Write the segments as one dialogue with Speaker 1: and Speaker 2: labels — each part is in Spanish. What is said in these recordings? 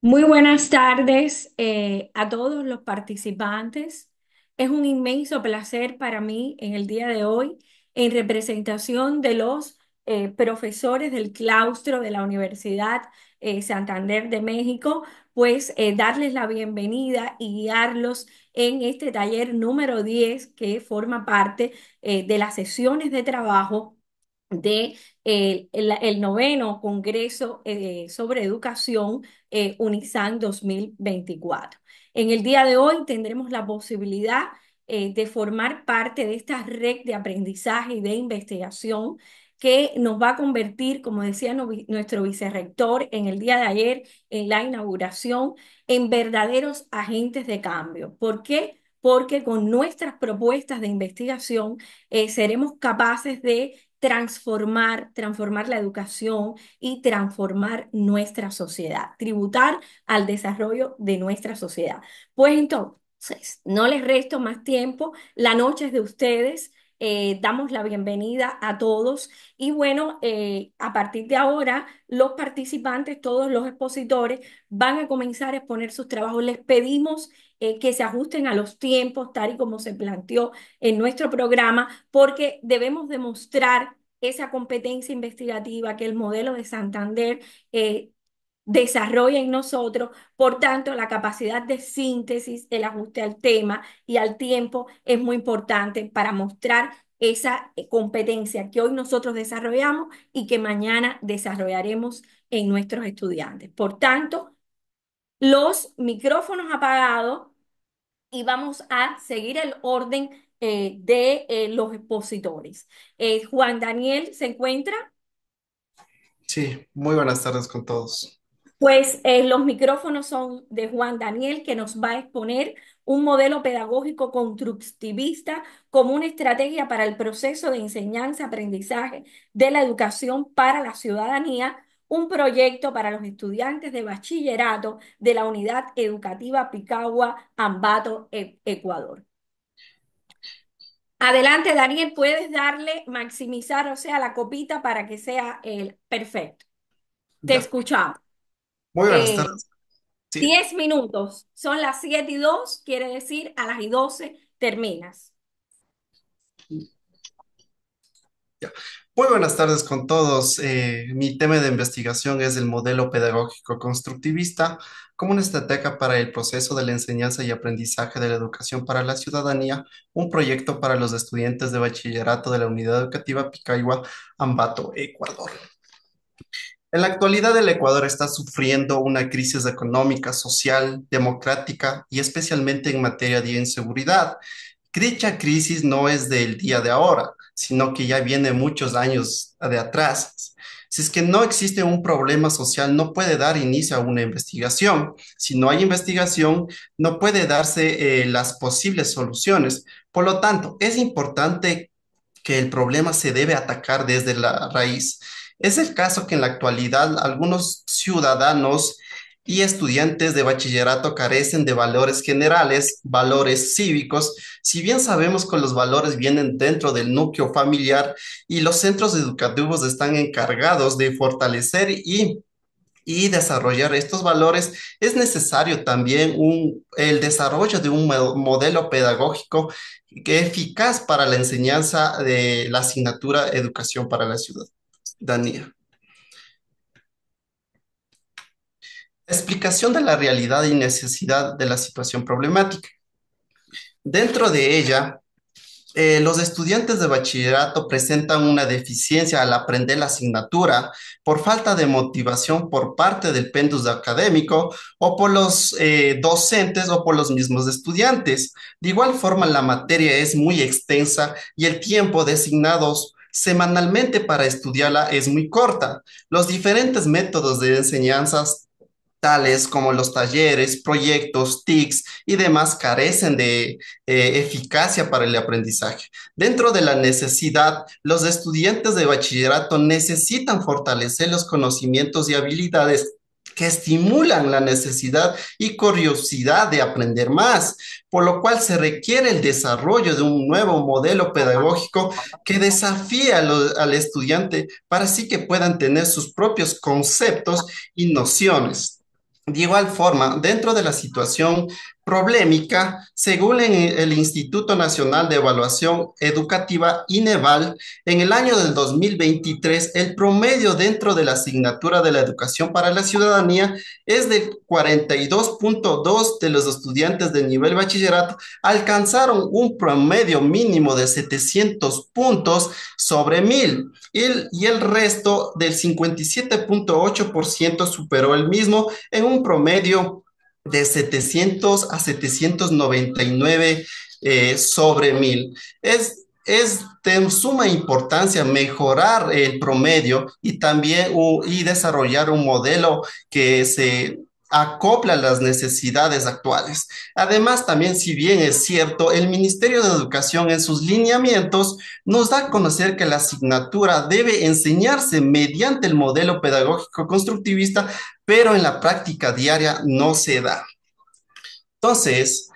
Speaker 1: Muy buenas tardes eh, a todos los participantes. Es un inmenso placer para mí en el día de hoy, en representación de los eh, profesores del claustro de la Universidad eh, Santander de México, pues darles la bienvenida y guiarlos en este taller número 10 que forma parte de las sesiones de trabajo de el, noveno Congreso eh, sobre Educación eh, UNISAN 2024. En el día de hoy tendremos la posibilidad eh, de formar parte de esta red de aprendizaje y de investigación que nos va a convertir, como decía nuestro vicerrector en el día de ayer en la inauguración, en verdaderos agentes de cambio. ¿Por qué? Porque con nuestras propuestas de investigación eh, seremos capaces de transformar, transformar la educación y transformar nuestra sociedad, tributar al desarrollo de nuestra sociedad. Pues entonces, no les resto más tiempo, la noche es de ustedes. eh, damos la bienvenida a todos y bueno, eh, a partir de ahora los participantes, todos los expositores van a comenzar a exponer sus trabajos. Les pedimos eh, que se ajusten a los tiempos, tal y como se planteó en nuestro programa, porque debemos demostrar esa competencia investigativa que el modelo de Santander eh, desarrolla en nosotros. Por tanto, la capacidad de síntesis, el ajuste al tema y al tiempo es muy importante para mostrar esa eh, competencia que hoy nosotros desarrollamos y que mañana desarrollaremos en nuestros estudiantes. Por tanto, los micrófonos apagados y vamos a seguir el orden eh, de eh, los expositores. Eh, Juan Daniel se encuentra,
Speaker 2: Sí, muy buenas tardes con todos.
Speaker 1: pues los micrófonos son de Juan Daniel, que nos va a exponer un modelo pedagógico constructivista como una estrategia para el proceso de enseñanza-aprendizaje de la educación para la ciudadanía, un proyecto para los estudiantes de bachillerato de la Unidad Educativa Picagua, Ambato, E- Ecuador. Adelante, Daniel, puedes darle, maximizar, o sea, la copita para que sea el perfecto. Te
Speaker 2: Ya,
Speaker 1: escuchamos.
Speaker 2: muy buenas
Speaker 1: Eh,
Speaker 2: tardes. Sí,
Speaker 1: 10 minutos, son las 7 y 2, quiere decir a las y 12 terminas.
Speaker 2: ya. Muy buenas tardes con todos. Eh, mi tema de investigación es el modelo pedagógico constructivista como una estrategia para el proceso de la enseñanza y aprendizaje de la educación para la ciudadanía, un proyecto para los estudiantes de bachillerato de la Unidad Educativa Picagua, Ambato, Ecuador. En la actualidad, el Ecuador está sufriendo una crisis económica, social, democrática y especialmente en materia de inseguridad. Dicha crisis no es del día de ahora, sino que ya viene muchos años de atrás. Si es que no existe un problema social, no puede dar inicio a una investigación. Si no hay investigación, no puede darse eh, las posibles soluciones. Por lo tanto, es importante que el problema se debe atacar desde la raíz. Es el caso que en la actualidad algunos ciudadanos y estudiantes de bachillerato carecen de valores generales, valores cívicos, si bien sabemos que los valores vienen dentro del núcleo familiar y los centros educativos están encargados de fortalecer y desarrollar estos valores, es necesario también el desarrollo de un mo- modelo pedagógico que eficaz para la enseñanza de la asignatura Educación para la Ciudadanía. Explicación de la realidad y necesidad de la situación problemática. Dentro de ella, eh, los estudiantes de bachillerato presentan una deficiencia al aprender la asignatura por falta de motivación por parte del péndulo académico o por los eh, docentes o por los mismos estudiantes. De igual forma, la materia es muy extensa y el tiempo designado semanalmente para estudiarla es muy corta. Los diferentes métodos de enseñanzas tales como los talleres, proyectos, TICs y demás carecen de eh, eficacia para el aprendizaje. Dentro de la necesidad, los estudiantes de bachillerato necesitan fortalecer los conocimientos y habilidades que estimulan la necesidad y curiosidad de aprender más, por lo cual se requiere el desarrollo de un nuevo modelo pedagógico que desafíe al estudiante para así que puedan tener sus propios conceptos y nociones. De igual forma, dentro de la situación problemática, según el Instituto Nacional de Evaluación Educativa, INEVAL, en el año del 2023, el promedio dentro de la asignatura de la educación para la ciudadanía es de 42.2 de los estudiantes de nivel bachillerato, alcanzaron un promedio mínimo de 700 puntos sobre 1000 y el, y el resto del 57.8% superó el mismo en un promedio de 700 a 799 eh, sobre 1000. Es, es de suma importancia mejorar el promedio y también y desarrollar un modelo que se acopla las necesidades actuales. Además, también, si bien es cierto, el Ministerio de Educación en sus lineamientos nos da a conocer que la asignatura debe enseñarse mediante el modelo pedagógico constructivista, pero en la práctica diaria no se da. Entonces,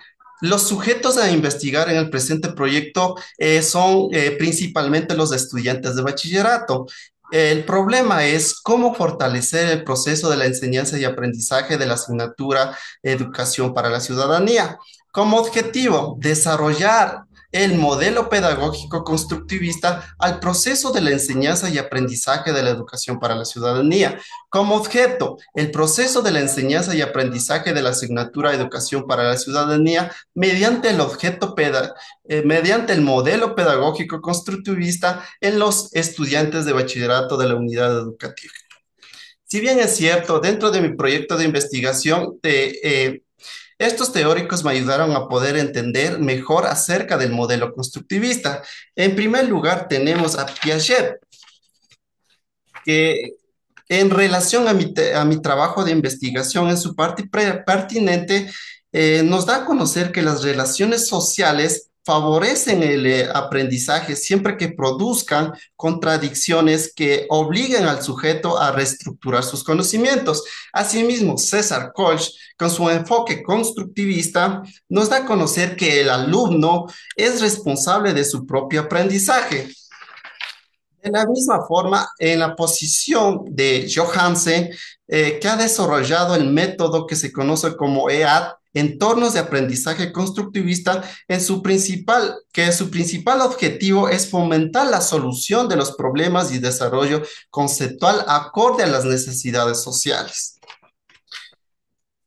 Speaker 2: los sujetos a investigar en el presente proyecto eh, son eh, principalmente los estudiantes de bachillerato. El problema es cómo fortalecer el proceso de la enseñanza y aprendizaje de la asignatura Educación para la Ciudadanía. Como objetivo, desarrollar el modelo pedagógico constructivista al proceso de la enseñanza y aprendizaje de la educación para la ciudadanía. Como objeto, el proceso de la enseñanza y aprendizaje de la asignatura Educación para la ciudadanía mediante el objeto peda eh, mediante el modelo pedagógico constructivista en los estudiantes de bachillerato de la unidad educativa. Si bien es cierto, dentro de mi proyecto de investigación, eh, estos teóricos me ayudaron a poder entender mejor acerca del modelo constructivista. En primer lugar, tenemos a Piaget, que en relación a mi, trabajo de investigación en su parte pertinente, eh, nos da a conocer que las relaciones sociales favorecen el eh, aprendizaje siempre que produzcan contradicciones que obliguen al sujeto a reestructurar sus conocimientos. Asimismo, César Koch, con su enfoque constructivista, nos da a conocer que el alumno es responsable de su propio aprendizaje. De la misma forma, en la posición de Johansen, eh, que ha desarrollado el método que se conoce como EAT, entornos de aprendizaje constructivista en su principal, que su principal objetivo es fomentar la solución de los problemas y desarrollo conceptual acorde a las necesidades sociales.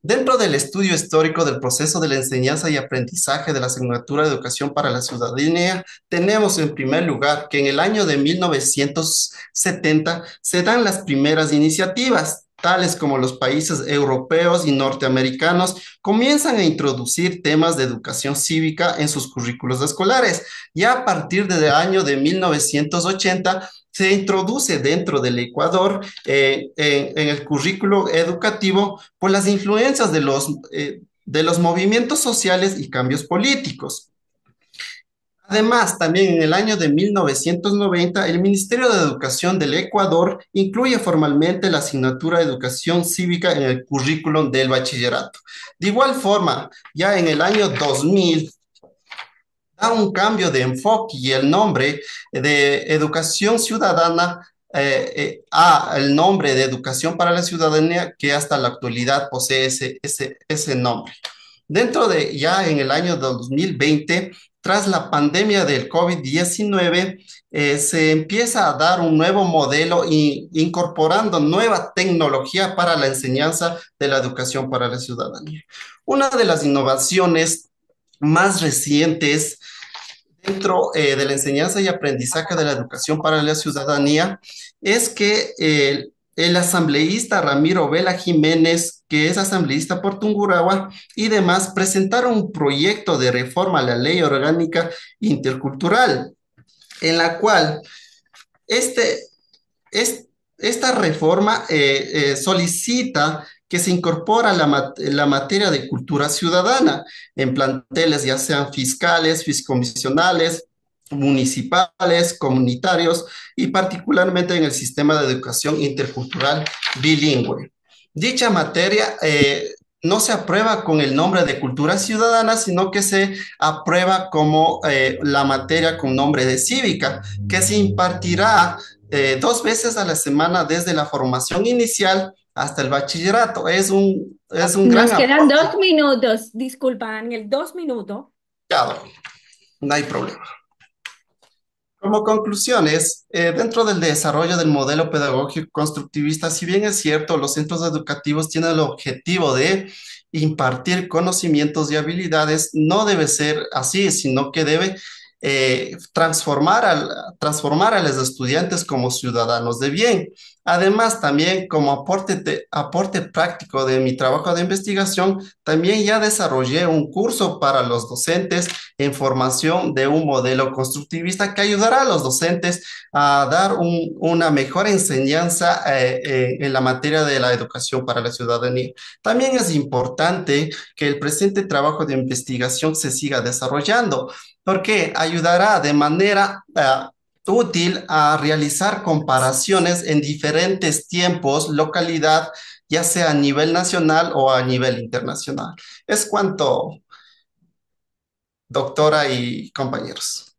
Speaker 2: Dentro del estudio histórico del proceso de la enseñanza y aprendizaje de la asignatura de educación para la ciudadanía, tenemos en primer lugar que en el año de 1970 se dan las primeras iniciativas tales como los países europeos y norteamericanos, comienzan a introducir temas de educación cívica en sus currículos escolares. Ya a partir del año de 1980, se introduce dentro del Ecuador eh, en, el currículo educativo por las influencias de los, eh, de los movimientos sociales y cambios políticos. Además, también en el año de 1990, el Ministerio de Educación del Ecuador incluye formalmente la asignatura de educación cívica en el currículum del bachillerato. De igual forma, ya en el año 2000, da un cambio de enfoque y el nombre de educación ciudadana eh, eh, a el nombre de educación para la ciudadanía que hasta la actualidad posee ese, ese, ese nombre. Dentro de ya en el año 2020, tras la pandemia del COVID-19, eh, se empieza a dar un nuevo modelo y incorporando nueva tecnología para la enseñanza de la educación para la ciudadanía. Una de las innovaciones más recientes dentro eh, de la enseñanza y aprendizaje de la educación para la ciudadanía es que eh, el asambleísta Ramiro Vela Jiménez, que es asambleísta por Tungurahua, y demás, presentaron un proyecto de reforma a la ley orgánica intercultural, en la cual este, es, esta reforma eh, eh, solicita que se incorpora la, la, materia de cultura ciudadana en planteles, ya sean fiscales, fiscomisionales, municipales, comunitarios y particularmente en el sistema de educación intercultural bilingüe. Dicha materia eh, no se aprueba con el nombre de cultura ciudadana, sino que se aprueba como eh, la materia con nombre de cívica, que se impartirá eh, dos veces a la semana desde la formación inicial hasta el bachillerato. Es un, es un gran
Speaker 1: Nos quedan
Speaker 2: aporte.
Speaker 1: dos minutos, disculpa, Daniel, dos minutos.
Speaker 2: Claro, no hay problema. Como conclusiones, eh, dentro del desarrollo del modelo pedagógico constructivista, si bien es cierto, los centros educativos tienen el objetivo de impartir conocimientos y habilidades, no debe ser así, sino que debe eh, transformar, al, transformar a los estudiantes como ciudadanos de bien. Además, también como aporte, de- aporte práctico de mi trabajo de investigación, también ya desarrollé un curso para los docentes en formación de un modelo constructivista que ayudará a los docentes a dar un- una mejor enseñanza eh, eh, en la materia de la educación para la ciudadanía. También es importante que el presente trabajo de investigación se siga desarrollando, porque ayudará de manera eh, útil a realizar comparaciones en diferentes tiempos, localidad, ya sea a nivel nacional o a nivel internacional. Es cuanto, doctora y compañeros.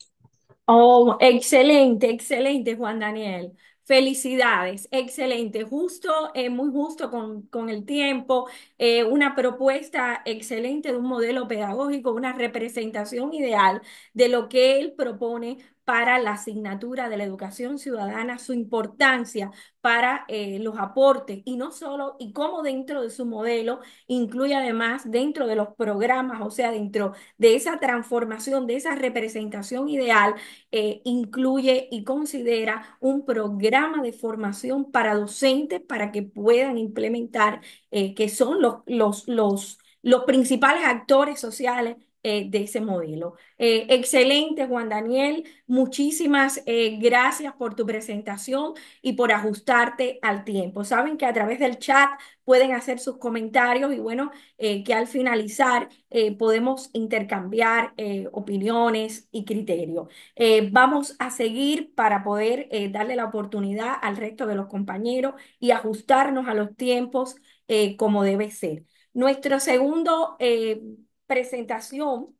Speaker 1: Oh, excelente, excelente, Juan Daniel. Felicidades, excelente, justo, eh, muy justo con, con el tiempo, eh, una propuesta excelente de un modelo pedagógico, una representación ideal de lo que él propone para la asignatura de la educación ciudadana, su importancia para eh, los aportes y no solo, y cómo dentro de su modelo incluye además dentro de los programas, o sea, dentro de esa transformación, de esa representación ideal eh, incluye y considera un programa de formación para docentes para que puedan implementar, eh, que son los, los, los, los principales actores sociales eh, de ese modelo. Eh, excelente, Juan Daniel. Muchísimas eh, gracias por tu presentación y por ajustarte al tiempo. Saben que a través del chat pueden hacer sus comentarios y bueno, que al finalizar podemos intercambiar opiniones y criterios. Vamos a seguir para poder darle la oportunidad al resto de los compañeros y ajustarnos a los tiempos como debe ser. Nuestro segundo presentación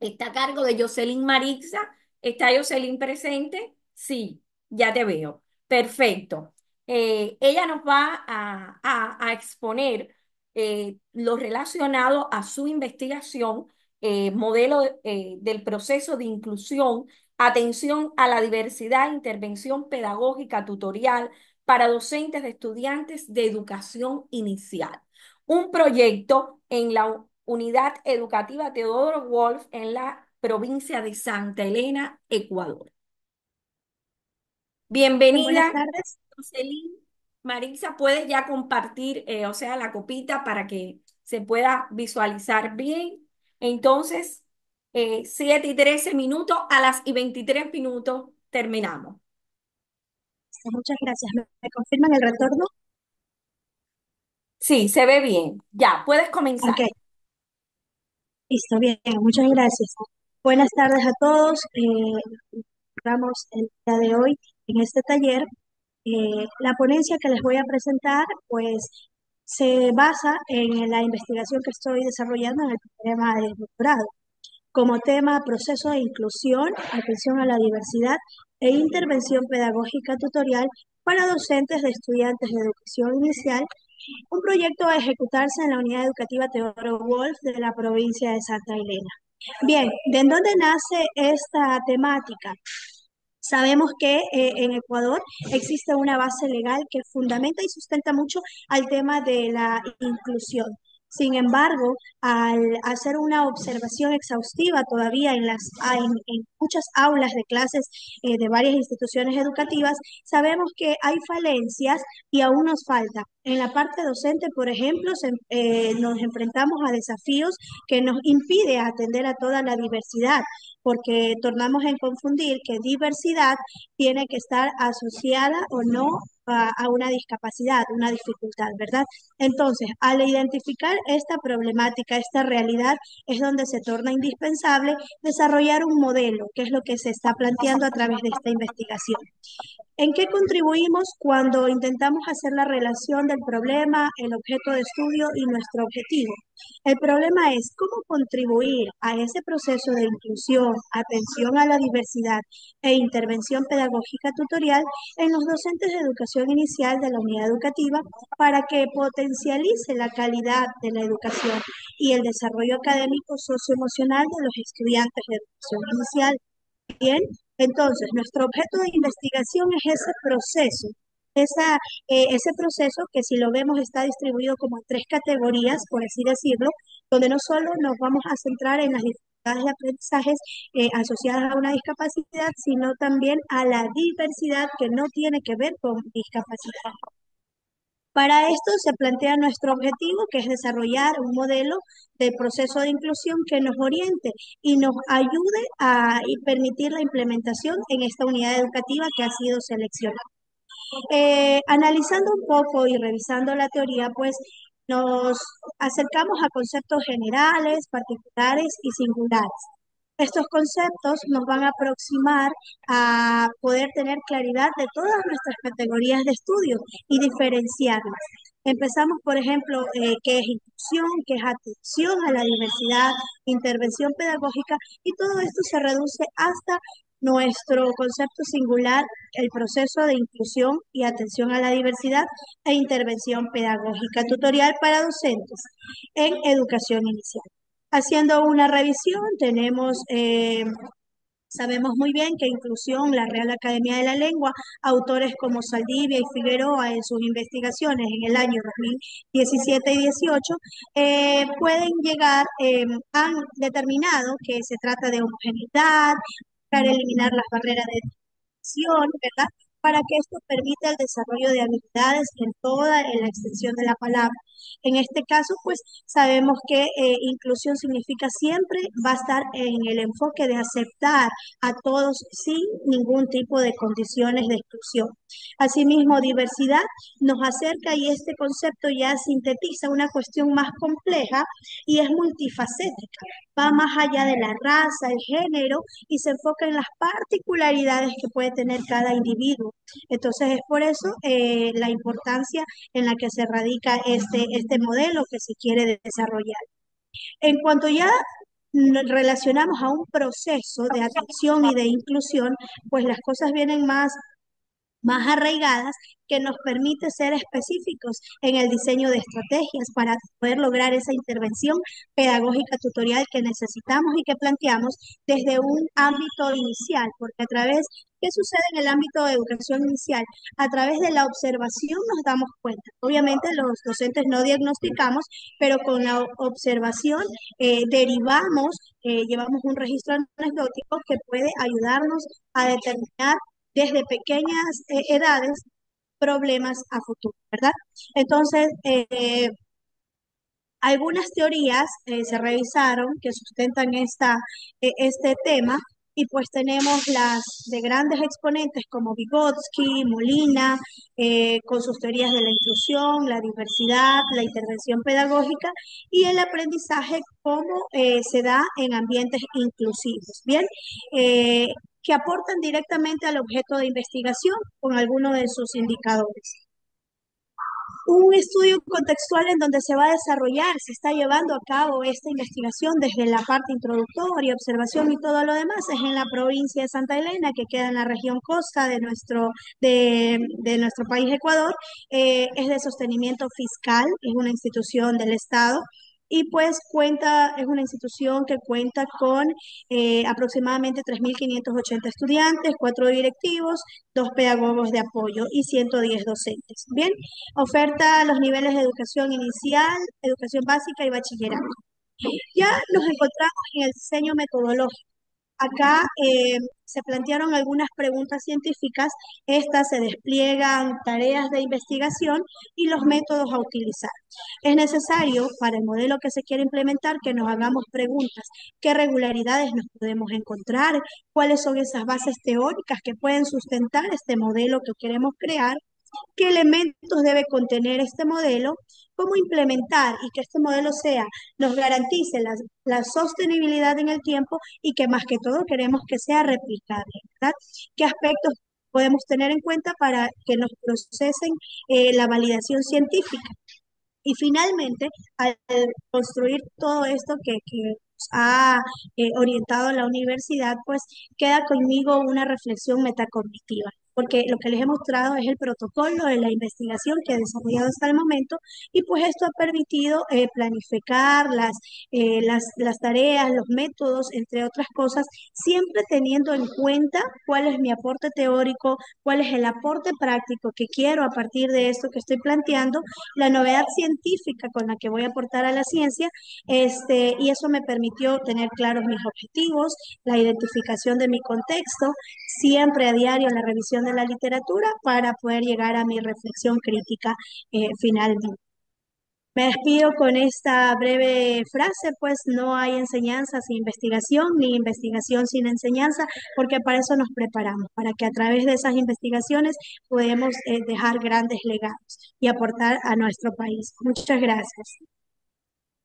Speaker 1: está a cargo de Jocelyn Marixa. ¿Está Jocelyn presente? Sí, ya te veo. Perfecto. Eh, ella nos va a, a- a exponer eh, lo relacionado a su investigación, eh, modelo del proceso de inclusión, atención a la diversidad, intervención pedagógica tutorial para docentes de estudiantes de educación inicial. Un proyecto en la Unidad Educativa Teodoro Wolf en la provincia de Santa Elena, Ecuador.
Speaker 3: Muy buenas
Speaker 1: Bienvenida,
Speaker 3: tardes.
Speaker 1: Jocelyn. Marisa, puedes ya compartir, eh, o sea, la copita para que se pueda visualizar bien. Entonces, eh, 7 y 13 minutos, a las y 23 minutos terminamos.
Speaker 3: Muchas gracias. ¿Me, confirman el retorno?
Speaker 1: Sí, se ve bien. Ya, puedes comenzar.
Speaker 3: Ok, listo, bien. Muchas gracias. Buenas tardes a todos. Eh, vamos el día de hoy en este taller. Eh, la ponencia que les voy a presentar, pues, se basa en la investigación que estoy desarrollando en el programa de doctorado. Como tema, proceso de inclusión, atención a la diversidad e intervención pedagógica tutorial para docentes de estudiantes de educación inicial un proyecto a ejecutarse en la unidad educativa Teodoro Wolf de la provincia de Santa Elena. Bien, ¿de dónde nace esta temática? Sabemos que eh, en Ecuador existe una base legal que fundamenta y sustenta mucho al tema de la inclusión. Sin embargo, al hacer una observación exhaustiva todavía en, las, en, en muchas aulas de clases eh, de varias instituciones educativas, sabemos que hay falencias y aún nos falta. En la parte docente, por ejemplo, se, eh, nos enfrentamos a desafíos que nos impide atender a toda la diversidad porque tornamos en confundir que diversidad tiene que estar asociada o no a, una discapacidad, una dificultad, ¿verdad? Entonces, al identificar esta problemática, esta realidad, es donde se torna indispensable desarrollar un modelo, que es lo que se está planteando a través de esta investigación. ¿En qué contribuimos cuando intentamos hacer la relación del problema, el objeto de estudio y nuestro objetivo? El problema es cómo contribuir a ese proceso de inclusión, atención a la diversidad e intervención pedagógica tutorial en los docentes de educación inicial de la unidad educativa para que potencialice la calidad de la educación y el desarrollo académico socioemocional de los estudiantes de educación inicial. Bien, entonces nuestro objeto de investigación es ese proceso, esa, eh, ese proceso que si lo vemos está distribuido como tres categorías, por así decirlo, donde no solo nos vamos a centrar en las dificultades de aprendizajes eh, asociadas a una discapacidad, sino también a la diversidad que no tiene que ver con discapacidad. Para esto se plantea nuestro objetivo, que es desarrollar un modelo de proceso de inclusión que nos oriente y nos ayude a permitir la implementación en esta unidad educativa que ha sido seleccionada. Eh, analizando un poco y revisando la teoría, pues nos acercamos a conceptos generales, particulares y singulares. Estos conceptos nos van a aproximar a poder tener claridad de todas nuestras categorías de estudio y diferenciarlas. Empezamos, por ejemplo, eh, qué es inclusión, qué es atención a la diversidad, intervención pedagógica, y todo esto se reduce hasta nuestro concepto singular, el proceso de inclusión y atención a la diversidad e intervención pedagógica tutorial para docentes en educación inicial. Haciendo una revisión, tenemos, eh, sabemos muy bien que inclusión, la Real Academia de la Lengua, autores como Saldivia y Figueroa en sus investigaciones en el año 2017 y 18, eh, pueden llegar, eh, han determinado que se trata de homogeneidad, para eliminar las barreras de educación, ¿verdad? Para que esto permita el desarrollo de habilidades en toda la extensión de la palabra. En este caso, pues sabemos que eh, inclusión significa siempre va a estar en el enfoque de aceptar a todos sin ningún tipo de condiciones de exclusión. Asimismo, diversidad nos acerca y este concepto ya sintetiza una cuestión más compleja y es multifacética. Va más allá de la raza, el género y se enfoca en las particularidades que puede tener cada individuo. Entonces es por eso eh, la importancia en la que se radica este, este modelo que se quiere desarrollar. En cuanto ya relacionamos a un proceso de atención y de inclusión, pues las cosas vienen más más arraigadas que nos permite ser específicos en el diseño de estrategias para poder lograr esa intervención pedagógica tutorial que necesitamos y que planteamos desde un ámbito inicial, porque a través, ¿qué sucede en el ámbito de educación inicial? A través de la observación nos damos cuenta. Obviamente los docentes no diagnosticamos, pero con la observación eh, derivamos, eh, llevamos un registro anecdótico que puede ayudarnos a determinar desde pequeñas eh, edades problemas a futuro, ¿verdad? Entonces, eh, algunas teorías eh, se revisaron que sustentan esta, este tema y pues tenemos las de grandes exponentes como Vygotsky, Molina, con sus teorías de la inclusión, la diversidad, la intervención pedagógica y el aprendizaje como se da en ambientes inclusivos. Bien, que aportan directamente al objeto de investigación con alguno de sus indicadores. Un estudio contextual en donde se va a desarrollar, se está llevando a cabo esta investigación desde la parte introductoria, observación y todo lo demás, es en la provincia de Santa Elena, que queda en la región costa de nuestro, de, nuestro país Ecuador. Eh, es de sostenimiento fiscal, es una institución del Estado y pues cuenta, es una institución que cuenta con eh, aproximadamente 3.580 estudiantes, cuatro directivos, dos pedagogos de apoyo y 110 docentes. Bien, oferta los niveles de educación inicial, educación básica y bachillerato. Ya nos encontramos en el diseño metodológico. Acá eh, se plantearon algunas preguntas científicas, estas se despliegan tareas de investigación y los métodos a utilizar. Es necesario para el modelo que se quiere implementar que nos hagamos preguntas, qué regularidades nos podemos encontrar, cuáles son esas bases teóricas que pueden sustentar este modelo que queremos crear qué elementos debe contener este modelo, cómo implementar y que este modelo sea, nos garantice la, sostenibilidad en el tiempo y que más que todo queremos que sea replicable. ¿Qué aspectos podemos tener en cuenta para que nos procesen eh, la validación científica. Y finalmente, al construir todo esto que, que ha eh, orientado la universidad, pues queda conmigo una reflexión metacognitiva porque lo que les he mostrado es el protocolo de la investigación que he desarrollado hasta el momento y pues esto ha permitido eh, planificar las, eh, las, las tareas, los métodos, entre otras cosas, siempre teniendo en cuenta cuál es mi aporte teórico, cuál es el aporte práctico que quiero a partir de esto que estoy planteando, la novedad científica con la que voy a aportar a la ciencia, este, y eso me permitió tener claros mis objetivos, la identificación de mi contexto, siempre a diario la revisión de la literatura para poder llegar a mi reflexión crítica eh, finalmente. Me despido con esta breve frase, pues no hay enseñanza sin investigación, ni investigación sin enseñanza, porque para eso nos preparamos, para que a través de esas investigaciones podamos eh, dejar grandes legados y aportar a nuestro país. Muchas gracias.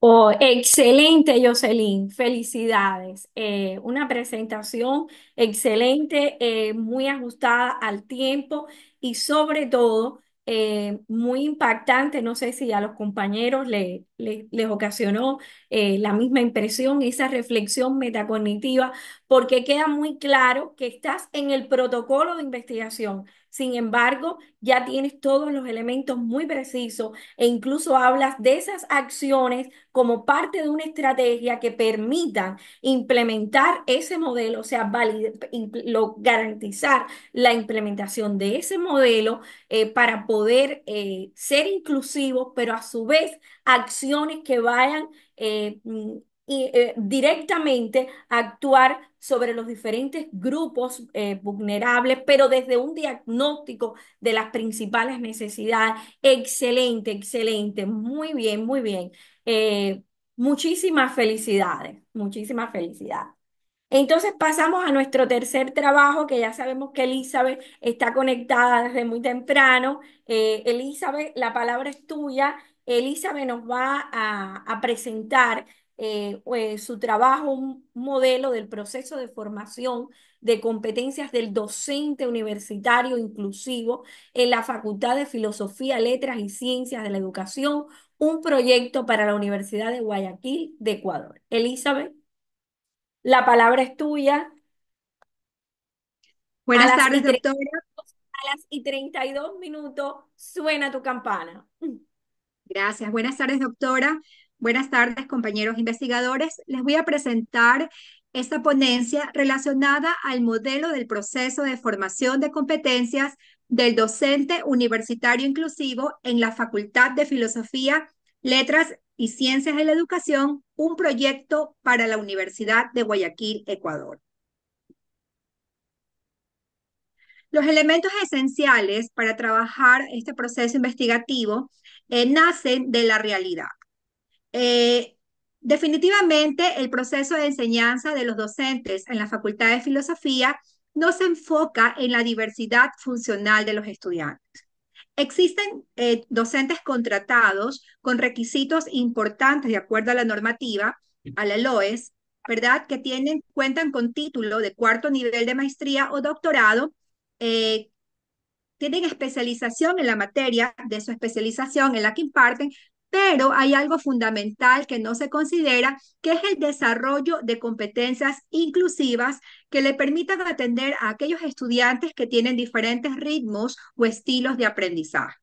Speaker 1: Oh, excelente, Jocelyn. Felicidades. Eh, una presentación excelente, eh, muy ajustada al tiempo y sobre todo eh, muy impactante. No sé si a los compañeros le, le- les ocasionó la misma impresión, esa reflexión metacognitiva, porque queda muy claro que estás en el protocolo de investigación. Sin embargo, ya tienes todos los elementos muy precisos e incluso hablas de esas acciones como parte de una estrategia que permitan implementar ese modelo, o sea, lo, garantizar la implementación de ese modelo eh, para poder eh, ser inclusivos, pero a su vez acciones que vayan eh, mm, y, eh, directamente actuar sobre los diferentes grupos eh, vulnerables, pero desde un diagnóstico de las principales necesidades. Excelente, excelente, muy bien, muy bien. Eh, muchísimas felicidades, muchísimas felicidades. Entonces pasamos a nuestro tercer trabajo, que ya sabemos que Elizabeth está conectada desde muy temprano. Elizabeth, la palabra es tuya. Elizabeth nos va a presentar eh, eh, su trabajo, un modelo del proceso de formación de competencias del docente universitario inclusivo en la Facultad de Filosofía, Letras y Ciencias de la Educación, un proyecto para la Universidad de Guayaquil de Ecuador. Elizabeth. La palabra es tuya.
Speaker 4: Buenas tardes, doctora.
Speaker 1: A las y 32 minutos suena tu campana.
Speaker 4: Gracias. Buenas tardes, doctora. Buenas tardes, compañeros investigadores. Les voy a presentar esta ponencia relacionada al modelo del proceso de formación de competencias del docente universitario inclusivo en la Facultad de Filosofía, Letras y Ciencias de la Educación, un proyecto para la Universidad de Guayaquil, Ecuador. Los elementos esenciales para trabajar este proceso investigativo eh, nacen de la realidad. Eh, definitivamente, el proceso de enseñanza de los docentes en la Facultad de Filosofía no se enfoca en la diversidad funcional de los estudiantes. Existen eh, docentes contratados con requisitos importantes de acuerdo a la normativa, a la LOES, ¿verdad? Que tienen, cuentan con título de cuarto nivel de maestría o doctorado, eh, tienen especialización en la materia de su especialización en la que imparten, pero hay algo fundamental que no se considera, que es el desarrollo de competencias inclusivas que le permitan atender a aquellos estudiantes que tienen diferentes ritmos o estilos de aprendizaje.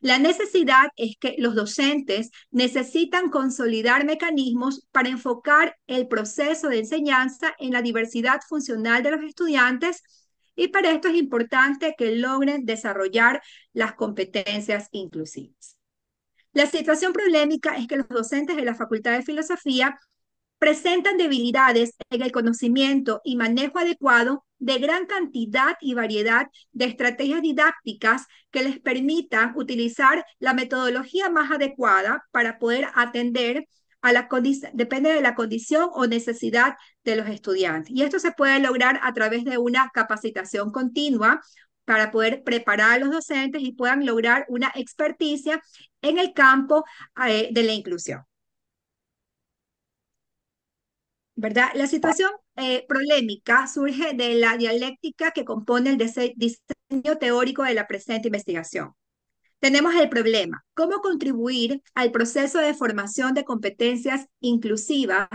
Speaker 4: La necesidad es que los docentes necesitan consolidar mecanismos para enfocar el proceso de enseñanza en la diversidad funcional de los estudiantes y para esto es importante que logren desarrollar las competencias inclusivas. La situación problemática es que los docentes de la Facultad de Filosofía presentan debilidades en el conocimiento y manejo adecuado de gran cantidad y variedad de estrategias didácticas que les permitan utilizar la metodología más adecuada para poder atender a la depende de la condición o necesidad de los estudiantes. Y esto se puede lograr a través de una capacitación continua para poder preparar a los docentes y puedan lograr una experticia en el campo eh, de la inclusión. ¿Verdad? La situación eh, polémica surge de la dialéctica que compone el diseño teórico de la presente investigación. Tenemos el problema, cómo contribuir al proceso de formación de competencias inclusivas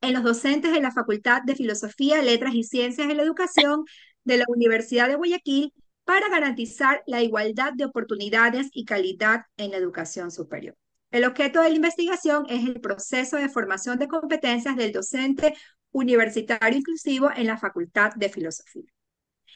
Speaker 4: en los docentes de la Facultad de Filosofía, Letras y Ciencias de la Educación de la Universidad de Guayaquil para garantizar la igualdad de oportunidades y calidad en la educación superior. El objeto de la investigación es el proceso de formación de competencias del docente universitario inclusivo en la Facultad de Filosofía.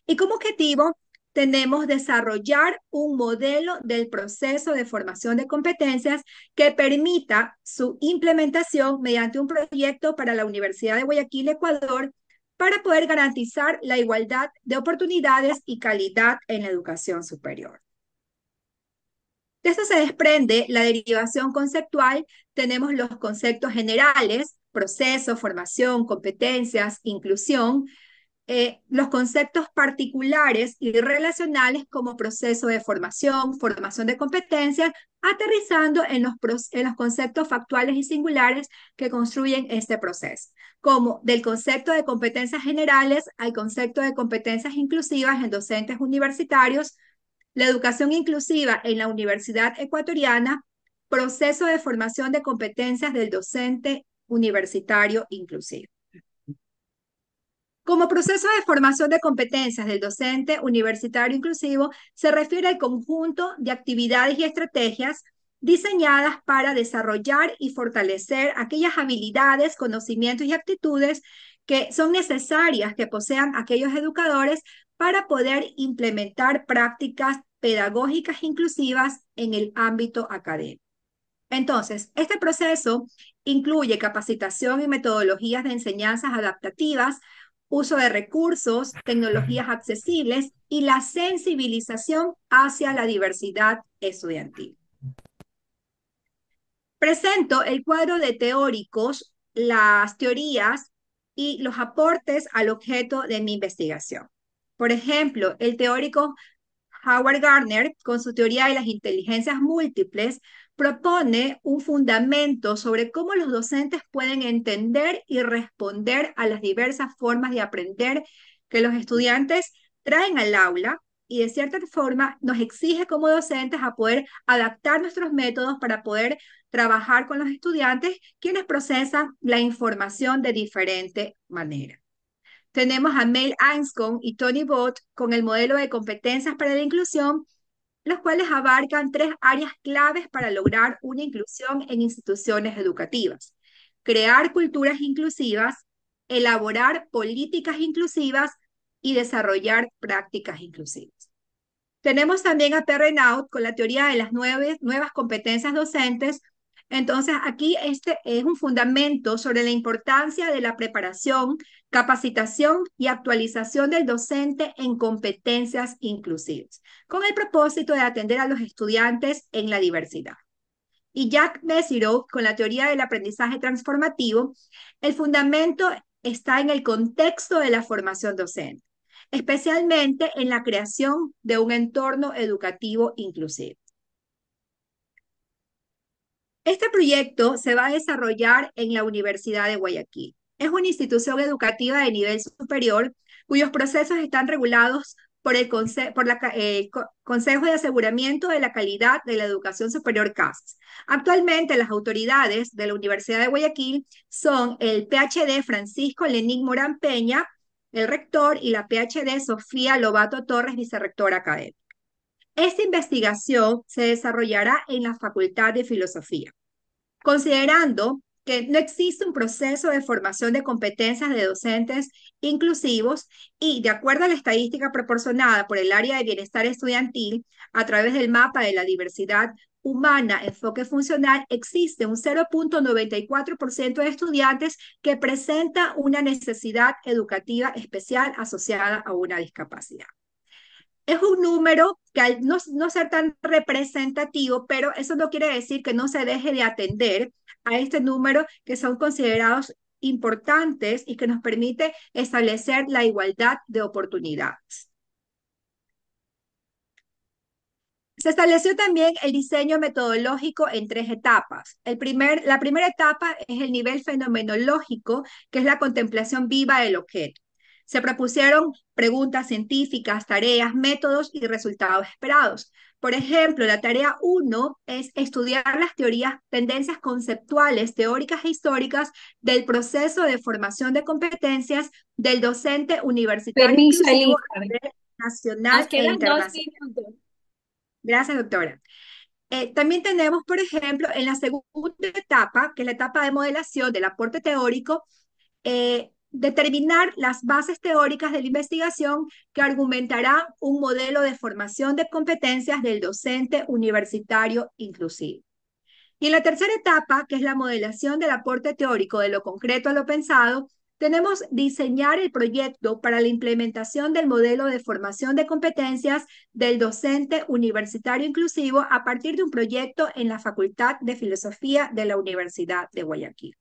Speaker 4: Y como objetivo tenemos desarrollar un modelo del proceso de formación de competencias que permita su implementación mediante un proyecto para la Universidad de Guayaquil, Ecuador, para poder garantizar la igualdad de oportunidades y calidad en la educación superior. De esto se desprende la derivación conceptual. Tenemos los conceptos generales, proceso, formación, competencias, inclusión, eh, los conceptos particulares y relacionales como proceso de formación, formación de competencias, aterrizando en los, en los conceptos factuales y singulares que construyen este proceso, como del concepto de competencias generales al concepto de competencias inclusivas en docentes universitarios, la educación inclusiva en la Universidad Ecuatoriana, proceso de formación de competencias del docente universitario inclusivo. Como proceso de formación de competencias del docente universitario inclusivo, se refiere al conjunto de actividades y estrategias diseñadas para desarrollar y fortalecer aquellas habilidades, conocimientos y actitudes que son necesarias que posean aquellos educadores para poder implementar prácticas pedagógicas inclusivas en el ámbito académico. Entonces, este proceso incluye capacitación y metodologías de enseñanzas adaptativas uso de recursos, tecnologías accesibles y la sensibilización hacia la diversidad estudiantil. Presento el cuadro de teóricos, las teorías y los aportes al objeto de mi investigación. Por ejemplo, el teórico Howard Gardner, con su teoría de las inteligencias múltiples, propone un fundamento sobre cómo los docentes pueden entender y responder a las diversas formas de aprender que los estudiantes traen al aula y de cierta forma nos exige como docentes a poder adaptar nuestros métodos para poder trabajar con los estudiantes quienes procesan la información de diferente manera. Tenemos a Mel Anscombe y Tony Bott con el modelo de competencias para la inclusión los cuales abarcan tres áreas claves para lograr una inclusión en instituciones educativas. Crear culturas inclusivas, elaborar políticas inclusivas y desarrollar prácticas inclusivas. Tenemos también a Perrenaut con la teoría de las nuevas competencias docentes entonces, aquí este es un fundamento sobre la importancia de la preparación, capacitación y actualización del docente en competencias inclusivas, con el propósito de atender a los estudiantes en la diversidad. Y Jack Mesirow, con la teoría del aprendizaje transformativo, el fundamento está en el contexto de la formación docente, especialmente en la creación de un entorno educativo inclusivo. Este proyecto se va a desarrollar en la Universidad de Guayaquil. Es una institución educativa de nivel superior cuyos procesos están regulados por el Consejo de Aseguramiento de la Calidad de la Educación Superior CAS. Actualmente las autoridades de la Universidad de Guayaquil son el PhD Francisco Lenín Morán Peña, el rector, y la PhD Sofía Lobato Torres, vicerrectora académica. Esta investigación se desarrollará en la Facultad de Filosofía, considerando que no existe un proceso de formación de competencias de docentes inclusivos y de acuerdo a la estadística proporcionada por el área de bienestar estudiantil a través del mapa de la diversidad humana enfoque funcional, existe un 0.94% de estudiantes que presenta una necesidad educativa especial asociada a una discapacidad. Es un número que al no, ser tan representativo, pero eso no quiere decir que no se deje de atender a este número que son considerados importantes y que nos permite establecer la igualdad de oportunidades. Se estableció también el diseño metodológico en tres etapas. El primer, la primera etapa es el nivel fenomenológico, que es la contemplación viva del objeto. Se propusieron preguntas científicas, tareas, métodos y resultados esperados. Por ejemplo, la tarea 1 es estudiar las teorías, tendencias conceptuales, teóricas e históricas del proceso de formación de competencias del docente universitario
Speaker 1: Permiso,
Speaker 4: nacional
Speaker 1: Nos
Speaker 4: e
Speaker 1: dos.
Speaker 4: Gracias, doctora. Eh, también tenemos, por ejemplo, en la segunda etapa, que es la etapa de modelación del aporte teórico, eh, determinar las bases teóricas de la investigación que argumentarán un modelo de formación de competencias del docente universitario inclusivo. Y en la tercera etapa, que es la modelación del aporte teórico de lo concreto a lo pensado, tenemos diseñar el proyecto para la implementación del modelo de formación de competencias del docente universitario inclusivo a partir de un proyecto en la Facultad de Filosofía de la Universidad de Guayaquil.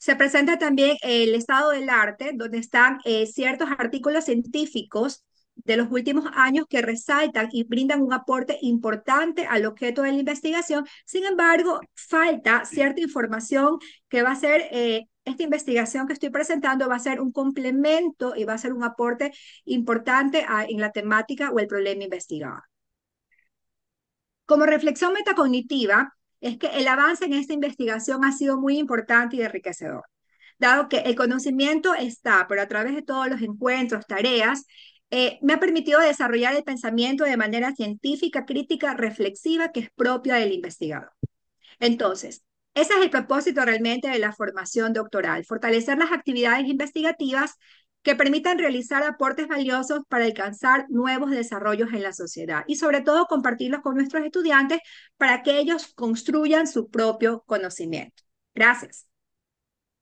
Speaker 4: Se presenta también el estado del arte, donde están eh, ciertos artículos científicos de los últimos años que resaltan y brindan un aporte importante al objeto de la investigación. Sin embargo, falta cierta información que va a ser, eh, esta investigación que estoy presentando va a ser un complemento y va a ser un aporte importante en la temática o el problema investigado. Como reflexión metacognitiva, es que el avance en esta investigación ha sido muy importante y enriquecedor, dado que el conocimiento está, pero a través de todos los encuentros, tareas, eh, me ha permitido desarrollar el pensamiento de manera científica, crítica, reflexiva, que es propia del investigador. Entonces, ese es el propósito realmente de la formación doctoral, fortalecer las actividades investigativas que permitan realizar aportes valiosos para alcanzar nuevos desarrollos en la sociedad y sobre todo compartirlos con nuestros estudiantes para que ellos construyan su propio conocimiento. Gracias.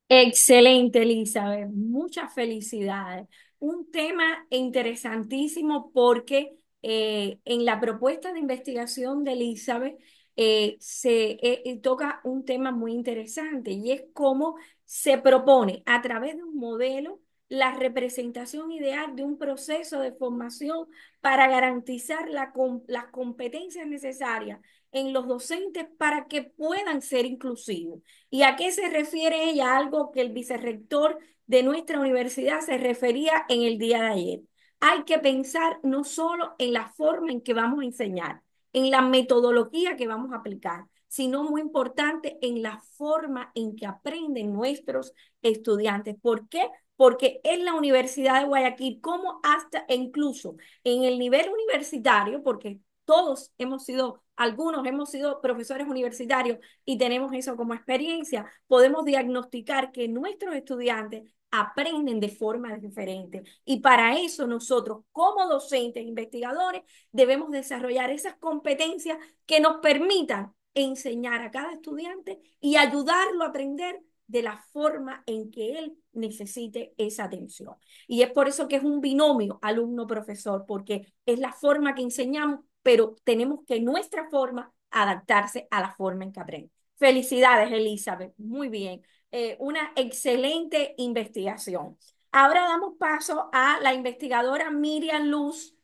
Speaker 1: Excelente, Elizabeth. Muchas felicidades. Un tema interesantísimo porque eh, en la propuesta de investigación de Elizabeth eh, se eh, toca un tema muy interesante y es cómo se propone a través de un modelo la representación ideal de un proceso de formación para garantizar la, las competencias necesarias en los docentes para que puedan ser inclusivos. ¿Y a qué se refiere ella? Algo que el vicerrector de nuestra universidad se refería en el día de ayer. Hay que pensar no solo en la forma en que vamos a enseñar, en la metodología que vamos a aplicar, sino muy importante en la forma en que aprenden nuestros estudiantes. ¿Por qué? Porque en la Universidad de Guayaquil, como hasta incluso en el nivel universitario, porque todos hemos sido, algunos hemos sido profesores universitarios y tenemos eso como experiencia, podemos diagnosticar que nuestros estudiantes aprenden de forma diferente. Y para eso nosotros, como docentes, investigadores, debemos desarrollar esas competencias que nos permitan enseñar a cada estudiante y ayudarlo a aprender de la forma en que él necesite esa atención. Y es por eso que es un binomio alumno-profesor, porque es la forma que enseñamos, pero tenemos que nuestra forma adaptarse a la forma en que aprende. Felicidades, Elizabeth. Muy bien. Eh, una excelente investigación. Ahora damos paso a la investigadora Miriam Luz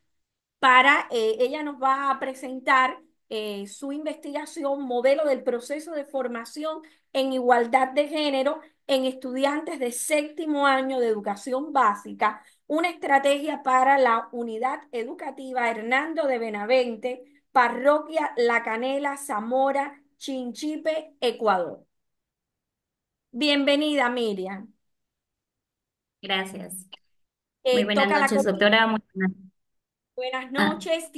Speaker 1: para, eh, ella nos va a presentar eh, su investigación, modelo del proceso de formación en igualdad de género en estudiantes de séptimo año de educación básica, una estrategia para la unidad educativa Hernando de Benavente, parroquia La Canela, Zamora, Chinchipe, Ecuador. Bienvenida, Miriam.
Speaker 5: Gracias.
Speaker 1: Eh,
Speaker 5: Muy buenas noches, doctora. Muy buenas-
Speaker 1: Buenas
Speaker 5: Ah,
Speaker 1: noches.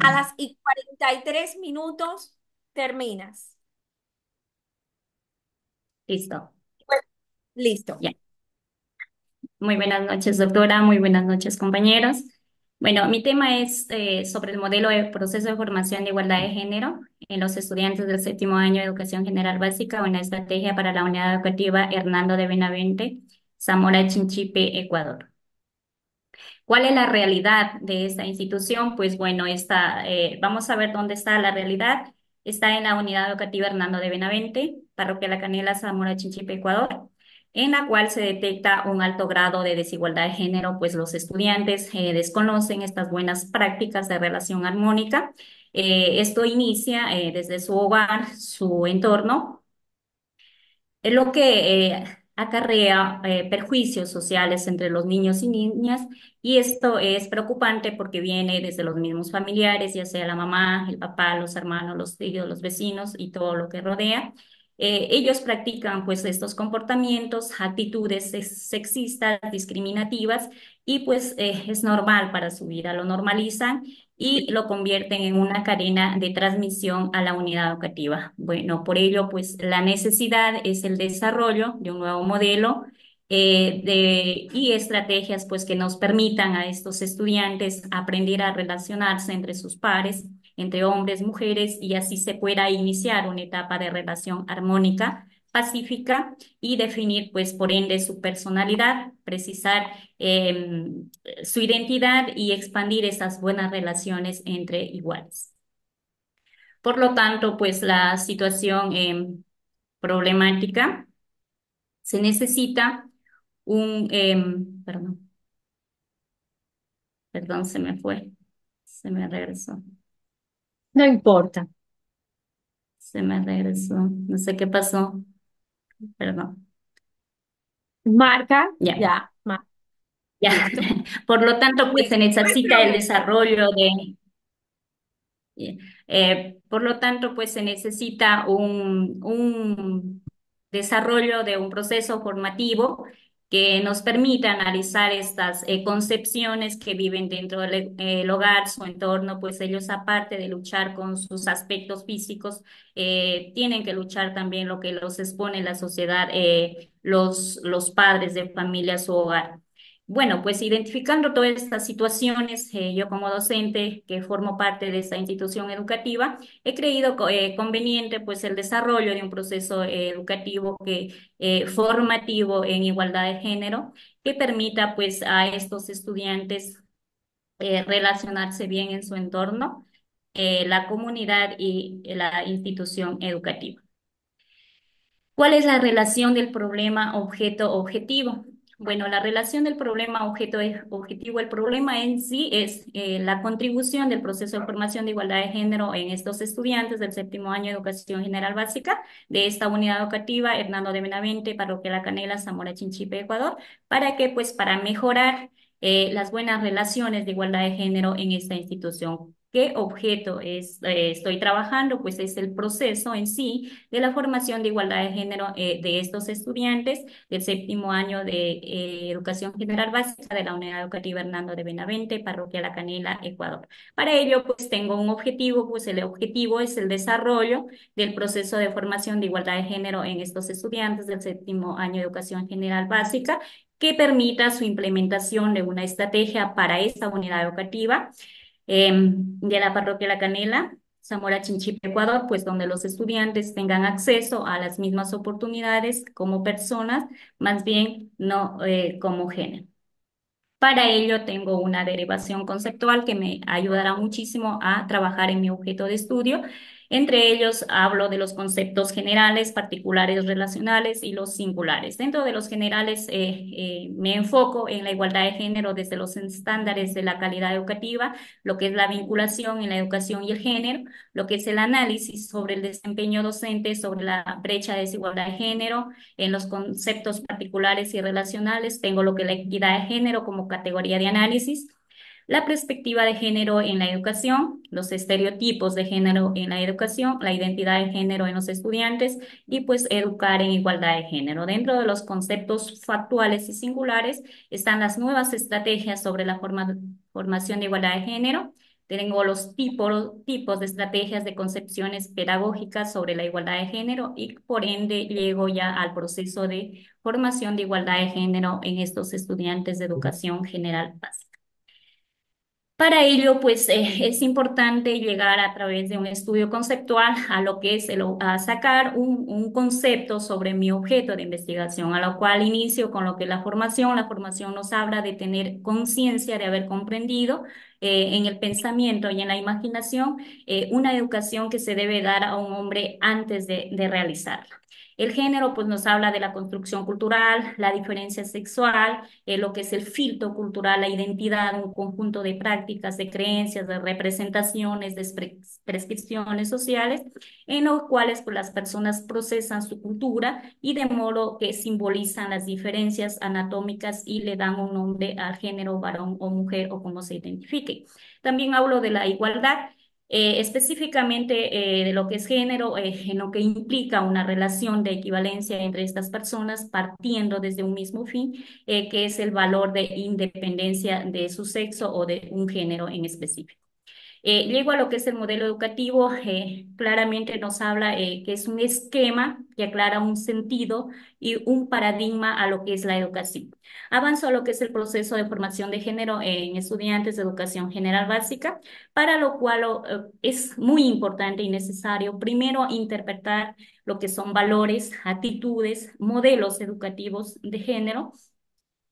Speaker 1: A las y 43 minutos terminas.
Speaker 5: Listo.
Speaker 1: Listo.
Speaker 5: Ya. Muy buenas noches, doctora. Muy buenas noches, compañeros. Bueno, mi tema es eh, sobre el modelo de proceso de formación de igualdad de género en los estudiantes del séptimo año de educación general básica, una estrategia para la unidad educativa Hernando de Benavente, Zamora Chinchipe, Ecuador. ¿Cuál es la realidad de esta institución? Pues bueno, está, eh, vamos a ver dónde está la realidad. Está en la unidad educativa Hernando de Benavente, Parroquia La Canela, Zamora Chinchipe, Ecuador. En la cual se detecta un alto grado de desigualdad de género, pues los estudiantes eh, desconocen estas buenas prácticas de relación armónica. Eh, esto inicia eh, desde su hogar, su entorno, lo que acarrea perjuicios sociales entre los niños y niñas y esto es preocupante porque viene desde los mismos familiares, ya sea la mamá, el papá, los hermanos, los tíos, los vecinos y todo lo que rodea. Eh, ellos practican pues estos comportamientos, actitudes sexistas, discriminativas y pues eh, es normal para su vida, lo normalizan y lo convierten en una cadena de transmisión a la unidad educativa. Bueno, por ello pues la necesidad es el desarrollo de un nuevo modelo eh, y estrategias pues que nos permitan a estos estudiantes aprender a relacionarse entre sus pares entre hombres, mujeres, y así se pueda iniciar una etapa de relación armónica, pacífica y definir, pues, por ende, su personalidad, precisar em, su identidad y expandir esas buenas relaciones entre iguales. Por lo tanto, pues la situación em, problemática se necesita un, em, perdón, perdón, se me fue, se me regresó.
Speaker 1: No importa.
Speaker 5: Se me regresó. No sé qué pasó. Perdón.
Speaker 1: Marca,
Speaker 5: Ya,
Speaker 1: ya,
Speaker 5: ya. Por lo tanto, pues se necesita el desarrollo de, eh, por lo tanto, pues se necesita un, un desarrollo de un proceso formativo que nos permita analizar estas eh, concepciones que viven dentro del hogar, su entorno, pues ellos aparte de luchar con sus aspectos físicos, eh, tienen que luchar también lo que los expone la sociedad, eh, los, los padres de familia, su hogar. Bueno, pues identificando todas estas situaciones, eh, yo como docente que formo parte de esta institución educativa, he creído eh, conveniente pues el desarrollo de un proceso eh, educativo que, formativo en igualdad de género que permita pues a estos estudiantes relacionarse bien en su entorno, la comunidad y la institución educativa. ¿Cuál es la relación del problema objeto-objetivo? Bueno, la relación del problema objeto objetivo, el problema en sí es eh, la contribución del proceso de formación de igualdad de género en estos estudiantes del séptimo año de educación general básica de esta unidad educativa Hernando de Benavente, Parroquia La Canela, Zamora Chinchipe, Ecuador, para que pues para mejorar eh, las buenas relaciones de igualdad de género en esta institución ¿Qué objeto es, eh, estoy trabajando? Pues es el proceso en sí de la formación de igualdad de género eh, de estos estudiantes del séptimo año de eh, Educación General Básica de la Unidad Educativa Hernando de Benavente, Parroquia La Canela, Ecuador. Para ello, pues tengo un objetivo, pues el objetivo es el desarrollo del proceso de formación de igualdad de género en estos estudiantes del séptimo año de Educación General Básica que permita su implementación de una estrategia para esta unidad educativa Em, de la parroquia La Canela, Zamora Chinchipe, Ecuador, pues donde los estudiantes tengan acceso a las mismas oportunidades como personas, más bien no eh, como género. Para ello tengo una derivación conceptual que me ayudará muchísimo a trabajar en mi objeto de estudio entre ellos hablo de los conceptos generales, particulares, relacionales y los singulares. Dentro de los generales eh, eh, me enfoco en la igualdad de género desde los estándares de la calidad educativa, lo que es la vinculación en la educación y el género, lo que es el análisis sobre el desempeño docente, sobre la brecha de desigualdad de género, en los conceptos particulares y relacionales tengo lo que es la equidad de género como categoría de análisis la perspectiva de género en la educación, los estereotipos de género en la educación, la identidad de género en los estudiantes y pues educar en igualdad de género. Dentro de los conceptos factuales y singulares están las nuevas estrategias sobre la formación de igualdad de género. Tengo los tipos, tipos de estrategias de concepciones pedagógicas sobre la igualdad de género y por ende llego ya al proceso de formación de igualdad de género en estos estudiantes de educación general básica. Para ello, pues eh, es importante llegar a través de un estudio conceptual a lo que es el, sacar un, concepto sobre mi objeto de investigación, a lo cual inicio con lo que es la formación. La formación nos habla de tener conciencia, de haber comprendido eh, en el pensamiento y en la imaginación eh, una educación que se debe dar a un hombre antes de realizarla. El género pues nos habla de la construcción cultural, la diferencia sexual, eh, lo que es el filtro cultural, la identidad, un conjunto de prácticas, de creencias, de representaciones, de prescripciones sociales, en los cuales pues, las personas procesan su cultura y de modo que simbolizan las diferencias anatómicas y le dan un nombre al género varón o mujer o como se identifique. También hablo de la igualdad eh, específicamente eh, de lo que es género, eh, en lo que implica una relación de equivalencia entre estas personas partiendo desde un mismo fin, que es el valor de independencia de su sexo o de un género en específico. Eh, llego a lo que es el modelo educativo, eh, claramente nos habla eh, que es un esquema que aclara un sentido y un paradigma a lo que es la educación. Avanzo a lo que es el proceso de formación de género en estudiantes de educación general básica, para lo cual es muy importante y necesario primero interpretar lo que son valores, actitudes, modelos educativos de género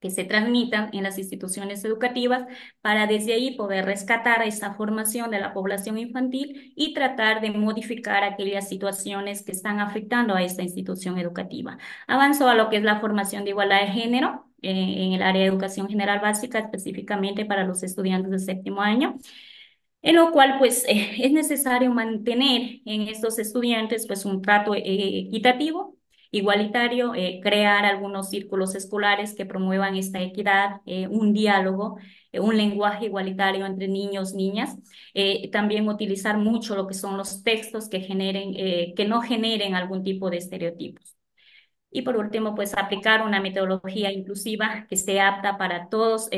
Speaker 5: que se transmitan en las instituciones educativas para desde ahí poder rescatar esta formación de la población infantil y tratar de modificar aquellas situaciones que están afectando a esta institución educativa. Avanzo a lo que es la formación de igualdad de género eh, en el área de educación general básica, específicamente para los estudiantes del séptimo año en lo cual pues eh, es necesario mantener en estos estudiantes pues un trato eh, equitativo igualitario, eh, crear algunos círculos escolares que promuevan esta equidad, eh, un diálogo, eh, un lenguaje igualitario entre niños, niñas, también utilizar mucho lo que son los textos que generen, que no generen algún tipo de estereotipos. Y por último, pues aplicar una metodología inclusiva que esté apta para todos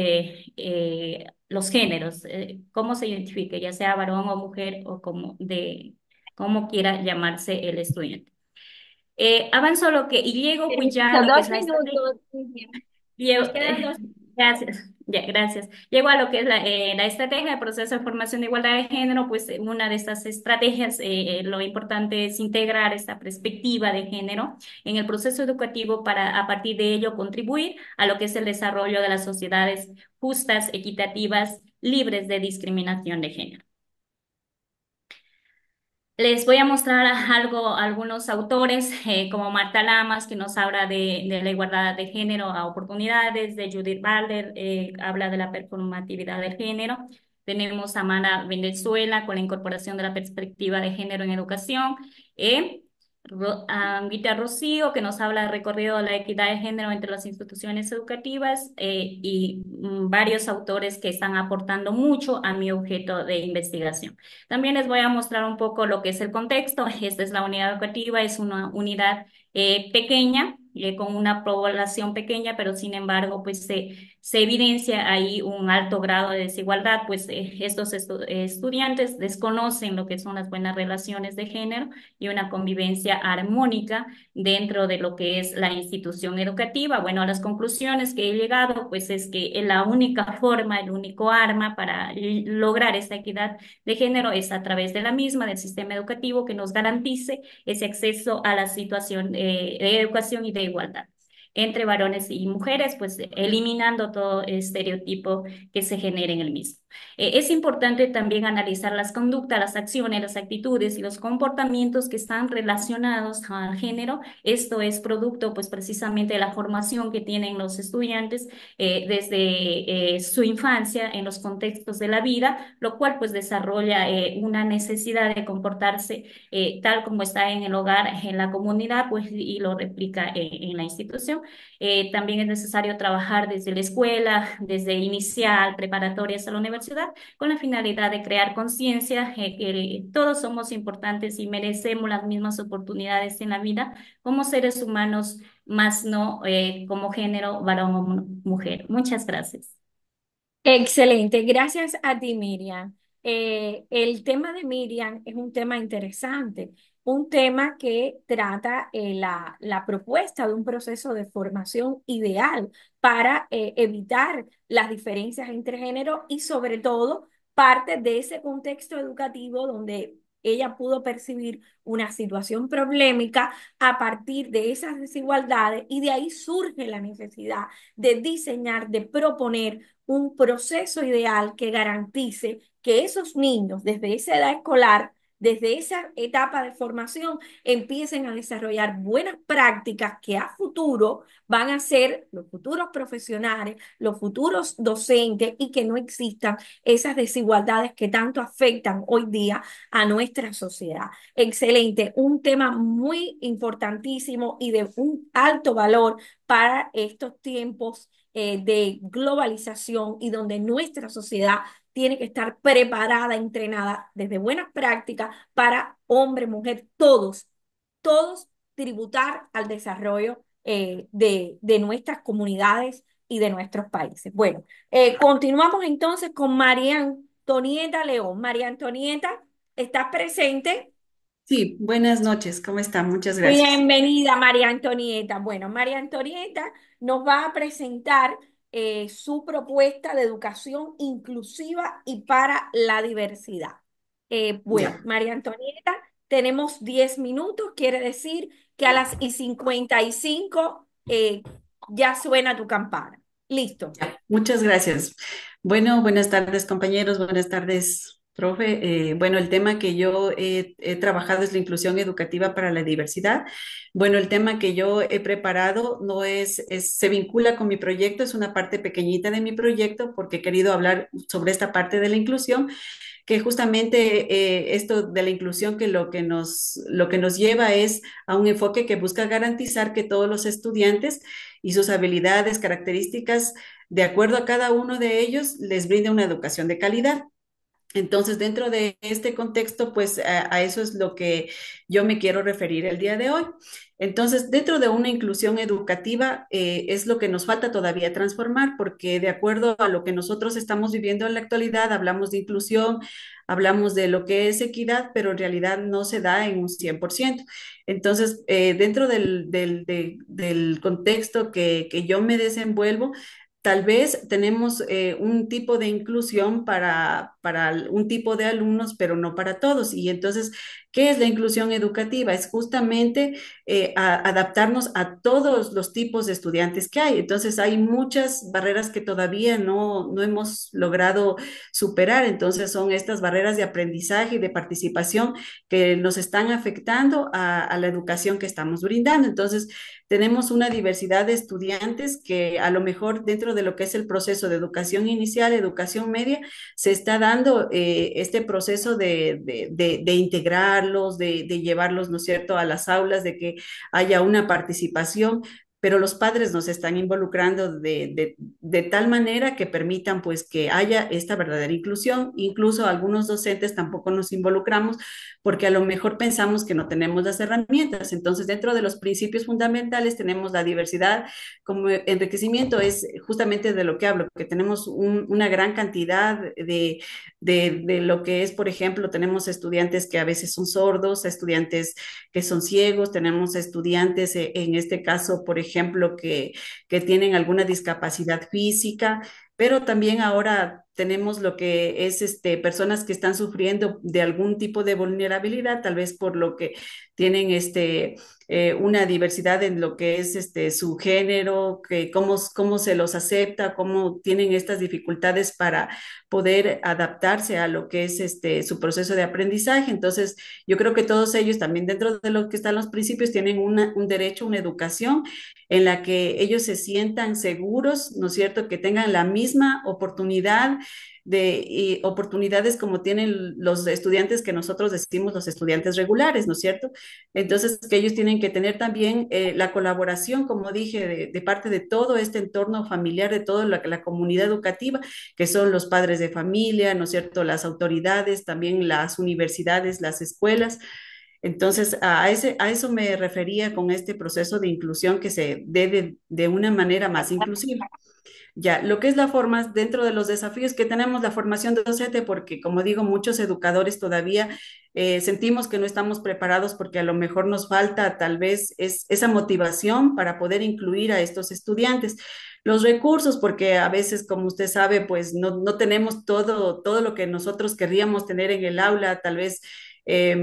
Speaker 5: los géneros, cómo se identifique, ya sea varón o mujer o como de cómo quiera llamarse el estudiante. Eh, avanzo lo que, y llego pues ya la minutos, gracias, ya, gracias. Llego a lo que es la, eh, la, estrategia de proceso de formación de igualdad de género, pues una de estas estrategias, eh, lo importante es integrar esta perspectiva de género en el proceso educativo para a partir de ello contribuir a lo que es el desarrollo de las sociedades justas, equitativas, libres de discriminación de género. Les voy a mostrar algo, algunos autores eh, como Marta Lamas, que nos habla de, la igualdad de género a oportunidades, de Judith Balder, eh, habla de la performatividad del género. Tenemos a Amanda Venezuela con la incorporación de la perspectiva de género en educación. Eh, Anguita Rocío, que nos habla del recorrido de la equidad de género entre las instituciones educativas eh, y mm, varios autores que están aportando mucho a mi objeto de investigación. También les voy a mostrar un poco lo que es el contexto. Esta es la unidad educativa, es una unidad eh, pequeña, eh, con una población pequeña, pero sin embargo, pues se, se evidencia ahí un alto grado de desigualdad, pues eh, estos estudiantes desconocen lo que son las buenas relaciones de género y una convivencia armónica dentro de lo que es la institución educativa. Bueno, las conclusiones que he llegado, pues es que la única forma, el único arma para lograr esta equidad de género es a través de la misma, del sistema educativo que nos garantice ese acceso a la situación de educación y de igualdad entre varones y mujeres, pues eliminando todo estereotipo que se genere en el mismo. Eh, es importante también analizar las conductas, las acciones, las actitudes y los comportamientos que están relacionados al género. Esto es producto, pues, precisamente de la formación que tienen los estudiantes eh, desde eh, su infancia en los contextos de la vida, lo cual, pues, desarrolla una necesidad de comportarse tal como está en el hogar, en la comunidad, pues, y lo replica en la institución. También es necesario trabajar desde la escuela, desde inicial, preparatoria hasta la universidad con la finalidad de crear conciencia eh, que todos somos importantes y merecemos las mismas oportunidades en la vida como seres humanos, más no eh, como género varón o mujer. Muchas gracias.
Speaker 1: Excelente, gracias a ti, Miriam. Eh, el tema de Miriam es un tema interesante, un tema que trata la, la, propuesta de un proceso de formación ideal para evitar las diferencias entre género y sobre todo parte de ese contexto educativo donde ella pudo percibir una situación problemática a partir de esas desigualdades y de ahí surge la necesidad de diseñar, de proponer un proceso ideal que garantice que esos niños desde esa edad escolar desde esa etapa de formación empiecen a desarrollar buenas prácticas que a futuro van a ser los futuros profesionales, los futuros docentes y que no existan esas desigualdades que tanto afectan hoy día a nuestra sociedad. Excelente, un tema muy importantísimo y de un alto valor para estos tiempos eh, de globalización y donde nuestra sociedad tiene que estar preparada, entrenada desde buenas prácticas para hombre, mujer, todos, todos tributar al desarrollo eh, de, de, nuestras comunidades y de nuestros países. Bueno, eh, continuamos entonces con María Antonieta León. María Antonieta, ¿estás presente?
Speaker 6: Sí, buenas noches, ¿cómo está? Muchas gracias.
Speaker 1: Bienvenida, María Antonieta. Bueno, María Antonieta nos va a presentar eh, su propuesta de educación inclusiva y para la diversidad. Eh, bueno. María Antonieta, tenemos 10 minutos, quiere decir que a las y 55 eh, ya suena tu campana. Listo.
Speaker 6: Muchas gracias. Bueno, buenas tardes compañeros, buenas tardes Profe, eh, bueno, el tema que yo he, trabajado es la inclusión educativa para la diversidad. Bueno, el tema que yo he preparado no es, se vincula con mi proyecto, es una parte pequeñita de mi proyecto porque he querido hablar sobre esta parte de la inclusión, que justamente eh, esto de la inclusión que lo que, nos, lo que nos lleva es a un enfoque que busca garantizar que todos los estudiantes y sus habilidades, características, de acuerdo a cada uno de ellos, les brinde una educación de calidad. Entonces, dentro de este contexto, pues a, eso es lo que yo me quiero referir el día de hoy. Entonces, dentro de una inclusión educativa eh, es lo que nos falta todavía transformar, porque de acuerdo a lo que nosotros estamos viviendo en la actualidad, hablamos de inclusión, hablamos de lo que es equidad, pero en realidad no se da en un 100%. Entonces, eh, dentro del, del, de, del contexto que yo me desenvuelvo, Tal vez tenemos eh, un tipo de inclusión para, para un tipo de alumnos, pero no para todos. Y entonces, ¿qué es la inclusión educativa? Es justamente eh, adaptarnos a todos los tipos de estudiantes que hay. Entonces, hay muchas barreras que todavía no, no hemos logrado superar. Entonces, son estas barreras de aprendizaje y de participación que nos están afectando a, a la educación que estamos brindando. Entonces, tenemos una diversidad de estudiantes que a lo mejor dentro de lo que es el proceso de educación inicial, educación media, se está dando eh, este proceso de, de, de, de integrarlos, de, llevarlos, ¿no es cierto?, a las aulas, de que haya una participación, pero los padres nos están involucrando de, de, de, tal manera que permitan pues que haya esta verdadera inclusión. Incluso algunos docentes tampoco nos involucramos porque a lo mejor pensamos que no tenemos las herramientas. Entonces, dentro de los principios fundamentales tenemos la diversidad como enriquecimiento, es justamente de lo que hablo, que tenemos un, una gran cantidad de, de, de, lo que es, por ejemplo, tenemos estudiantes que a veces son sordos, estudiantes que son ciegos, tenemos estudiantes, eh, en este caso, por ejemplo, que, que tienen alguna discapacidad física, pero también ahora tenemos lo que es este, personas que están sufriendo de algún tipo de vulnerabilidad, tal vez por lo que tienen este, eh, una diversidad en lo que es este, su género, que cómo, cómo se los acepta, cómo tienen estas dificultades para poder adaptarse a lo que es este, su proceso de aprendizaje. Entonces, yo creo que todos ellos también dentro de lo que están los principios tienen una, un derecho, una educación en la que ellos se sientan seguros, ¿no es cierto?, que tengan la misma oportunidad de oportunidades como tienen los estudiantes que nosotros decimos los estudiantes regulares, ¿no es cierto? Entonces, que ellos tienen que tener también eh, la colaboración, como dije, de, de, parte de todo este entorno familiar, de toda la, la, comunidad educativa, que son los padres de familia, ¿no es cierto? Las autoridades, también las universidades, las escuelas. Entonces, a, ese, a eso me refería con este proceso de inclusión que se debe de una manera más inclusiva. Ya, lo que es la forma, dentro de los desafíos que tenemos la formación docente, porque como digo, muchos educadores todavía eh, sentimos que no estamos preparados porque a lo mejor nos falta tal vez es, esa motivación para poder incluir a estos estudiantes. Los recursos, porque a veces, como usted sabe, pues no, no tenemos todo, todo lo que nosotros querríamos tener en el aula, tal vez eh,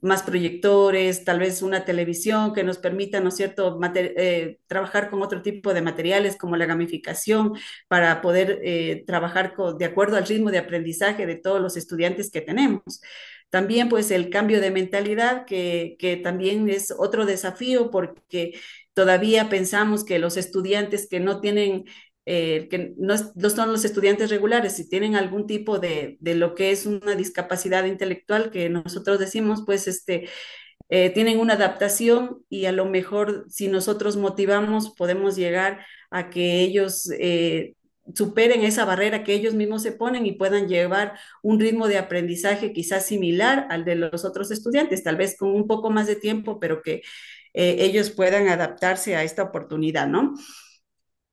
Speaker 6: más proyectores, tal vez una televisión que nos permita, ¿no es cierto?, eh, trabajar con otro tipo de materiales como la gamificación para poder eh, trabajar de acuerdo al ritmo de aprendizaje de todos los estudiantes que tenemos. También pues el cambio de mentalidad, que, que también es otro desafío porque todavía pensamos que los estudiantes que no tienen eh, que no, son los estudiantes regulares, si tienen algún tipo de, de, lo que es una discapacidad intelectual, que nosotros decimos, pues este, eh, tienen una adaptación y a lo mejor si nosotros motivamos podemos llegar a que ellos eh, superen esa barrera que ellos mismos se ponen y puedan llevar un ritmo de aprendizaje quizás similar al de los otros estudiantes, tal vez con un poco más de tiempo, pero que eh, ellos puedan adaptarse a esta oportunidad, ¿no?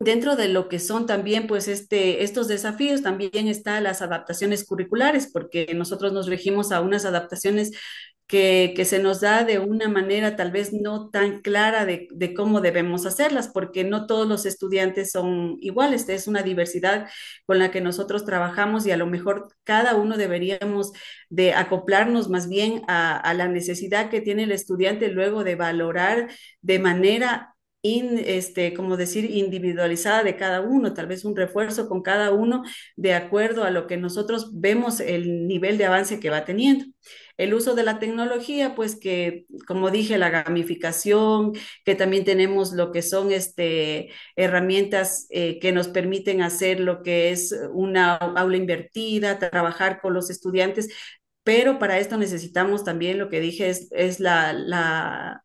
Speaker 6: Dentro de lo que son también, pues, este, estos desafíos, también están las adaptaciones curriculares, porque nosotros nos regimos a unas adaptaciones que, que, se nos da de una manera tal vez no tan clara de, cómo debemos hacerlas, porque no todos los estudiantes son iguales, es una diversidad con la que nosotros trabajamos y a lo mejor cada uno deberíamos de acoplarnos más bien a, a la necesidad que tiene el estudiante luego de valorar de manera In, este, como decir, individualizada de cada uno, tal vez un refuerzo con cada uno de acuerdo a lo que nosotros vemos el nivel de avance que va teniendo. El uso de la tecnología, pues que, como dije, la gamificación, que también tenemos lo que son este, herramientas eh, que nos permiten hacer lo que es una aula invertida, trabajar con los estudiantes, pero para esto necesitamos también lo que dije es, es la, la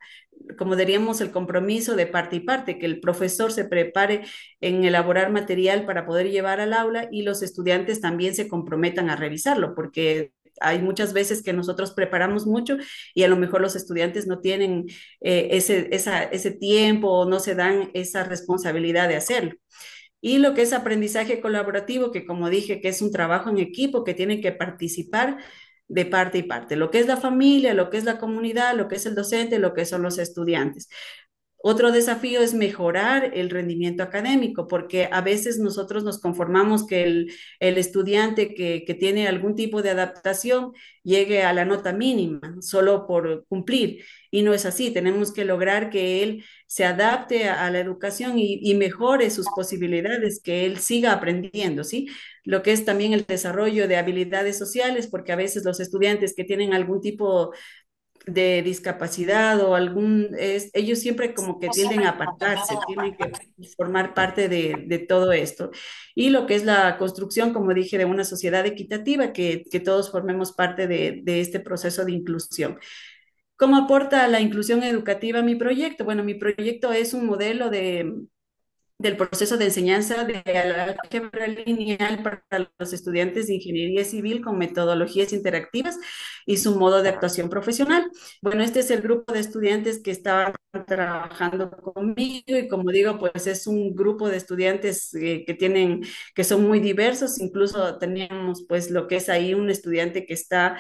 Speaker 6: como diríamos, el compromiso de parte y parte, que el profesor se prepare en elaborar material para poder llevar al aula y los estudiantes también se comprometan a revisarlo, porque hay muchas veces que nosotros preparamos mucho y a lo mejor los estudiantes no tienen eh, ese, ese tiempo o no se dan esa responsabilidad de hacerlo. Y lo que es aprendizaje colaborativo, que como dije, que es un trabajo en equipo, que tiene que participar de parte y parte, lo que es la familia, lo que es la comunidad, lo que es el docente, lo que son los estudiantes. Otro desafío es mejorar el rendimiento académico, porque a veces nosotros nos conformamos que el, el estudiante que, que, tiene algún tipo de adaptación llegue a la nota mínima solo por cumplir. Y no es así, tenemos que lograr que él se adapte a, la educación y, y, mejore sus posibilidades, que él siga aprendiendo, ¿sí? Lo que es también el desarrollo de habilidades sociales, porque a veces los estudiantes que tienen algún tipo de discapacidad o algún, es, ellos siempre como que tienden a apartarse, tienen que formar parte de, de, todo esto. Y lo que es la construcción, como dije, de una sociedad equitativa, que, que todos formemos parte de, de, este proceso de inclusión. ¿Cómo aporta la inclusión educativa a mi proyecto? Bueno, mi proyecto es un modelo de, del proceso de enseñanza de álgebra lineal para los estudiantes de ingeniería civil con metodologías interactivas y su modo de actuación profesional. Bueno, este es el grupo de estudiantes que estaban trabajando conmigo y como digo, pues es un grupo de estudiantes eh, que tienen, que son muy diversos, incluso teníamos pues lo que es ahí un estudiante que está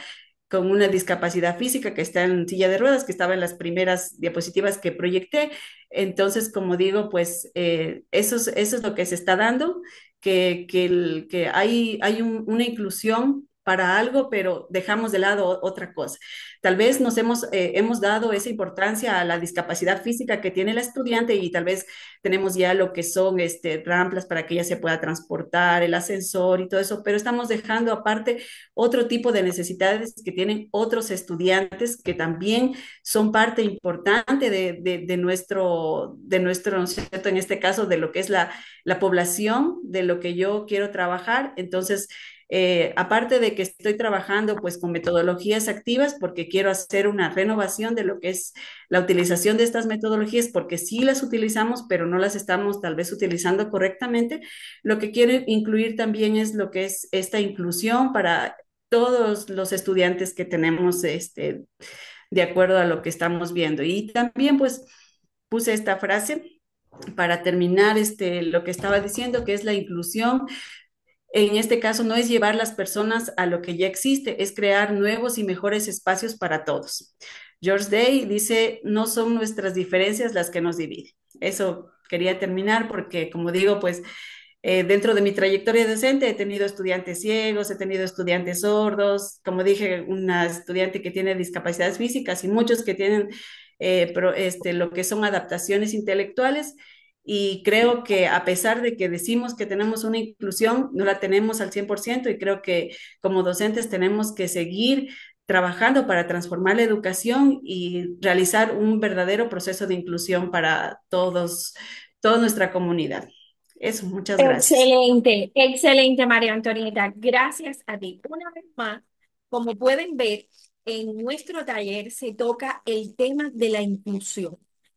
Speaker 6: con una discapacidad física que está en silla de ruedas, que estaba en las primeras diapositivas que proyecté. Entonces, como digo, pues eh, eso, es, eso es lo que se está dando, que, que, el, que hay, hay un, una inclusión para algo, pero dejamos de lado otra cosa. Tal vez nos hemos, eh, hemos dado esa importancia a la discapacidad física que tiene la estudiante y tal vez tenemos ya lo que son este, ramplas para que ella se pueda transportar, el ascensor y todo eso, pero estamos dejando aparte otro tipo de necesidades que tienen otros estudiantes que también son parte importante de, nuestro, de nuestro. En este caso, de lo que es la población, de lo que yo quiero trabajar. Entonces, eh, aparte de que estoy trabajando pues con metodologías activas porque quiero hacer una renovación de lo que es la utilización de estas metodologías porque sí las utilizamos pero no las estamos tal vez utilizando correctamente, lo que quiero incluir también es lo que es esta inclusión para todos los estudiantes que tenemos este, de acuerdo a lo que estamos viendo. Y también pues puse esta frase para terminar este, lo que estaba diciendo, que es la inclusión en este caso no es llevar las personas a lo que ya existe, es crear nuevos y mejores espacios para todos. George Day dice, no son nuestras diferencias las que nos dividen. Eso quería terminar porque, como digo, pues eh, dentro de mi trayectoria docente he tenido estudiantes ciegos, he tenido estudiantes sordos, como dije, una estudiante que tiene discapacidades físicas y muchos que tienen eh, pero, este, lo que son adaptaciones intelectuales y creo que a pesar de que decimos que tenemos una inclusión, no la tenemos al 100% y creo que como docentes tenemos que seguir trabajando para transformar la educación y realizar un verdadero proceso de inclusión para todos, toda nuestra comunidad. Eso, muchas gracias.
Speaker 1: Excelente, excelente, María Antonieta. Gracias a ti. Una vez más, como pueden ver, en nuestro taller se toca el tema de la inclusión,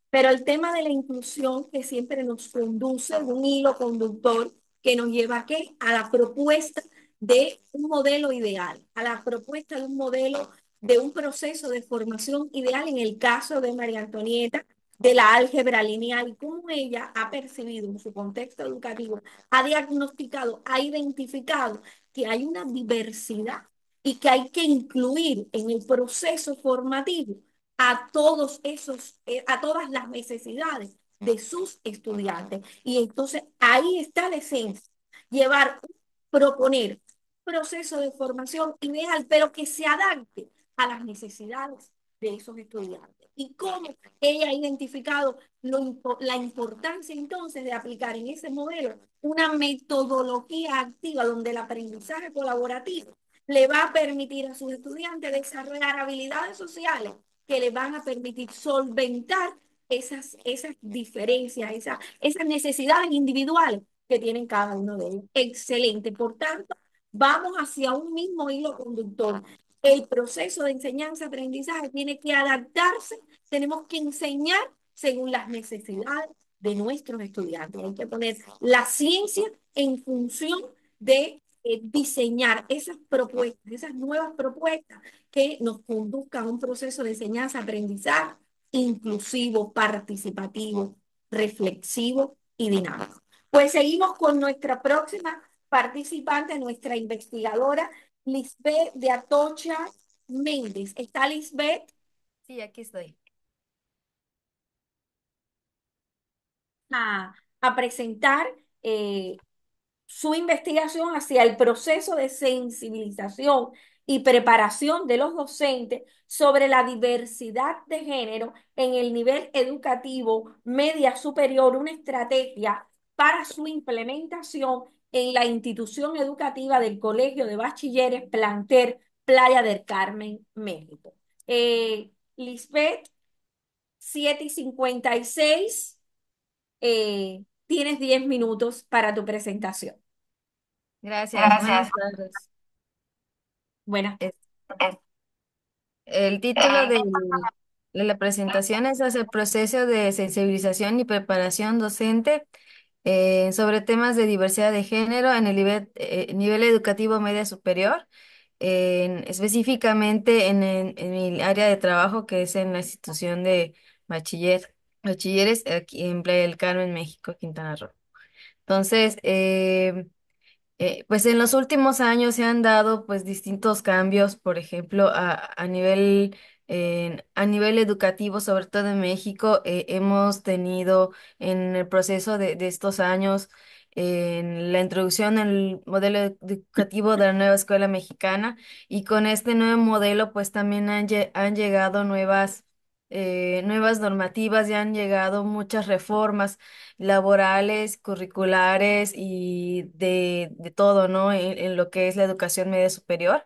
Speaker 1: pero el tema de la inclusión que siempre nos conduce, un hilo conductor que nos lleva a qué? A la propuesta de un modelo ideal, a la propuesta de un modelo de un proceso de formación ideal en el caso de María Antonieta, de la álgebra lineal cómo ella ha percibido en su contexto educativo, ha diagnosticado, ha identificado que hay una diversidad y que hay que incluir en el proceso formativo a todos esos, eh, a todas las necesidades de sus estudiantes. Y entonces ahí está la esencia, llevar, proponer proceso de formación ideal, pero que se adapte a las necesidades de esos estudiantes. Y cómo ella ha identificado lo, la importancia entonces de aplicar en ese modelo una metodología activa donde el aprendizaje colaborativo le va a permitir a sus estudiantes desarrollar habilidades sociales que le van a permitir solventar esas, esas diferencias, esas, esas necesidades individuales que tienen cada uno de ellos. Excelente. Por tanto, vamos hacia un mismo hilo conductor. El proceso de enseñanza-aprendizaje tiene que adaptarse, tenemos que enseñar según las necesidades de nuestros estudiantes. Hay que poner la ciencia en función de eh, diseñar esas propuestas, esas nuevas propuestas que nos conduzcan a un proceso de enseñanza-aprendizaje inclusivo, participativo, reflexivo y dinámico. Pues seguimos con nuestra próxima participante, nuestra investigadora, Lisbeth de Atocha Méndez. ¿Está Lisbeth?
Speaker 7: Sí, aquí estoy.
Speaker 1: A, a presentar eh, su investigación hacia el proceso de sensibilización y preparación de los docentes sobre la diversidad de género en el nivel educativo media superior, una estrategia para su implementación en la institución educativa del Colegio de Bachilleres Planter Playa del Carmen, México. Eh, Lisbeth, 7 y 56, eh, tienes 10 minutos para tu presentación.
Speaker 7: Gracias. Buenas tardes.
Speaker 1: Buenas.
Speaker 7: El título de, de la presentación es hacer proceso de sensibilización y preparación docente eh, sobre temas de diversidad de género en el nivel, eh, nivel educativo media superior, en- específicamente en, el- en mi área de trabajo que es en la institución de bachiller, bachilleres aquí en Playa del Carmen, México, Quintana Roo. Entonces, eh, eh, pues en los últimos años se han dado pues distintos cambios, por ejemplo, a, a nivel, a nivel educativo, sobre todo en México, eh, hemos tenido en el proceso de, de estos años en la introducción al modelo educativo de la nueva escuela mexicana y con este nuevo modelo pues también han llegado nuevas, eh, nuevas normativas y han llegado muchas reformas laborales, curriculares y de, de todo, ¿no? En, en lo que es la educación media superior.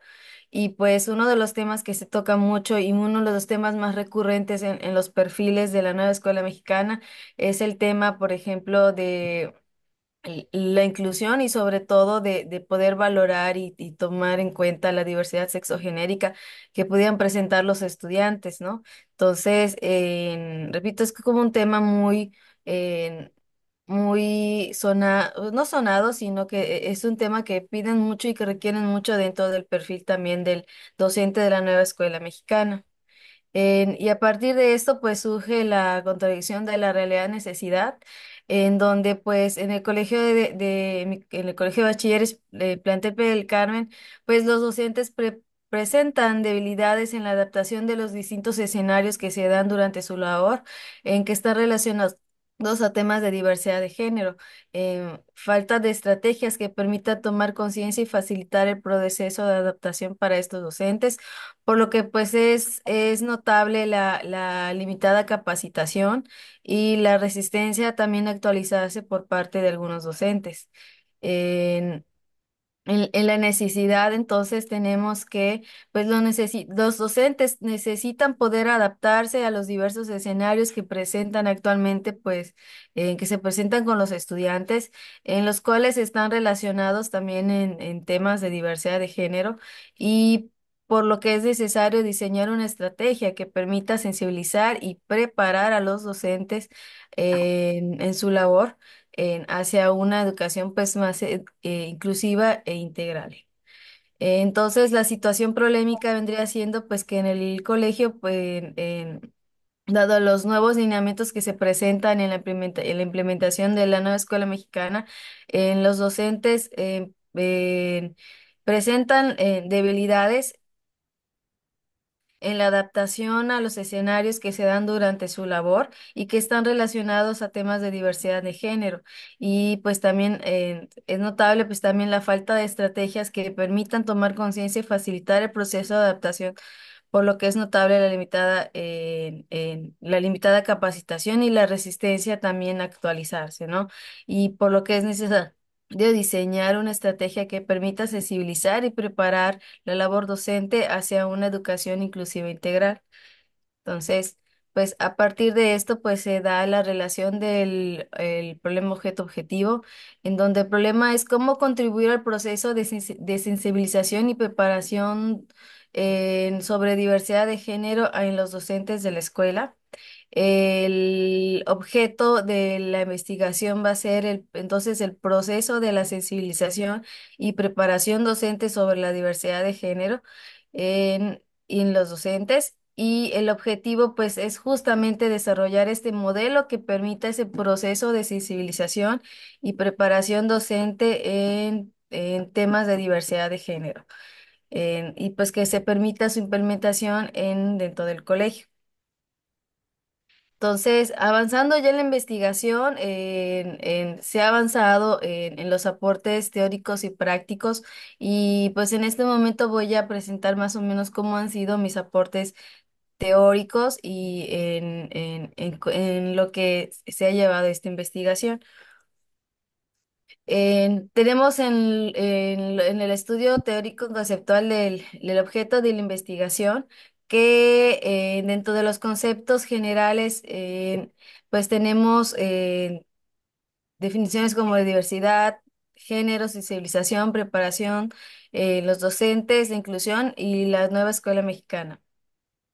Speaker 7: Y pues uno de los temas que se toca mucho y uno de los temas más recurrentes en, en los perfiles de la nueva escuela mexicana es el tema, por ejemplo, de la inclusión y sobre todo de, de poder valorar y, y tomar en cuenta la diversidad sexogenérica que pudieran presentar los estudiantes, ¿no? Entonces, en- repito, es como un tema muy, muy sonado, no sonado, sino que e, es un tema que piden mucho y que requieren mucho dentro del perfil también del docente de la nueva escuela mexicana. Y a partir de esto, pues surge la contradicción de la realidad necesidad, en donde pues en el colegio de, de mi- en el colegio de bachilleres de Plantel del Carmen, pues los docentes pre- presentan debilidades en la adaptación de los distintos escenarios que se dan durante su labor, en que están relacionados a temas de diversidad de género, em, falta de estrategias que permitan tomar conciencia y facilitar el proceso de adaptación para estos docentes por lo que pues es, es notable la, la limitada capacitación y la resistencia también a actualizarse por parte de algunos docentes. En- En, la necesidad, entonces tenemos que, pues los, necesi- los docentes necesitan poder adaptarse a los diversos escenarios que presentan actualmente, pues, eh, que se presentan con los estudiantes, en los cuales están relacionados también en, en temas de diversidad de género y por lo que es necesario diseñar una estrategia que permita sensibilizar y preparar a los docentes en en su labor en- hacia una educación pues más eh, eh, inclusiva e integral. Entonces, la situación problemática vendría siendo pues que en el colegio, pues, dado los nuevos lineamientos que se presentan en la implementa- en la implementación de la nueva escuela mexicana, en los docentes eh, presentan debilidades en la adaptación a los escenarios que se dan durante su labor y que están relacionados a temas de diversidad de género. Y pues también eh, es notable pues también la falta de estrategias que permitan tomar conciencia y facilitar el proceso de adaptación, por lo que es notable la limitada, eh, la limitada capacitación y la resistencia también a actualizarse, ¿no? Y por lo que es necesario de diseñar una estrategia que permita sensibilizar y preparar la labor docente hacia una educación inclusiva e integral. Entonces, pues a partir de esto, pues se da la relación del el problema objeto-objetivo, en donde el problema es cómo contribuir al proceso de, sensi- de sensibilización y preparación sobre diversidad de género en los docentes de la escuela. El objeto de la investigación va a ser el, entonces el proceso de la sensibilización y preparación docente sobre la diversidad de género en, los docentes. Y el objetivo, pues, es justamente desarrollar este modelo que permita ese proceso de sensibilización y preparación docente en, temas de diversidad de género. Y pues que se permita su implementación en, dentro del colegio. Entonces, avanzando ya en la investigación, se ha avanzado en, los aportes teóricos y prácticos y pues en este momento voy a presentar más o menos cómo han sido mis aportes teóricos y en, en, en lo que se ha llevado esta investigación. En- tenemos en, en en el estudio teórico conceptual del, del objeto de la investigación que eh, dentro de los conceptos generales eh, pues tenemos eh, definiciones como de diversidad, género, sensibilización, preparación, los docentes, la inclusión y la nueva escuela mexicana.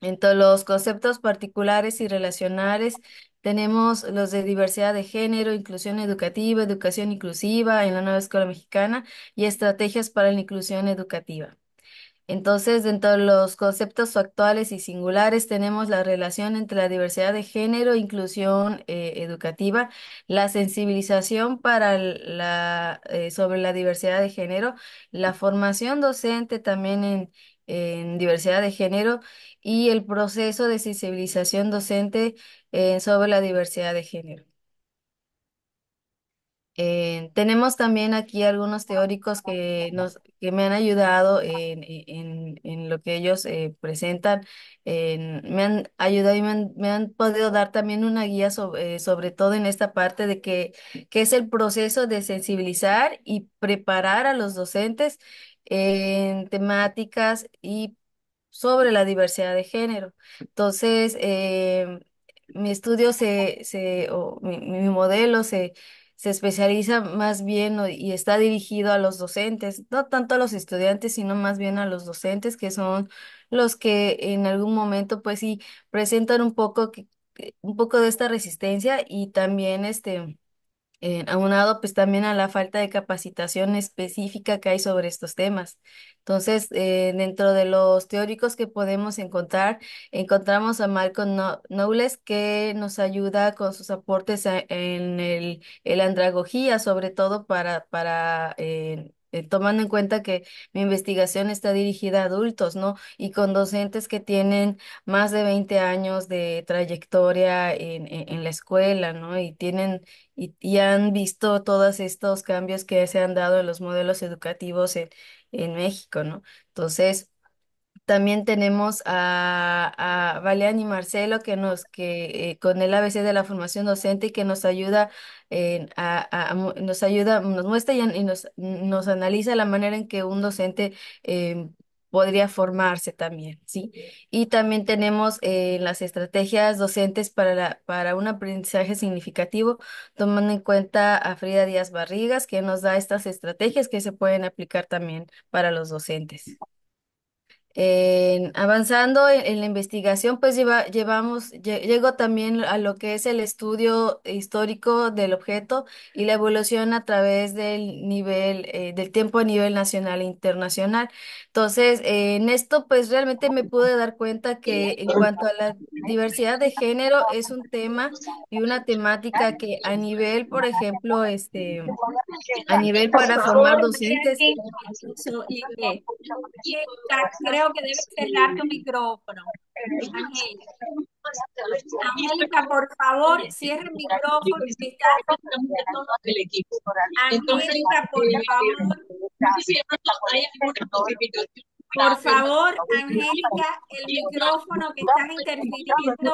Speaker 7: Entre los conceptos particulares y relacionales tenemos los de diversidad de género, inclusión educativa, educación inclusiva en la nueva escuela mexicana y estrategias para la inclusión educativa. Entonces, dentro de los conceptos actuales y singulares tenemos la relación entre la diversidad de género, inclusión eh, educativa, la sensibilización para la, eh, sobre la diversidad de género, la formación docente también en, diversidad de género y el proceso de sensibilización docente eh, sobre la diversidad de género. Eh, tenemos también aquí algunos teóricos que nos que me han ayudado en, en, en lo que ellos eh, presentan. En- me han ayudado y me han, me han podido dar también una guía sobre, sobre todo en esta parte de que, que es el proceso de sensibilizar y preparar a los docentes en temáticas y sobre la diversidad de género. Entonces, eh, mi estudio se, se, o mi modelo se, se especializa más bien y está dirigido a los docentes, no tanto a los estudiantes, sino más bien a los docentes, que son los que en algún momento, pues sí, presentan un poco, un poco de esta resistencia y también este eh, aunado pues también a la falta de capacitación específica que hay sobre estos temas. Entonces, eh, dentro de los teóricos que podemos encontrar, encontramos a Malcolm Kno- Knowles que nos ayuda con sus aportes en el, el andragogía, sobre todo para, para eh, eh, tomando en cuenta que mi investigación está dirigida a adultos, ¿no? Y con docentes que tienen más de 20 años de trayectoria en, en en la escuela, ¿no? Y tienen y, y han visto todos estos cambios que se han dado en los modelos educativos en, en México, ¿no? Entonces, también tenemos a, a Valiani Marcelo, que nos, que eh, con el ABC de la formación docente y que nos ayuda, a, nos ayuda, nos muestra y, y nos, nos analiza la manera en que un docente eh, podría formarse también, ¿sí? Y también tenemos eh, las estrategias docentes para, para un aprendizaje significativo, tomando en cuenta a Frida Díaz Barrigas, que nos da estas estrategias que se pueden aplicar también para los docentes. Avanzando en, la investigación, pues lleva, llevamos, lle- llego también a lo que es el estudio histórico del objeto y la evolución a través del nivel, eh, del tiempo a nivel nacional e internacional. Entonces, eh, en esto, pues realmente me pude dar cuenta que en cuanto a la diversidad de género, es un tema y una temática que a nivel, por ejemplo, este, a nivel para formar docentes.
Speaker 1: Creo que debes cerrar tu micrófono. Angélica, Angélica, por favor, cierra el micrófono. que estás- Angélica, por favor. Por favor, Angélica, el micrófono que estás interfiriendo.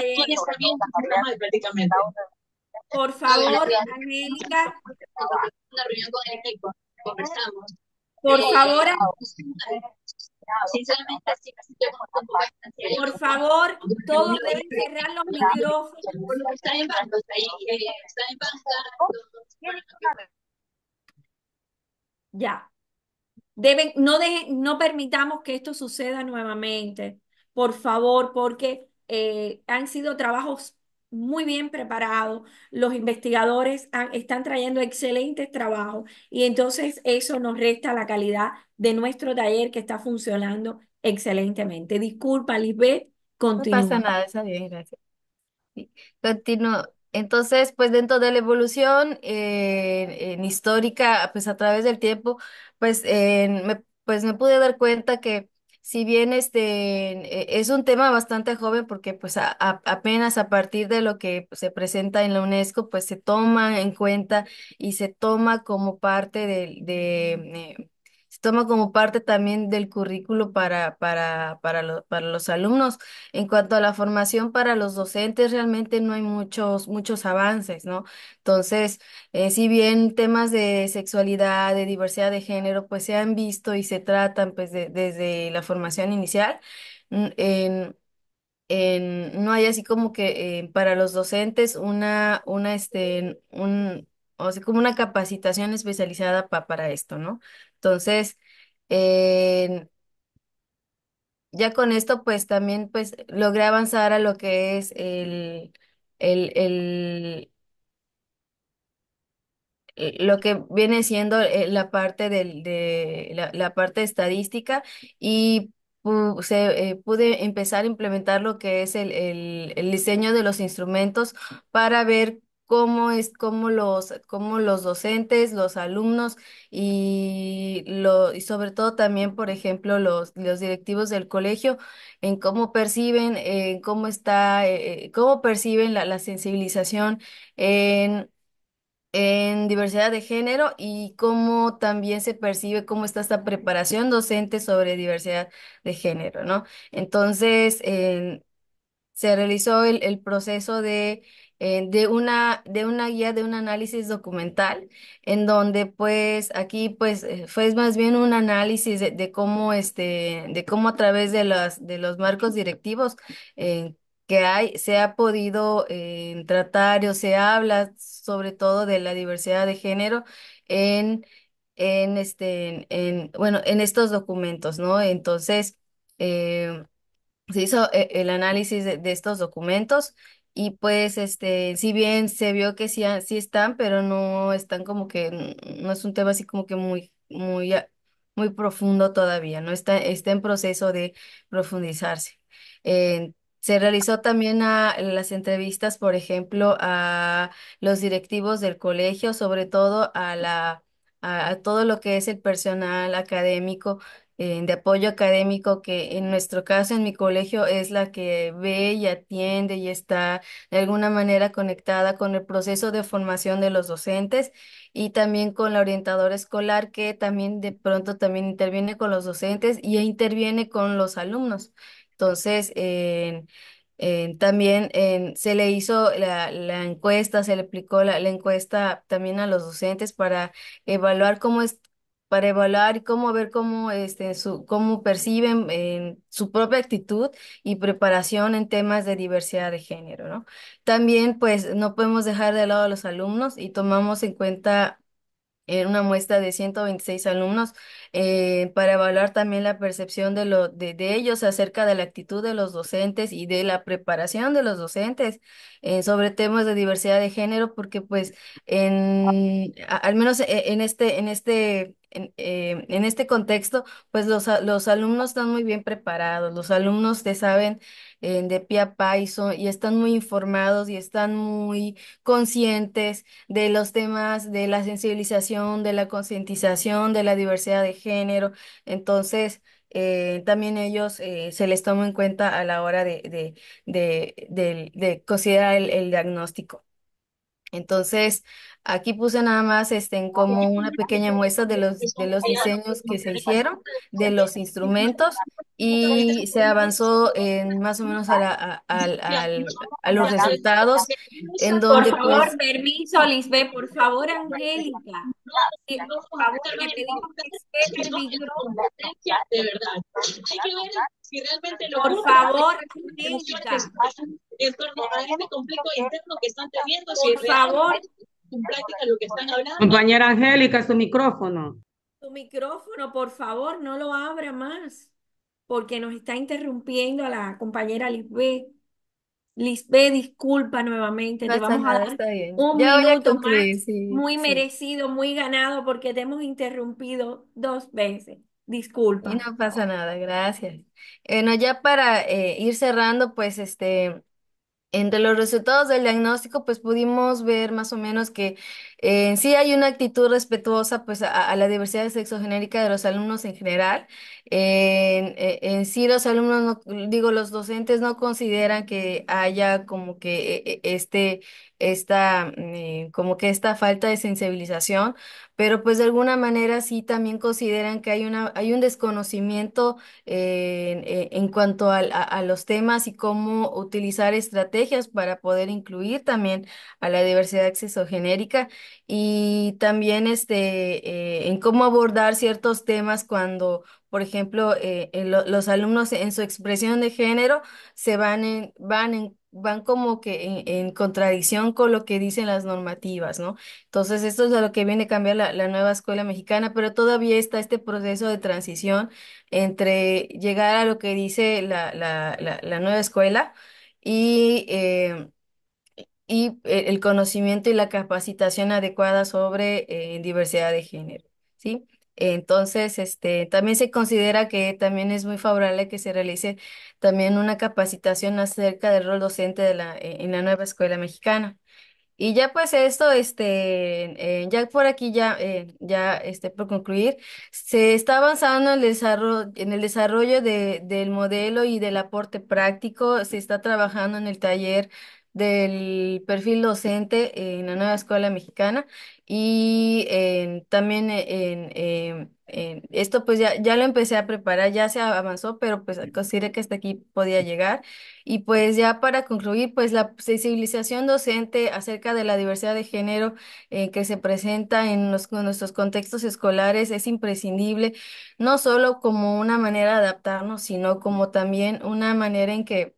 Speaker 1: eh, Por favor, Angélica. Por favor, por favor, todos deben cerrar los micrófonos. Ya. Deben, no dejen, no permitamos que esto suceda nuevamente, por favor, porque eh, han sido trabajos muy bien preparados. Los investigadores han- están trayendo excelentes trabajos y entonces eso nos resta la calidad de nuestro taller que está funcionando excelentemente. Disculpa, Lisbeth,
Speaker 7: no pasa
Speaker 1: continúa.
Speaker 7: nada, está bien, gracias. Sí, Continúo. Entonces, pues dentro de la evolución eh, en histórica, pues a través del tiempo, pues, eh, me, pues me pude dar cuenta que si bien este eh, es un tema bastante joven, porque pues a- a- apenas a partir de lo que se presenta en la UNESCO, pues se toma en cuenta y se toma como parte del- de, eh, se toma como parte también del currículo para, para, para, lo- para los alumnos. En cuanto a la formación para los docentes, realmente no hay muchos, muchos avances, ¿no? Entonces, eh, si bien temas de sexualidad, de diversidad de género, pues se han visto y se tratan pues de- desde la formación inicial, en- en- no hay así como que eh, para los docentes una, una, este, un, o sea, como una capacitación especializada pa- para esto, ¿no? Entonces, ya con esto, pues también pues logré avanzar a lo que es el, el, el, eh, lo que viene siendo eh, la parte del, de la, la parte estadística y se, eh, pude empezar a implementar lo que es el, el, el diseño de los instrumentos para ver cómo es, cómo los, cómo los docentes, los alumnos y, lo, y sobre todo también, por ejemplo, los, los directivos del colegio, en cómo perciben, en cómo está, eh, eh, cómo perciben la, la sensibilización en diversidad de género y cómo también se percibe cómo está esta preparación docente sobre diversidad de género, ¿no? Entonces, en- se realizó el, el proceso de, eh, de una, de una guía de un análisis documental, en donde pues aquí pues eh, fue más bien un análisis de, cómo este, de cómo a través de las, de los marcos directivos eh, que hay, se ha podido tratar o se habla sobre todo de la diversidad de género en, en este, en, en, bueno, en estos documentos, ¿no? Entonces, se hizo el análisis de estos documentos y pues este, si bien se vio que sí, sí están, pero no están como que, no es un tema así como que muy, muy, a- muy profundo todavía, no está, está en proceso de profundizarse. Se realizó también a, las entrevistas, por ejemplo, a los directivos del colegio, sobre todo a la, a todo lo que es el personal académico eh, de apoyo académico, que en nuestro caso, en mi colegio, es la que ve y atiende y está de alguna manera conectada con el proceso de formación de los docentes y también con la orientadora escolar, que también de pronto también interviene con los docentes y interviene con los alumnos. Entonces, en eh, también eh, se le hizo la, la encuesta, se le aplicó la, la encuesta también a los docentes para evaluar cómo es, para evaluar y cómo ver cómo, este, su, cómo perciben eh, su propia actitud y preparación en temas de diversidad de género, ¿no? También, pues, no podemos dejar de lado a los alumnos y tomamos en cuenta en una muestra de 126 alumnos eh, para evaluar también la percepción de, lo, de, de ellos acerca de la actitud de los docentes y de la preparación de los docentes eh, sobre temas de diversidad de género, porque pues en, al menos en este, en este, en, eh, en este contexto, pues los, los alumnos están muy bien preparados, los alumnos te saben eh, de pie a pa y, están muy informados y están muy conscientes de los temas de la sensibilización, de la concientización, de la diversidad de género. Entonces, eh, también ellos se les toma en cuenta a la hora de, de, de, de considerar el, el diagnóstico. Entonces, aquí puse nada más este, como una pequeña muestra de los, de los diseños que se hicieron, de los instrumentos, y se avanzó en más o menos a, la- a, al- a los resultados, en
Speaker 1: Por
Speaker 7: donde
Speaker 1: favor,
Speaker 7: pues
Speaker 1: permiso, Lisbeth, por favor, Angélica. Por favor, le pedimos que micrófono.
Speaker 8: de verdad. Hay que ver si realmente lo
Speaker 1: Por favor, Angélica.
Speaker 8: en torno a este conflicto interno que están teniendo, si
Speaker 1: Por favor,
Speaker 8: en práctica lo que están hablando.
Speaker 9: Compañera Angélica, su micrófono.
Speaker 1: tu micrófono, por favor, no lo abra más, porque nos está interrumpiendo a la compañera Lisbeth. Lisbeth, disculpa nuevamente,
Speaker 7: no
Speaker 1: te
Speaker 7: está
Speaker 1: vamos a dar un
Speaker 7: Ya voy a
Speaker 1: minuto
Speaker 7: concluir,
Speaker 1: más,
Speaker 7: sí,
Speaker 1: muy
Speaker 7: sí.
Speaker 1: merecido, muy ganado, porque te hemos interrumpido dos veces.
Speaker 7: Y
Speaker 1: Disculpa.
Speaker 7: no pasa nada, gracias. Bueno, ya para eh, ir cerrando, pues este, entre los resultados del diagnóstico, pues pudimos ver más o menos que eh, sí hay una actitud respetuosa pues a, la diversidad sexogenérica de los alumnos en general. En, eh, en sí los alumnos, no- digo, los docentes no consideran que haya como que eh, eh, este, esta, eh, como que esta falta de sensibilización, pero pues de alguna manera sí también consideran que hay una, hay un desconocimiento eh, en, en cuanto a, los temas y cómo utilizar estrategias para poder incluir también a la diversidad sexogenérica y también este, eh, en cómo abordar ciertos temas cuando, por ejemplo, eh, en lo- los alumnos en su expresión de género se van en, van en, van como que en, en contradicción con lo que dicen las normativas, ¿no? Entonces, esto es a lo que viene a cambiar la, la nueva escuela mexicana, pero todavía está este proceso de transición entre llegar a lo que dice la, la, la, nueva escuela y, eh, y eh, el conocimiento y la capacitación adecuada sobre eh, diversidad de género, ¿sí? Entonces, este, también se considera que también es muy favorable que se realice también una capacitación acerca del rol docente de la, en la nueva escuela mexicana. Y ya pues esto, este, eh, ya por aquí ya, eh, ya este, por concluir, se está avanzando en el desarrollo, en el desarrollo de, del modelo y del aporte práctico, se está trabajando en el taller del perfil docente en la nueva escuela mexicana y en- también en, en- en- esto pues ya, ya lo empecé a preparar, ya se avanzó, pero pues consideré que hasta aquí podía llegar. Y pues ya para concluir, pues la sensibilización docente acerca de la diversidad de género eh, que se presenta en, los- en nuestros contextos escolares es imprescindible, no solo como una manera de adaptarnos, sino como también una manera en que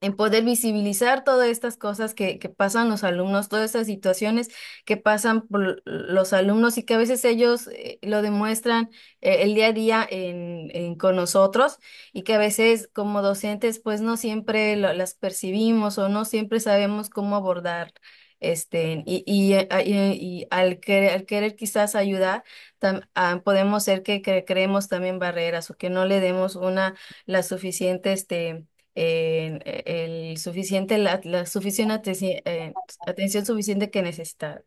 Speaker 7: en poder visibilizar todas estas cosas que, que pasan los alumnos, todas estas situaciones que pasan por los alumnos y que a veces ellos eh, lo demuestran eh, el día a día en, con nosotros y que a veces como docentes pues no siempre lo- las percibimos o no siempre sabemos cómo abordar. Este, y, y, eh, al querer quizás ayudar, tam- ah, podemos ser que, que creemos también barreras o que no le demos una la suficiente este, e- el suficiente, la, suficiente eh, atención suficiente que necesitar.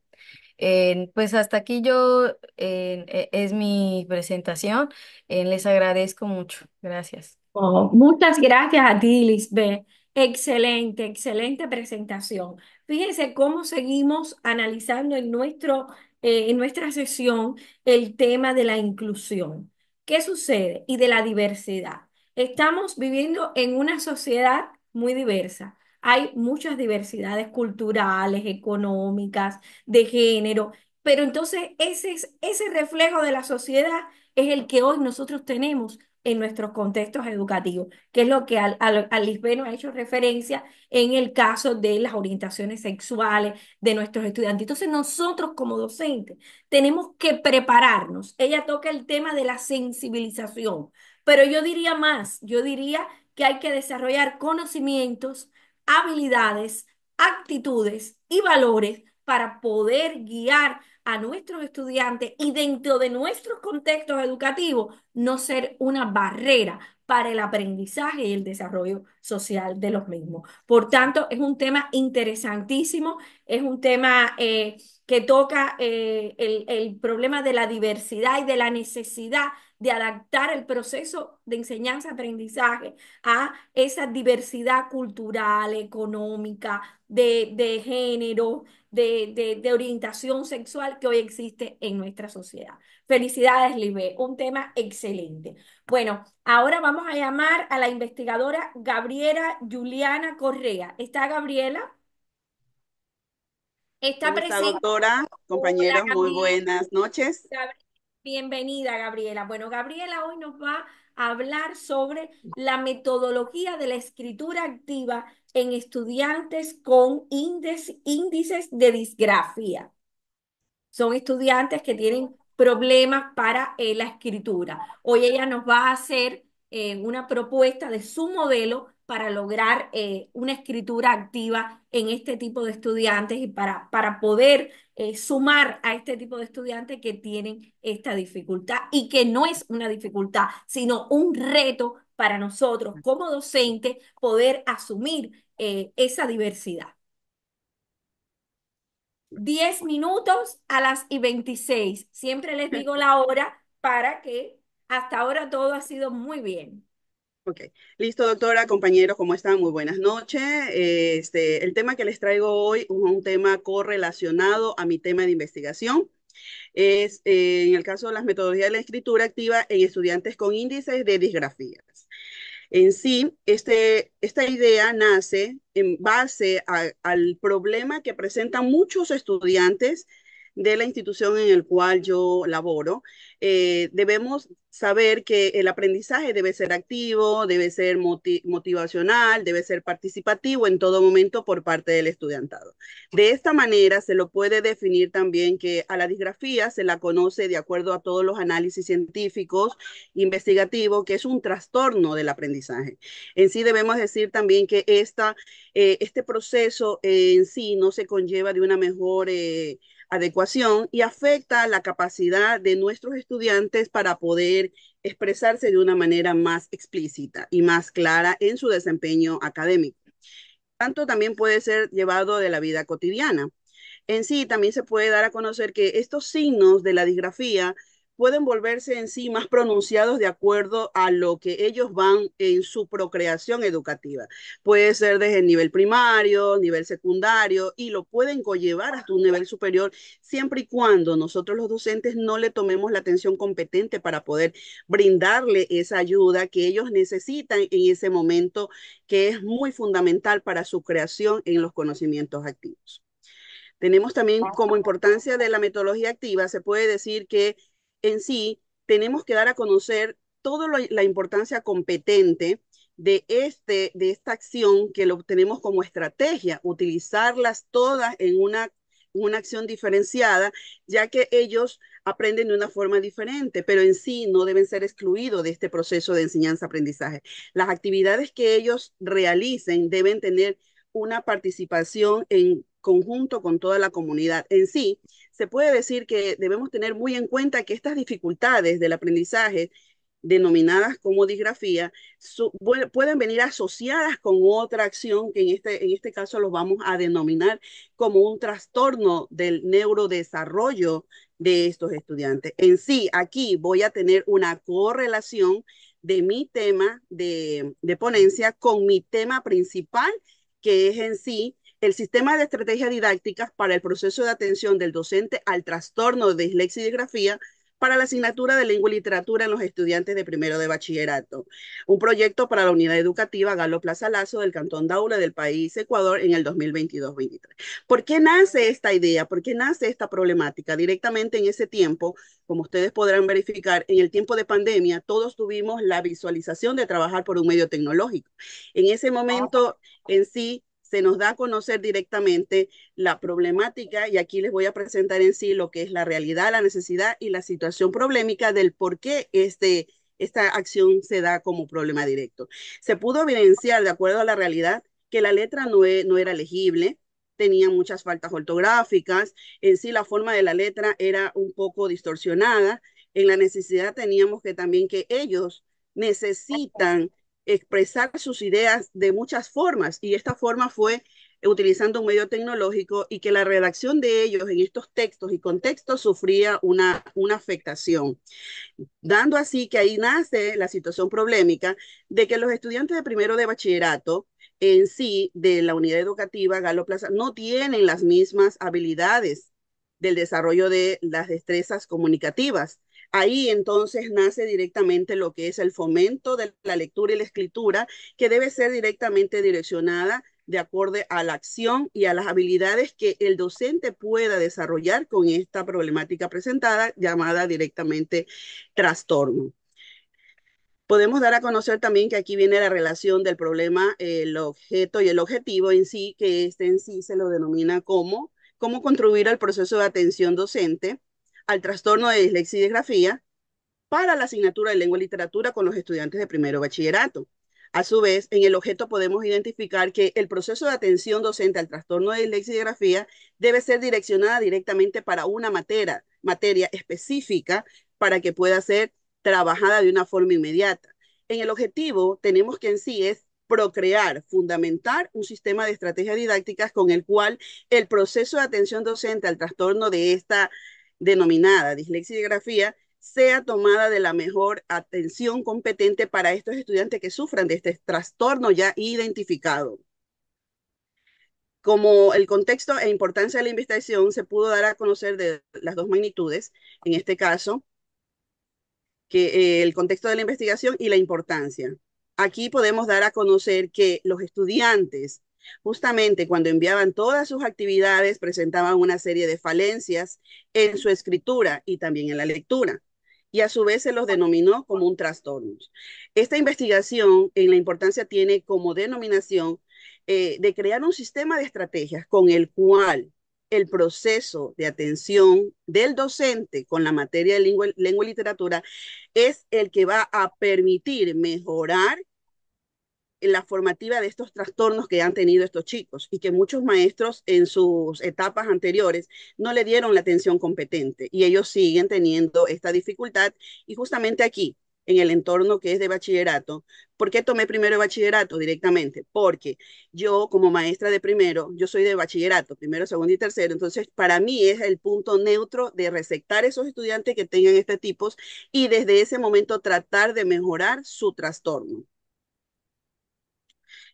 Speaker 7: Eh, pues hasta aquí yo, e- es mi presentación. Les agradezco mucho. Gracias.
Speaker 1: Oh, muchas gracias a ti, Lisbeth. Excelente, excelente presentación. Fíjense cómo seguimos analizando en nuestro, eh, en nuestra sesión el tema de la inclusión. ¿Qué sucede? Y de la diversidad. Estamos viviendo en una sociedad muy diversa. Hay muchas diversidades culturales, económicas, de género, pero entonces ese, es- ese reflejo de la sociedad es el que hoy nosotros tenemos en nuestros contextos educativos, que es lo que al, al, al ha hecho referencia en el caso de las orientaciones sexuales de nuestros estudiantes. Entonces, nosotros como docentes tenemos que prepararnos. Ella toca el tema de la sensibilización, pero yo diría más, yo diría que hay que desarrollar conocimientos, habilidades, actitudes y valores para poder guiar a nuestros estudiantes y dentro de nuestros contextos educativos no ser una barrera para el aprendizaje y el desarrollo social de los mismos. Por tanto, es un tema interesantísimo, es un tema eh, que toca eh, el, el problema de la diversidad y de la necesidad de adaptar el proceso de enseñanza-aprendizaje a esa diversidad cultural, económica, de, de género, de, de, de orientación sexual que hoy existe en nuestra sociedad. Felicidades, Libe, un tema excelente. Bueno, ahora vamos a llamar a la investigadora Gabriela Juliana Correa. ¿Está Gabriela? Está
Speaker 10: ¿Cómo está,
Speaker 1: presente.
Speaker 10: doctora? Compañeros, muy buenas noches.
Speaker 1: Bienvenida, Gabriela. Bueno, Gabriela hoy nos va a hablar sobre la metodología de la escritura activa en estudiantes con índice- índices de disgrafía. Son estudiantes que tienen problemas para eh, la escritura. Hoy ella nos va a hacer eh, una propuesta de su modelo para lograr eh, una escritura activa en este tipo de estudiantes y para, para poder eh, sumar a este tipo de estudiantes que tienen esta dificultad y que no es una dificultad, sino un reto para nosotros como docentes poder asumir eh, esa diversidad. 10 minutos a las y 26. Siempre les digo la hora para que hasta ahora todo ha sido muy bien.
Speaker 10: Ok, listo, doctora, compañeros, ¿cómo están? Muy buenas noches. Este, el tema que les traigo hoy es un tema correlacionado a mi tema de investigación. Es eh, en el caso de las metodologías de la escritura activa en estudiantes con índices de disgrafías. En sí, este, esta idea nace en base al problema que presentan muchos estudiantes de la institución en el cual yo laboro. Eh, debemos saber que el aprendizaje debe ser activo, debe ser moti motivacional, debe ser participativo en todo momento por parte del estudiantado. De esta manera se lo puede definir también que a la disgrafía se la conoce de acuerdo a todos los análisis científicos investigativos, que es un trastorno del aprendizaje. En sí debemos decir también que esta, eh, este proceso en sí no se conlleva de una mejor eh, adecuación y afecta la capacidad de nuestros estudiantes para poder expresarse de una manera más explícita y más clara en su desempeño académico. Tanto también puede ser llevado de la vida cotidiana. En sí, también se puede dar a conocer que estos signos de la disgrafía pueden volverse en sí más pronunciados de acuerdo a lo que ellos van en su procreación educativa. Puede ser desde el nivel primario, nivel secundario, y lo pueden conllevar hasta un nivel superior, siempre y cuando nosotros los docentes no le tomemos la atención competente para poder brindarle esa ayuda que ellos necesitan en ese momento, que es muy fundamental para su creación en los conocimientos activos. Tenemos también como importancia de la metodología activa, se puede decir que en sí tenemos que dar a conocer toda la importancia competente de, este, de esta acción que lo tenemos como estrategia, utilizarlas todas en una, una acción diferenciada, ya que ellos aprenden de una forma diferente, pero en sí no deben ser excluidos de este proceso de enseñanza-aprendizaje. Las actividades que ellos realicen deben tener una participación en conjunto con toda la comunidad. En sí, se puede decir que debemos tener muy en cuenta que estas dificultades del aprendizaje denominadas como disgrafía, pueden venir asociadas con otra acción que en este, en este caso los vamos a denominar como un trastorno del neurodesarrollo de estos estudiantes. En sí, aquí voy a tener una correlación de mi tema de, de ponencia con mi tema principal, que es en sí el sistema de estrategias didácticas para el proceso de atención del docente al trastorno de dislexia y disgrafía para la asignatura de lengua y literatura en los estudiantes de primero de bachillerato. Un proyecto para la unidad educativa Galo Plaza Lazo del Cantón Daule del país Ecuador en el 2022-23. ¿Por qué nace esta idea? ¿Por qué nace esta problemática? Directamente en ese tiempo, como ustedes podrán verificar, en el tiempo de pandemia, todos tuvimos la visualización de trabajar por un medio tecnológico. En ese momento en sí, se nos da a conocer directamente la problemática y aquí les voy a presentar en sí lo que es la realidad, la necesidad y la situación problemática del por qué este, esta acción se da como problema directo. Se pudo evidenciar, de acuerdo a la realidad, que la letra no, e, no era legible, tenía muchas faltas ortográficas, en sí la forma de la letra era un poco distorsionada, en la necesidad teníamos que también que ellos necesitan expresar sus ideas de muchas formas y esta forma fue utilizando un medio tecnológico y que la redacción de ellos en estos textos y contextos sufría una, una afectación, dando así que ahí nace la situación problemática de que los estudiantes de primero de bachillerato en sí de la unidad educativa Galo Plaza no tienen las mismas habilidades del desarrollo de las destrezas comunicativas Ahí entonces nace directamente lo que es el fomento de la lectura y la escritura, que debe ser directamente direccionada de acuerdo a la acción y a las habilidades que el docente pueda desarrollar con esta problemática presentada llamada directamente trastorno. Podemos dar a conocer también que aquí viene la relación del problema, el objeto y el objetivo en sí, que este en sí se lo denomina como cómo contribuir al proceso de atención docente, al trastorno de dislexia y disgrafía para la asignatura de lengua y literatura con los estudiantes de primero bachillerato. A su vez, en el objeto podemos identificar que el proceso de atención docente al trastorno de dislexia y disgrafía debe ser direccionada directamente para una materia, materia específica para que pueda ser trabajada de una forma inmediata. En el objetivo tenemos que en sí es procrear, fundamentar un sistema de estrategias didácticas con el cual el proceso de atención docente al trastorno de esta denominada dislexia grafía sea tomada de la mejor atención competente para estos estudiantes que sufran de este trastorno ya identificado. Como el contexto e importancia de la investigación se pudo dar a conocer de las dos magnitudes, en este caso, que eh, el contexto de la investigación y la importancia. Aquí podemos dar a conocer que los estudiantes Justamente cuando enviaban todas sus actividades, presentaban una serie de falencias en su escritura y también en la lectura y a su vez se los denominó como un trastorno. Esta investigación en la importancia tiene como denominación eh, de crear un sistema de estrategias con el cual el proceso de atención del docente con la materia de lengua, lengua y literatura es el que va a permitir mejorar la formativa de estos trastornos que han tenido estos chicos y que muchos maestros en sus etapas anteriores no le dieron la atención competente y ellos siguen teniendo esta dificultad y justamente aquí en el entorno que es de bachillerato. ¿Por qué tomé primero bachillerato directamente? Porque yo como maestra de primero, yo soy de bachillerato, primero, segundo y tercero, entonces para mí es el punto neutro de receptar esos estudiantes que tengan este tipos y desde ese momento tratar de mejorar su trastorno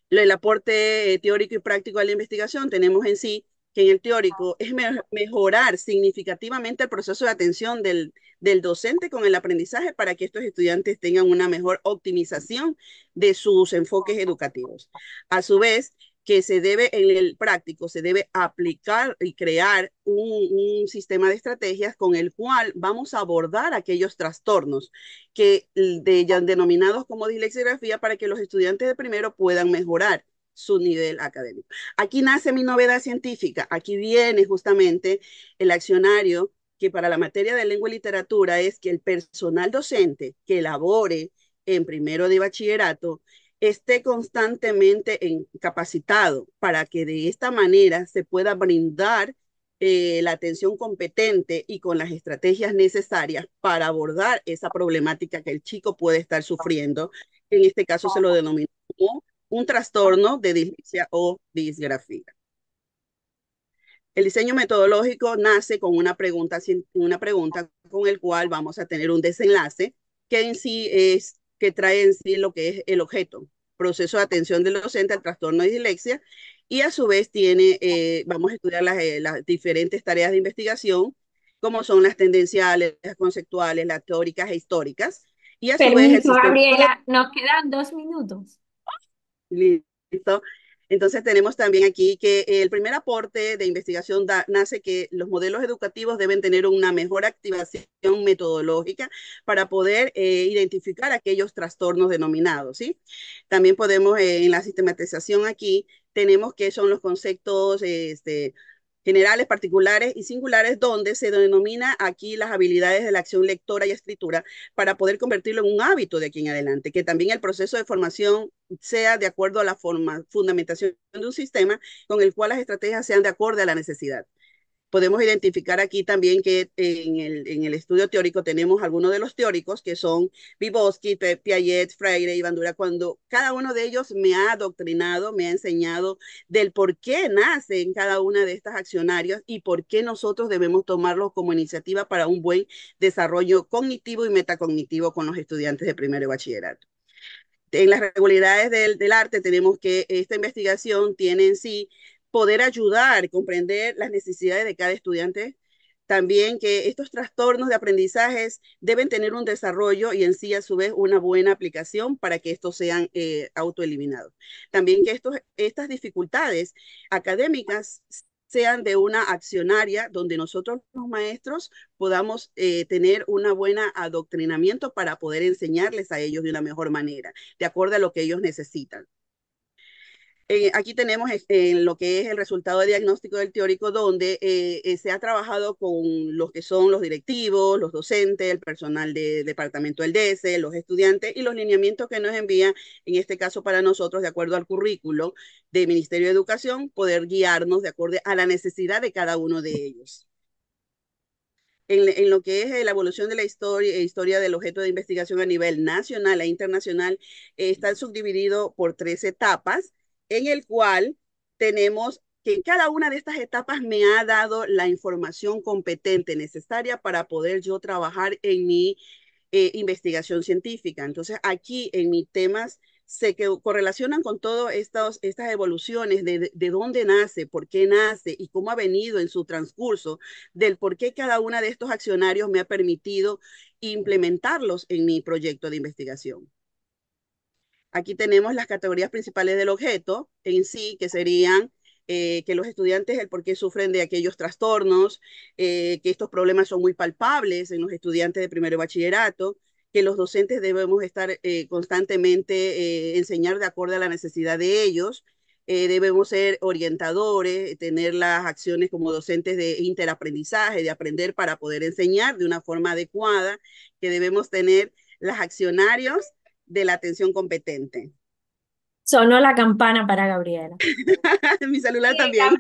Speaker 10: el aporte eh, teórico y práctico a la investigación, tenemos en sí que en el teórico es mejorar significativamente el proceso de atención del, del docente con el aprendizaje para que estos estudiantes tengan una mejor optimización de sus enfoques educativos. A su vez, que se debe en el práctico, se debe aplicar y crear un, sistema de estrategias con el cual vamos a abordar aquellos trastornos que de, denominados como dislexia para que los estudiantes de primero puedan mejorar su nivel académico. Aquí nace mi novedad científica, aquí viene justamente el accionario que para la materia de lengua y literatura es que el personal docente que elabore en primero de bachillerato esté constantemente capacitado para que de esta manera se pueda brindar eh, la atención competente y con las estrategias necesarias para abordar esa problemática que el chico puede estar sufriendo. En este caso se lo denomina como un trastorno de dislexia o disgrafía. El diseño metodológico nace con una pregunta, una pregunta con el cual vamos a tener un desenlace que en sí es, que trae en sí lo que es el objeto, proceso de atención del docente al trastorno de dislexia y a su vez tiene, eh, vamos a estudiar las, eh, las, diferentes tareas de investigación, como son las tendenciales, las conceptuales, las teóricas e históricas. Y a su
Speaker 1: vez Gabriela, nos quedan dos minutos.
Speaker 10: Listo. Entonces tenemos también aquí que el primer aporte de investigación nace que los modelos educativos deben tener una mejor activación metodológica para poder eh, identificar aquellos trastornos denominados, ¿sí? También podemos, eh, en la sistematización aquí, tenemos que son los conceptos, este, generales, particulares y singulares, donde se denomina aquí las habilidades de la acción lectora y escritura para poder convertirlo en un hábito de aquí en adelante, que también el proceso de formación sea de acuerdo a la forma, fundamentación de un sistema con el cual las estrategias sean de acuerdo a la necesidad podemos identificar aquí también que en el, en el estudio teórico tenemos algunos de los teóricos que son Vygotsky, Piaget, Freire y Bandura, cuando cada uno de ellos me ha adoctrinado, me ha enseñado del por qué nace en cada una de estas accionarias y por qué nosotros debemos tomarlo como iniciativa para un buen desarrollo cognitivo y metacognitivo con los estudiantes de primero y bachillerato. En las regularidades del, del, arte tenemos que esta investigación tiene en sí poder ayudar, comprender las necesidades de cada estudiante. También que estos trastornos de aprendizajes deben tener un desarrollo y en sí a su vez una buena aplicación para que estos sean eh, autoeliminados. También que estos, estas dificultades académicas sean de una accionaria donde nosotros los maestros podamos eh, tener una buena adoctrinamiento para poder enseñarles a ellos de una mejor manera, de acuerdo a lo que ellos necesitan. Eh, aquí tenemos este, lo que es el resultado de diagnóstico del teórico, donde eh, eh, se ha trabajado con los que son los directivos, los docentes, el personal del departamento del DS, los estudiantes y los lineamientos que nos envían, en este caso para nosotros, de acuerdo al currículo del Ministerio de Educación, poder guiarnos de acuerdo a la necesidad de cada uno de ellos. En, lo que es la evolución de la historia, historia del objeto de investigación a nivel nacional e internacional, está subdividido por tres etapas en el cual tenemos que cada una de estas etapas me ha dado la información competente necesaria para poder yo trabajar en mi eh, investigación científica. Entonces, aquí en mis temas se que correlacionan con todas estas evoluciones de, de, dónde nace, por qué nace y cómo ha venido en su transcurso, del por qué cada uno de estos accionarios me ha permitido implementarlos en mi proyecto de investigación. Aquí tenemos las categorías principales del objeto en sí, que serían eh, que los estudiantes, el por qué sufren de aquellos trastornos, eh, que estos problemas son muy palpables en los estudiantes de primero bachillerato, que los docentes debemos estar eh, constantemente, enseñar de acuerdo a la necesidad de ellos, debemos ser orientadores, tener las acciones como docentes de interaprendizaje, de aprender para poder enseñar de una forma adecuada, que debemos tener los accionarios de la atención competente.
Speaker 1: Sonó la campana para Gabriela.
Speaker 10: Mi celular también.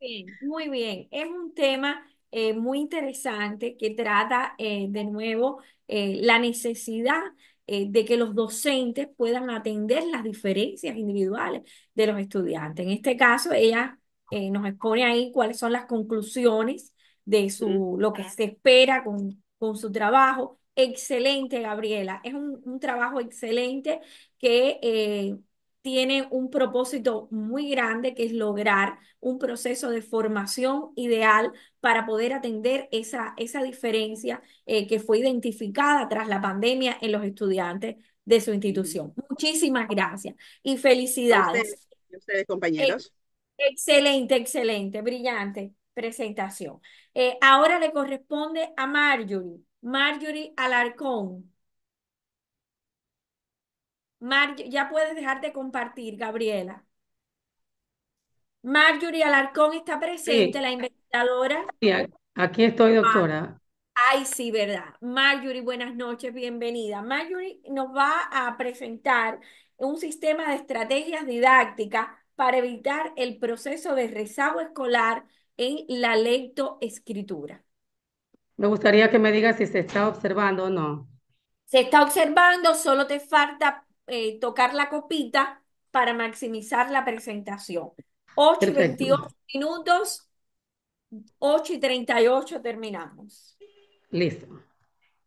Speaker 1: muy bien. Es un tema eh, muy interesante que trata eh, de nuevo eh, la necesidad de que los docentes puedan atender las diferencias individuales de los estudiantes. En este caso, ella nos expone ahí cuáles son las conclusiones de su, lo que se espera con, con su trabajo excelente, Gabriela. Es un, trabajo excelente que eh, tiene un propósito muy grande, que es lograr un proceso de formación ideal para poder atender esa, esa diferencia eh, que fue identificada tras la pandemia en los estudiantes de su institución. Muchísimas gracias y felicidades.
Speaker 10: ustedes, compañeros.
Speaker 1: excelente, excelente, brillante presentación. Eh, ahora le corresponde a Marjorie. Marjorie Alarcón. ya puedes dejar de compartir, Gabriela. Marjorie Alarcón está presente, la investigadora.
Speaker 9: Sí, aquí estoy, doctora.
Speaker 1: Ay, sí, verdad. Marjorie, buenas noches, bienvenida. Marjorie nos va a presentar un sistema de estrategias didácticas para evitar el proceso de rezago escolar en la lectoescritura.
Speaker 9: Me gustaría que me digas si se está observando o no.
Speaker 1: Se está observando, solo te falta eh, tocar la copita para maximizar la presentación. 8 y
Speaker 9: Perfecto.
Speaker 1: 28 minutos, 8 y 38 terminamos.
Speaker 9: Listo.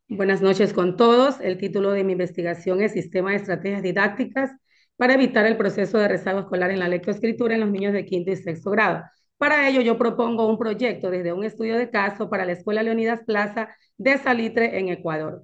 Speaker 9: Buenas noches con todos. El título de mi investigación es Sistema de Estrategias Didácticas para evitar el proceso de rezago escolar en la lectoescritura en los niños de quinto y sexto grado. Para ello, yo propongo un proyecto desde un estudio de caso para la Escuela Leonidas Plaza de Salitre en Ecuador.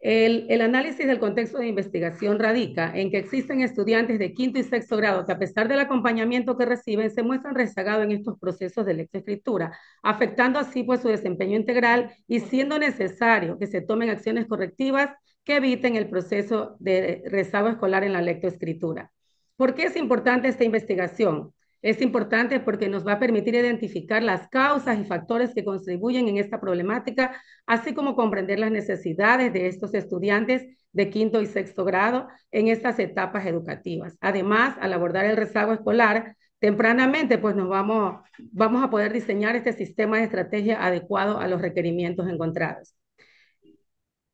Speaker 9: El, el, análisis del contexto de investigación radica en que existen estudiantes de quinto y sexto grado que a pesar del acompañamiento que reciben se muestran rezagados en estos procesos de lectoescritura, afectando así pues su desempeño integral y siendo necesario que se tomen acciones correctivas que eviten el proceso de rezago escolar en la lectoescritura. ¿Por qué es importante esta investigación? Es importante porque nos va a permitir identificar las causas y factores que contribuyen en esta problemática, así como comprender las necesidades de estos estudiantes de quinto y sexto grado en estas etapas educativas. Además, al abordar el rezago escolar tempranamente, pues nos vamos, vamos a poder diseñar este sistema de estrategia adecuado a los requerimientos encontrados.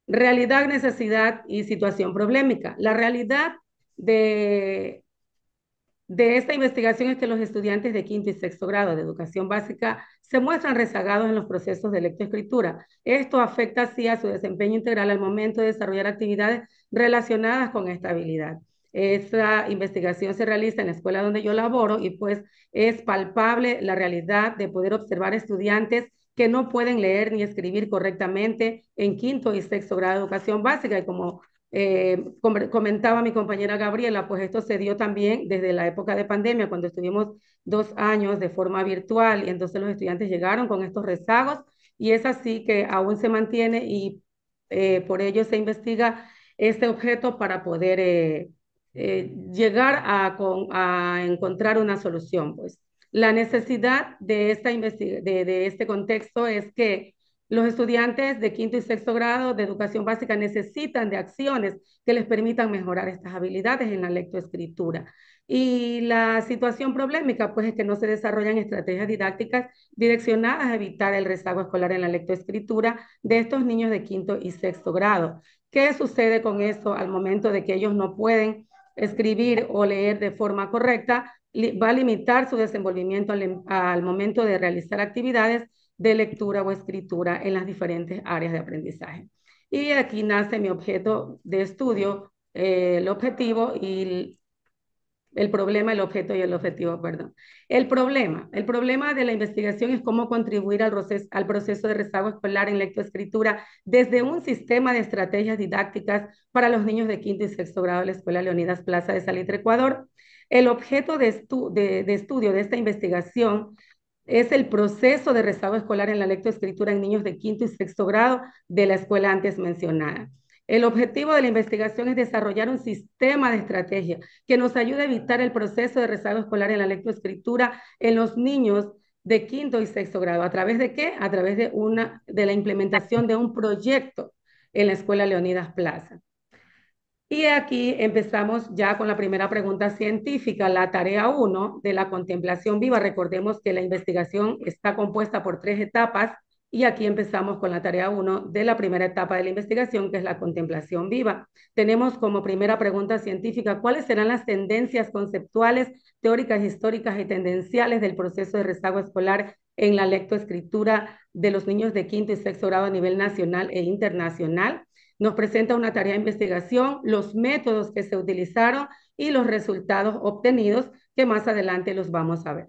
Speaker 9: Realidad, necesidad y situación problemática. La realidad de de esta investigación es que los estudiantes de quinto y sexto grado de educación básica se muestran rezagados en los procesos de lectoescritura. Esto afecta así a su desempeño integral al momento de desarrollar actividades relacionadas con esta habilidad. Esta investigación se realiza en la escuela donde yo laboro y pues es palpable la realidad de poder observar estudiantes que no pueden leer ni escribir correctamente en quinto y sexto grado de educación básica y como eh, comentaba mi compañera Gabriela, pues esto se dio también desde la época de pandemia, cuando estuvimos dos años de forma virtual y entonces los estudiantes llegaron con estos rezagos y es así que aún se mantiene y eh, por ello se investiga este objeto para poder eh, eh llegar a, con, a, encontrar una solución. Pues la necesidad de, esta de, de este contexto es que los estudiantes de quinto y sexto grado de educación básica necesitan de acciones que les permitan mejorar estas habilidades en la lectoescritura. Y la situación problemática, pues, es que no se desarrollan estrategias didácticas direccionadas a evitar el rezago escolar en la lectoescritura de estos niños de quinto y sexto grado. ¿Qué sucede con eso al momento de que ellos no pueden escribir o leer de forma correcta? Va a limitar su desenvolvimiento al, al momento de realizar actividades de lectura o escritura en las diferentes áreas de aprendizaje. Y aquí nace mi objeto de estudio, eh, el objetivo y el, el, problema, el objeto y el objetivo, perdón. El problema, el problema de la investigación es cómo contribuir al proceso, al proceso de rezago escolar en lectoescritura desde un sistema de estrategias didácticas para los niños de quinto y sexto grado de la Escuela Leonidas Plaza de Salitre, Ecuador. El objeto de, estu de, de estudio de esta investigación es el proceso de rezago escolar en la lectoescritura en niños de quinto y sexto grado de la escuela antes mencionada. El objetivo de la investigación es desarrollar un sistema de estrategia que nos ayude a evitar el proceso de rezago escolar en la lectoescritura en los niños de quinto y sexto grado. ¿A través de qué? A través de, una, de la implementación de un proyecto en la Escuela Leonidas Plaza. Y aquí empezamos ya con la primera pregunta científica, la tarea 1 de la contemplación viva. Recordemos que la investigación está compuesta por tres etapas y aquí empezamos con la tarea 1 de la primera etapa de la investigación, que es la contemplación viva. Tenemos como primera pregunta científica, ¿cuáles serán las tendencias conceptuales, teóricas, históricas y tendenciales del proceso de rezago escolar en la lectoescritura de los niños de quinto y sexto grado a nivel nacional e internacional? Nos presenta una tarea de investigación, los métodos que se utilizaron y los resultados obtenidos, que más adelante los vamos a ver.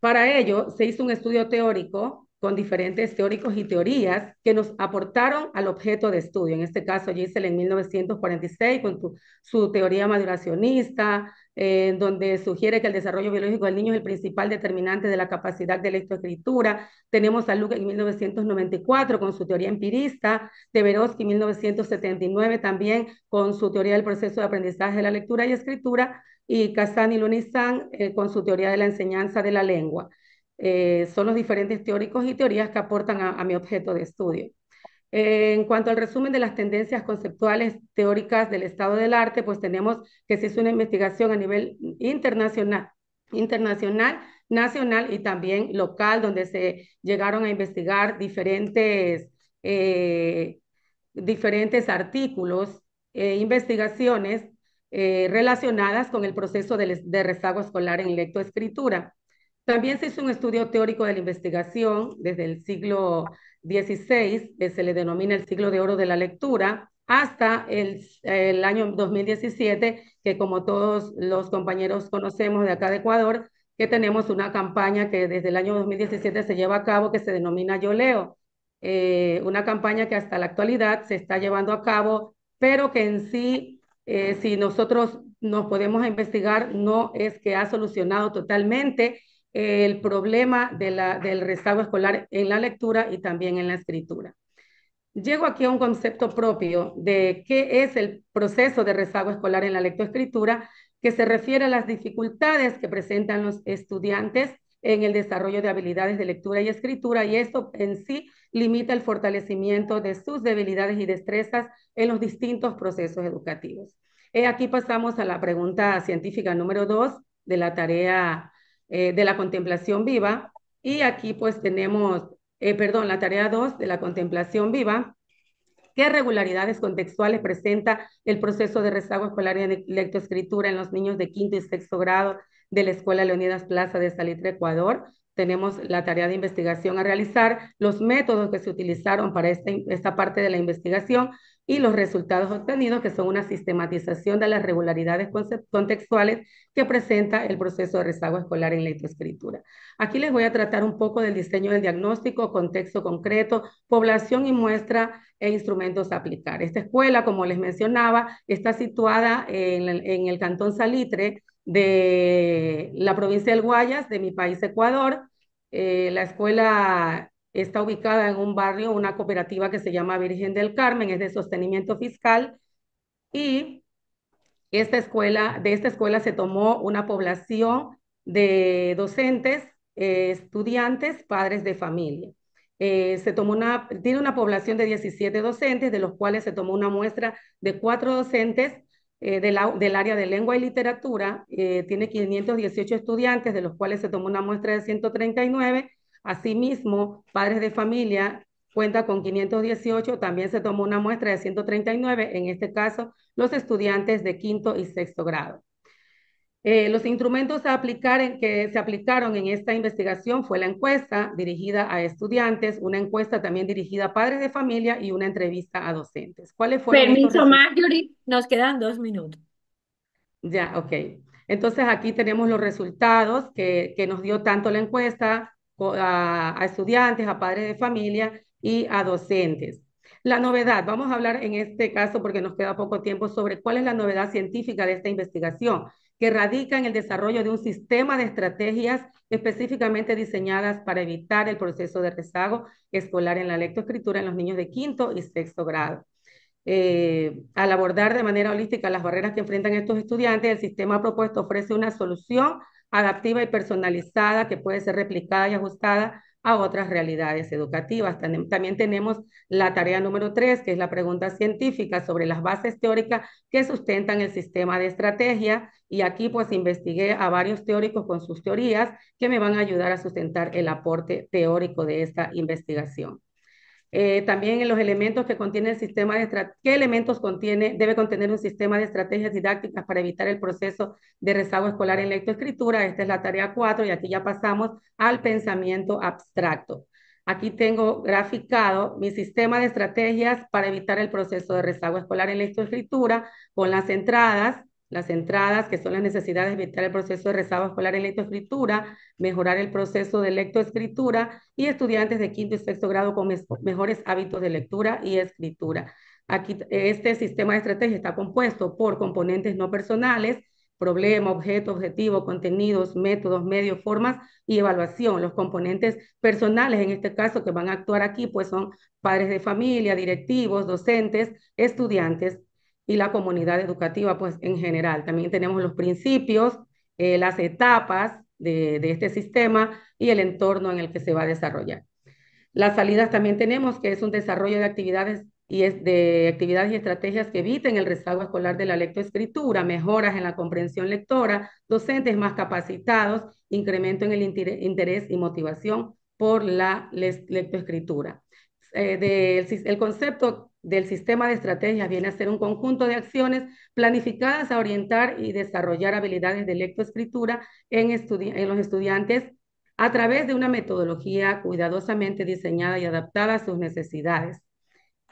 Speaker 9: Para ello, se hizo un estudio teórico con diferentes teóricos y teorías que nos aportaron al objeto de estudio. En este caso, Giselle en 1946 con su teoría maduracionista, eh, donde sugiere que el desarrollo biológico del niño es el principal determinante de la capacidad de lectoescritura. Tenemos a Luke en 1994 con su teoría empirista, Teverovsky en 1979 también con su teoría del proceso de aprendizaje de la lectura y escritura, y Kazan y Lunizan eh, con su teoría de la enseñanza de la lengua. Eh, son los diferentes teóricos y teorías que aportan a mi objeto de estudio. Eh, en cuanto al resumen de las tendencias conceptuales teóricas del estado del arte, pues tenemos que se hizo una investigación a nivel internacional, internacional nacional y también local, donde se llegaron a investigar diferentes, eh, diferentes artículos e investigaciones eh, relacionadas con el proceso de, de rezago escolar en lectoescritura. También se hizo un estudio teórico de la investigación desde el siglo XVI, que se le denomina el siglo de oro de la lectura, hasta el, año 2017, que como todos los compañeros conocemos de acá de Ecuador, que tenemos una campaña que desde el año 2017 se lleva a cabo que se denomina Yo Leo, eh, una campaña que hasta la actualidad se está llevando a cabo, pero que en sí, eh, si nosotros nos podemos investigar, no es que ha solucionado totalmente el problema del rezago escolar en la lectura y también en la escritura. Llego aquí a un concepto propio de qué es el proceso de rezago escolar en la lectoescritura, que se refiere a las dificultades que presentan los estudiantes en el desarrollo de habilidades de lectura y escritura, y esto en sí limita el fortalecimiento de sus debilidades y destrezas en los distintos procesos educativos. Aquí pasamos a la pregunta científica número dos de la tarea eh, de la contemplación viva, y aquí pues tenemos eh, perdón, la tarea 2 de la contemplación viva, ¿Qué regularidades contextuales presenta el proceso de rezago escolar y lectoescritura en los niños de quinto y sexto grado de la Escuela Leonidas Plaza de Salitre, Ecuador? Tenemos la tarea de investigación a realizar, los métodos que se utilizaron para esta, esta parte de la investigación y los resultados obtenidos, que son una sistematización de las regularidades contextuales que presenta el proceso de rezago escolar en lectoescritura. Aquí les voy a tratar un poco del diseño del diagnóstico, contexto concreto, población y muestra e instrumentos a aplicar. Esta escuela, como les mencionaba, está situada en, el cantón Salitre de la provincia del Guayas, de mi país Ecuador. Eh, la escuela Está ubicada en un barrio, una cooperativa que se llama Virgen del Carmen, es de sostenimiento fiscal y esta escuela, de esta escuela se tomó una población de docentes, eh, estudiantes, padres de familia. Eh, se tomó una, tiene una población de 17 docentes, de los cuales se tomó una muestra de cuatro docentes eh, del área de lengua y literatura. tiene 518 estudiantes, de los cuales se tomó una muestra de 139 Asimismo, padres de familia cuenta con 518, también se tomó una muestra de 139, en este caso los estudiantes de quinto y sexto grado. Eh, los instrumentos a aplicar en, que se aplicaron en esta investigación fue la encuesta dirigida a estudiantes, una encuesta también dirigida a padres de familia y una entrevista a docentes. ¿Cuáles fueron
Speaker 1: Permiso, Marjorie, nos quedan dos minutos.
Speaker 9: Ya, ok. Entonces aquí tenemos los resultados que, que nos dio tanto la encuesta a, estudiantes, a padres de familia y a docentes. La novedad, vamos a hablar en este caso porque nos queda poco tiempo sobre cuál es la novedad científica de esta investigación, que radica en el desarrollo de un sistema de estrategias específicamente diseñadas para evitar el proceso de rezago escolar en la lectoescritura en los niños de quinto y sexto grado. Eh, al abordar de manera holística las barreras que enfrentan estos estudiantes, el sistema propuesto ofrece una solución adaptiva y personalizada que puede ser replicada y ajustada a otras realidades educativas. También tenemos la tarea número tres, que es la pregunta científica sobre las bases teóricas que sustentan el sistema de estrategia. Y aquí pues investigué a varios teóricos con sus teorías que me van a ayudar a sustentar el aporte teórico de esta investigación. Eh, también en los elementos que contiene el sistema de qué elementos contiene, debe contener un sistema de estrategias didácticas para evitar el proceso de rezago escolar en lectoescritura. Esta es la tarea 4 y aquí ya pasamos al pensamiento abstracto. Aquí tengo graficado mi sistema de estrategias para evitar el proceso de rezago escolar en lectoescritura con las entradas, las entradas, que son las necesidades de evitar el proceso de rezago escolar en lectoescritura, mejorar el proceso de lectoescritura y estudiantes de quinto y sexto grado con mejores hábitos de lectura y escritura. Aquí este sistema de estrategia está compuesto por componentes no personales, problema, objeto, objetivo, contenidos, métodos, medios, formas y evaluación. Los componentes personales, en este caso, que van a actuar aquí, pues son padres de familia, directivos, docentes, estudiantes, y la comunidad educativa, pues en general. También tenemos los principios, eh, las etapas de, de este sistema y el entorno en el que se va a desarrollar. Las salidas también tenemos, que es un desarrollo de actividades y es de actividades y estrategias que eviten el rezago escolar de la lectoescritura, mejoras en la comprensión lectora, docentes más capacitados, incremento en el interés y motivación por la lectoescritura. Eh, el concepto del sistema de estrategias viene a ser un conjunto de acciones planificadas a orientar y desarrollar habilidades de lectoescritura en, en los estudiantes a través de una metodología cuidadosamente diseñada y adaptada a sus necesidades,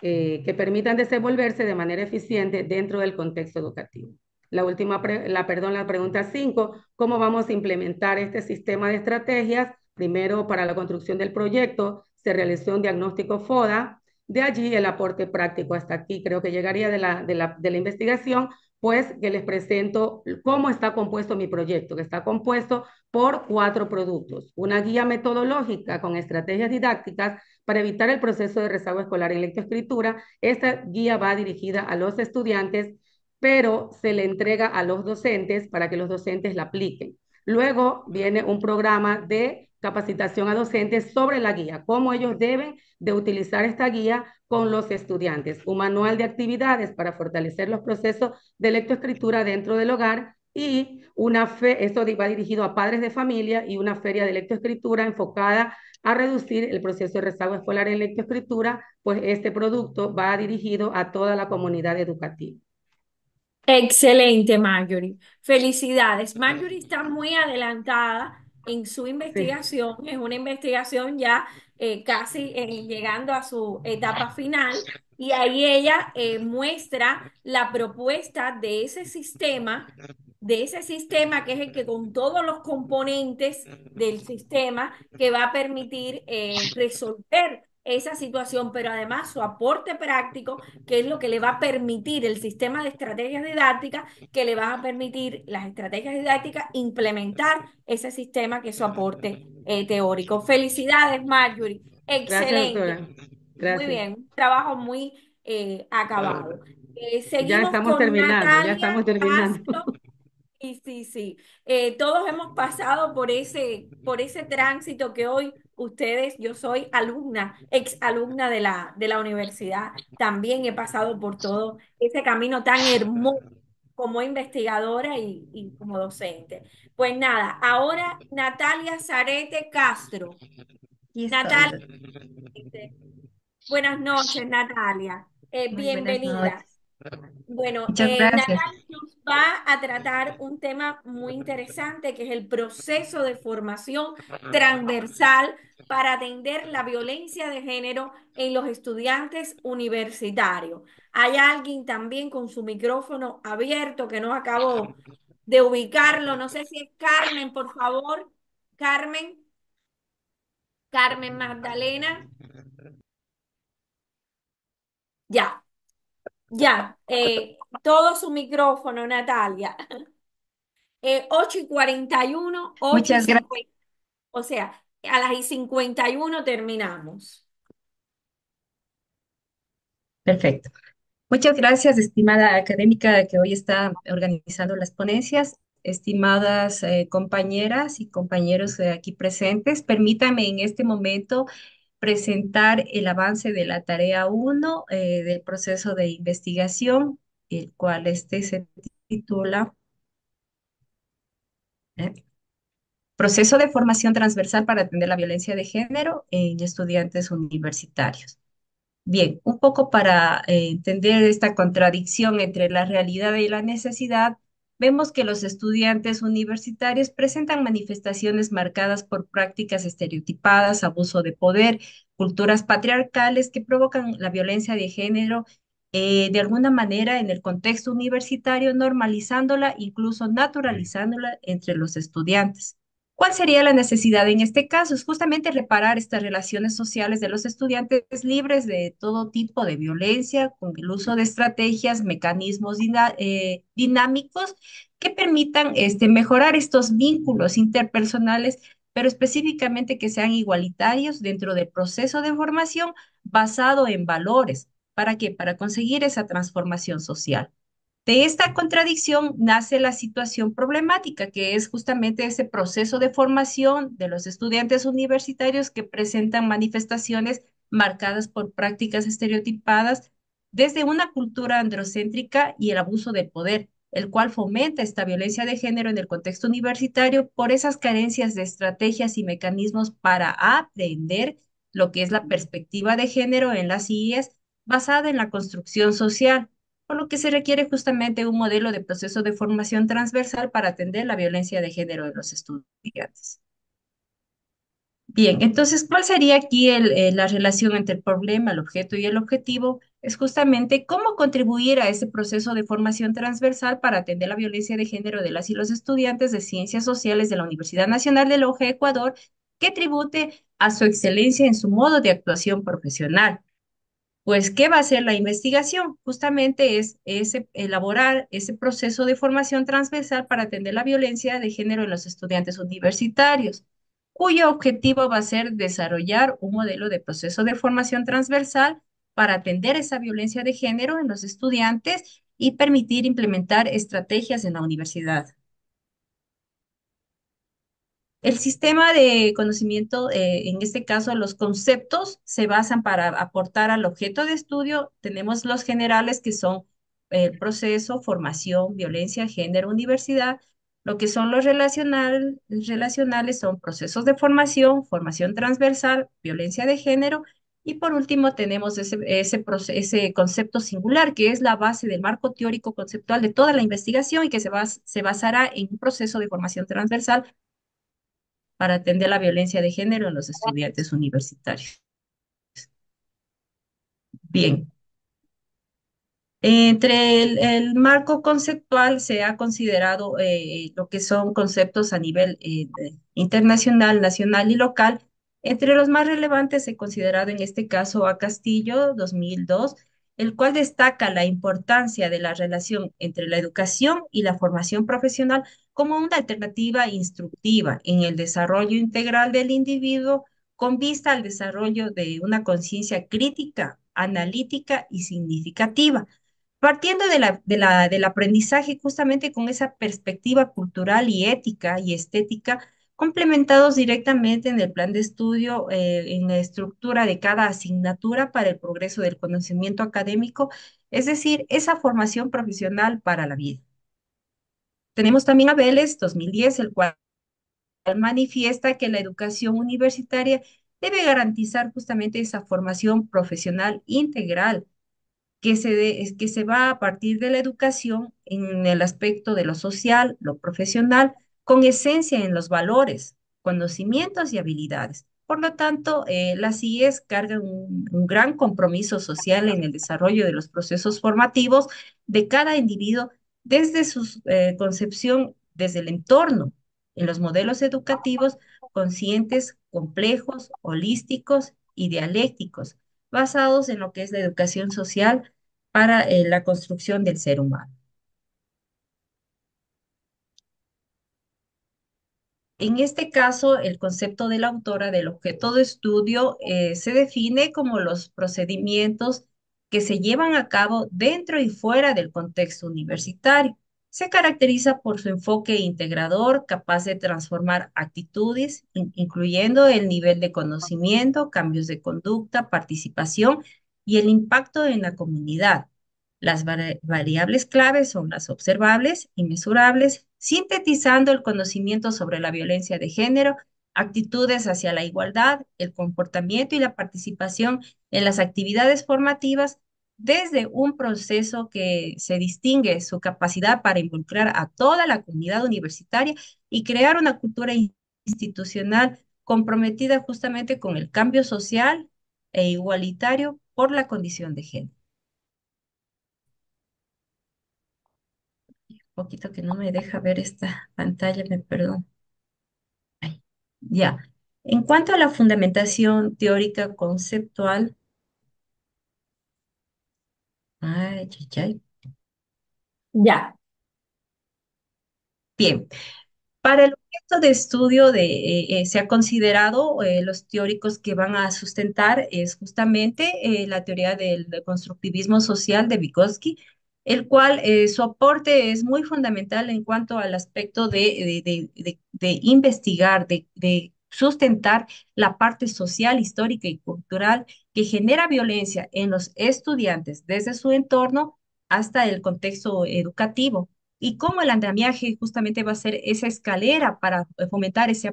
Speaker 9: eh, que permitan desenvolverse de manera eficiente dentro del contexto educativo. La última, la, perdón, la pregunta 5, ¿cómo vamos a implementar este sistema de estrategias? Primero, para la construcción del proyecto, se realizó un diagnóstico FODA, de allí el aporte práctico hasta aquí creo que llegaría de la, de la, de la investigación, pues que les presento cómo está compuesto mi proyecto, que está compuesto por cuatro productos. Una guía metodológica con estrategias didácticas para evitar el proceso de rezago escolar en lectoescritura. Esta guía va dirigida a los estudiantes, pero se le entrega a los docentes para que los docentes la apliquen. Luego viene un programa de capacitación a docentes sobre la guía, cómo ellos deben de utilizar esta guía con los estudiantes, un manual de actividades para fortalecer los procesos de lectoescritura dentro del hogar y una fe, esto va dirigido a padres de familia y una feria de lectoescritura enfocada a reducir el proceso de rezago escolar en lectoescritura, pues este producto va dirigido a toda la comunidad educativa.
Speaker 1: Excelente, Marjorie. Felicidades. Marjorie está muy adelantada en su investigación, es una investigación ya eh, casi eh, llegando a su etapa final, y ahí ella eh, muestra la propuesta de ese sistema, de ese sistema que es el que con todos los componentes del sistema que va a permitir resolver esa situación, pero además su aporte práctico, que es lo que le va a permitir el sistema de estrategias didácticas, que le va a permitir las estrategias didácticas implementar ese sistema que es su aporte eh, teórico. Felicidades, Marjorie. Excelente.
Speaker 9: Gracias,
Speaker 1: Muy bien, un trabajo muy eh, acabado. Eh,
Speaker 9: ya estamos terminando, ya estamos terminando.
Speaker 1: Sí, sí, sí. todos hemos pasado por ese, por ese tránsito que hoy ustedes, yo soy alumna, ex alumna de la, de la universidad, también he pasado por todo ese camino tan hermoso como investigadora y, y como docente. Pues nada, ahora Natalia Zarete Castro. Natalia. Buenas noches, Natalia. Eh, bienvenida. Bueno, eh, Natalia nos va a tratar un tema muy interesante que es el proceso de formación transversal para atender la violencia de género en los estudiantes universitarios. Hay alguien también con su micrófono abierto que no acabo de ubicarlo. No sé si es Carmen, por favor. Carmen. Carmen Magdalena. Ya, ya, eh, todo su micrófono, Natalia. Eh, 8 y 41, 8
Speaker 11: Muchas
Speaker 1: y
Speaker 11: gracias.
Speaker 1: 50. O sea, a las y 51 terminamos.
Speaker 11: Perfecto. Muchas gracias, estimada académica que hoy está organizando las ponencias, estimadas eh, compañeras y compañeros eh, aquí presentes. Permítame en este momento presentar el avance de la tarea 1 eh, del proceso de investigación, el cual este se titula ¿eh? Proceso de formación transversal para atender la violencia de género en estudiantes universitarios. Bien, un poco para eh, entender esta contradicción entre la realidad y la necesidad, vemos que los estudiantes universitarios presentan manifestaciones marcadas por prácticas estereotipadas, abuso de poder, culturas patriarcales que provocan la violencia de género eh, de alguna manera en el contexto universitario, normalizándola, incluso naturalizándola entre los estudiantes. ¿Cuál sería la necesidad en este caso? Es justamente reparar estas relaciones sociales de los estudiantes libres de todo tipo de violencia, con el uso de estrategias, mecanismos eh, dinámicos que permitan este, mejorar estos vínculos interpersonales, pero específicamente que sean igualitarios dentro del proceso de formación basado en valores. ¿Para qué? Para conseguir esa transformación social. De esta contradicción nace la situación problemática, que es justamente ese proceso de formación de los estudiantes universitarios que presentan manifestaciones marcadas por prácticas estereotipadas, desde una cultura androcéntrica y el abuso del poder, el cual fomenta esta violencia de género en el contexto universitario por esas carencias de estrategias y mecanismos para aprender lo que es la perspectiva de género en las IES basada en la construcción social, por lo que se requiere justamente un modelo de proceso de formación transversal para atender la violencia de género de los estudiantes. Bien, entonces, ¿cuál sería aquí eh, la relación entre el problema, el objeto y el objetivo? Es justamente cómo contribuir a ese proceso de formación transversal para atender la violencia de género de las y los estudiantes de ciencias sociales de la Universidad Nacional de Loja, Ecuador, que tribute a su excelencia en su modo de actuación profesional. Pues, ¿qué va a ser la investigación? Justamente es ese, elaborar ese proceso de formación transversal para atender la violencia de género en los estudiantes universitarios cuyo objetivo va a ser desarrollar un modelo de proceso de formación transversal para atender esa violencia de género en los estudiantes y permitir implementar estrategias en la universidad. El sistema de conocimiento, eh, en este caso los conceptos, se basan para aportar al objeto de estudio. Tenemos los generales que son el proceso, formación, violencia, género, universidad. Lo que son los relacional, relacionales son procesos de formación, formación transversal, violencia de género. Y por último tenemos ese, concepto singular, que es la base del marco teórico conceptual de toda la investigación y que se basará en un proceso de formación transversal para atender la violencia de género en los estudiantes universitarios. Bien, entre el, marco conceptual se ha considerado eh, lo que son conceptos a nivel eh, internacional, nacional y local. Entre los más relevantes he considerado en este caso a Castillo 2002, el cual destaca la importancia de la relación entre la educación y la formación profesional como una alternativa instructiva en el desarrollo integral del individuo con vista al desarrollo de una conciencia crítica, analítica y significativa. Partiendo de la, de la, del aprendizaje justamente con esa perspectiva cultural y ética y estética, complementados directamente en el plan de estudio, eh, en la estructura de cada asignatura para el progreso del conocimiento académico, es decir, esa formación profesional para la vida. Tenemos también a Vélez 2010, el cual manifiesta que la educación universitaria debe garantizar justamente esa formación profesional integral que se, que se va a partir de la educación en el aspecto de lo social, lo profesional, con esencia en los valores, conocimientos y habilidades. Por lo tanto, eh, las IES cargan un, gran compromiso social en el desarrollo de los procesos formativos de cada individuo desde su eh, concepción, desde el entorno, en los modelos educativos conscientes, complejos, holísticos y dialécticos, basados en lo que es la educación social para eh, la construcción del ser humano. En este caso, el concepto de la autora del objeto de estudio eh, se define como los procedimientos que se llevan a cabo dentro y fuera del contexto universitario. Se caracteriza por su enfoque integrador, capaz de transformar actitudes, incluyendo el nivel de conocimiento, cambios de conducta, participación y el impacto en la comunidad. Las variables claves son las observables y mesurables, sintetizando el conocimiento sobre la violencia de género, actitudes hacia la igualdad, el comportamiento y la participación en las actividades formativas desde un proceso que se distingue su capacidad para involucrar a toda la comunidad universitaria y crear una cultura institucional comprometida justamente con el cambio social e igualitario por la condición de género. Poquito que no me deja ver esta pantalla, me perdón. ya. En cuanto a la fundamentación teórica conceptual, ay, ay.
Speaker 1: Ya.
Speaker 11: Bien. Para el objeto de estudio de, eh, eh, se ha considerado eh, los teóricos que van a sustentar es justamente la teoría del, constructivismo social de Vygotsky, el cual su aporte es muy fundamental en cuanto al aspecto de, de, de investigar, de, sustentar la parte social, histórica y cultural que genera violencia en los estudiantes desde su entorno hasta el contexto educativo y cómo el andamiaje justamente va a ser esa escalera para fomentar ese,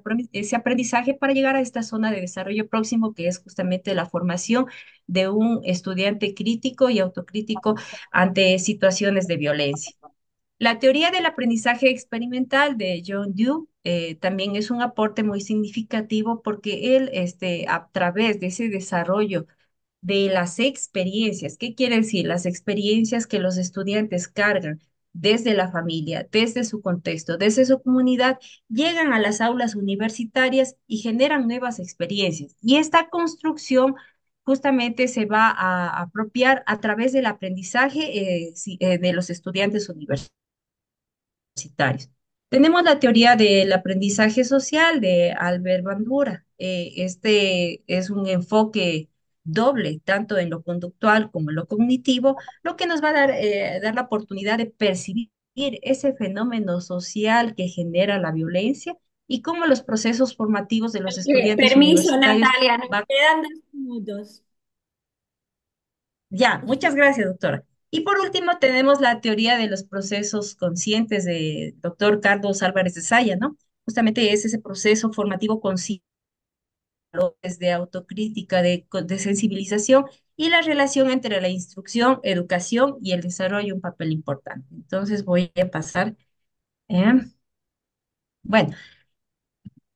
Speaker 11: aprendizaje para llegar a esta zona de desarrollo próximo que es justamente la formación de un estudiante crítico y autocrítico ante situaciones de violencia. La teoría del aprendizaje experimental de John Dewey eh, también es un aporte muy significativo porque él, este, a través de ese desarrollo de las experiencias, ¿qué quiere decir? Las experiencias que los estudiantes cargan desde la familia, desde su contexto, desde su comunidad, llegan a las aulas universitarias y generan nuevas experiencias. Y esta construcción justamente se va a apropiar a través del aprendizaje eh, eh, de los estudiantes universitarios. Tenemos la teoría del aprendizaje social de Albert Bandura. Eh, este es un enfoque doble, tanto en lo conductual como en lo cognitivo, lo que nos va a dar, eh, dar la oportunidad de percibir ese fenómeno social que genera la violencia y cómo los procesos formativos de los estudiantes
Speaker 1: Permiso, Natalia, nos quedan dos minutos.
Speaker 11: Ya, muchas gracias, doctora. Y por último, tenemos la teoría de los procesos conscientes de doctor Carlos Álvarez de Saya, ¿no? Justamente es ese proceso formativo consciente de autocrítica, de, sensibilización y la relación entre la instrucción, educación y el desarrollo un papel importante. Entonces voy a pasar. Eh, bueno,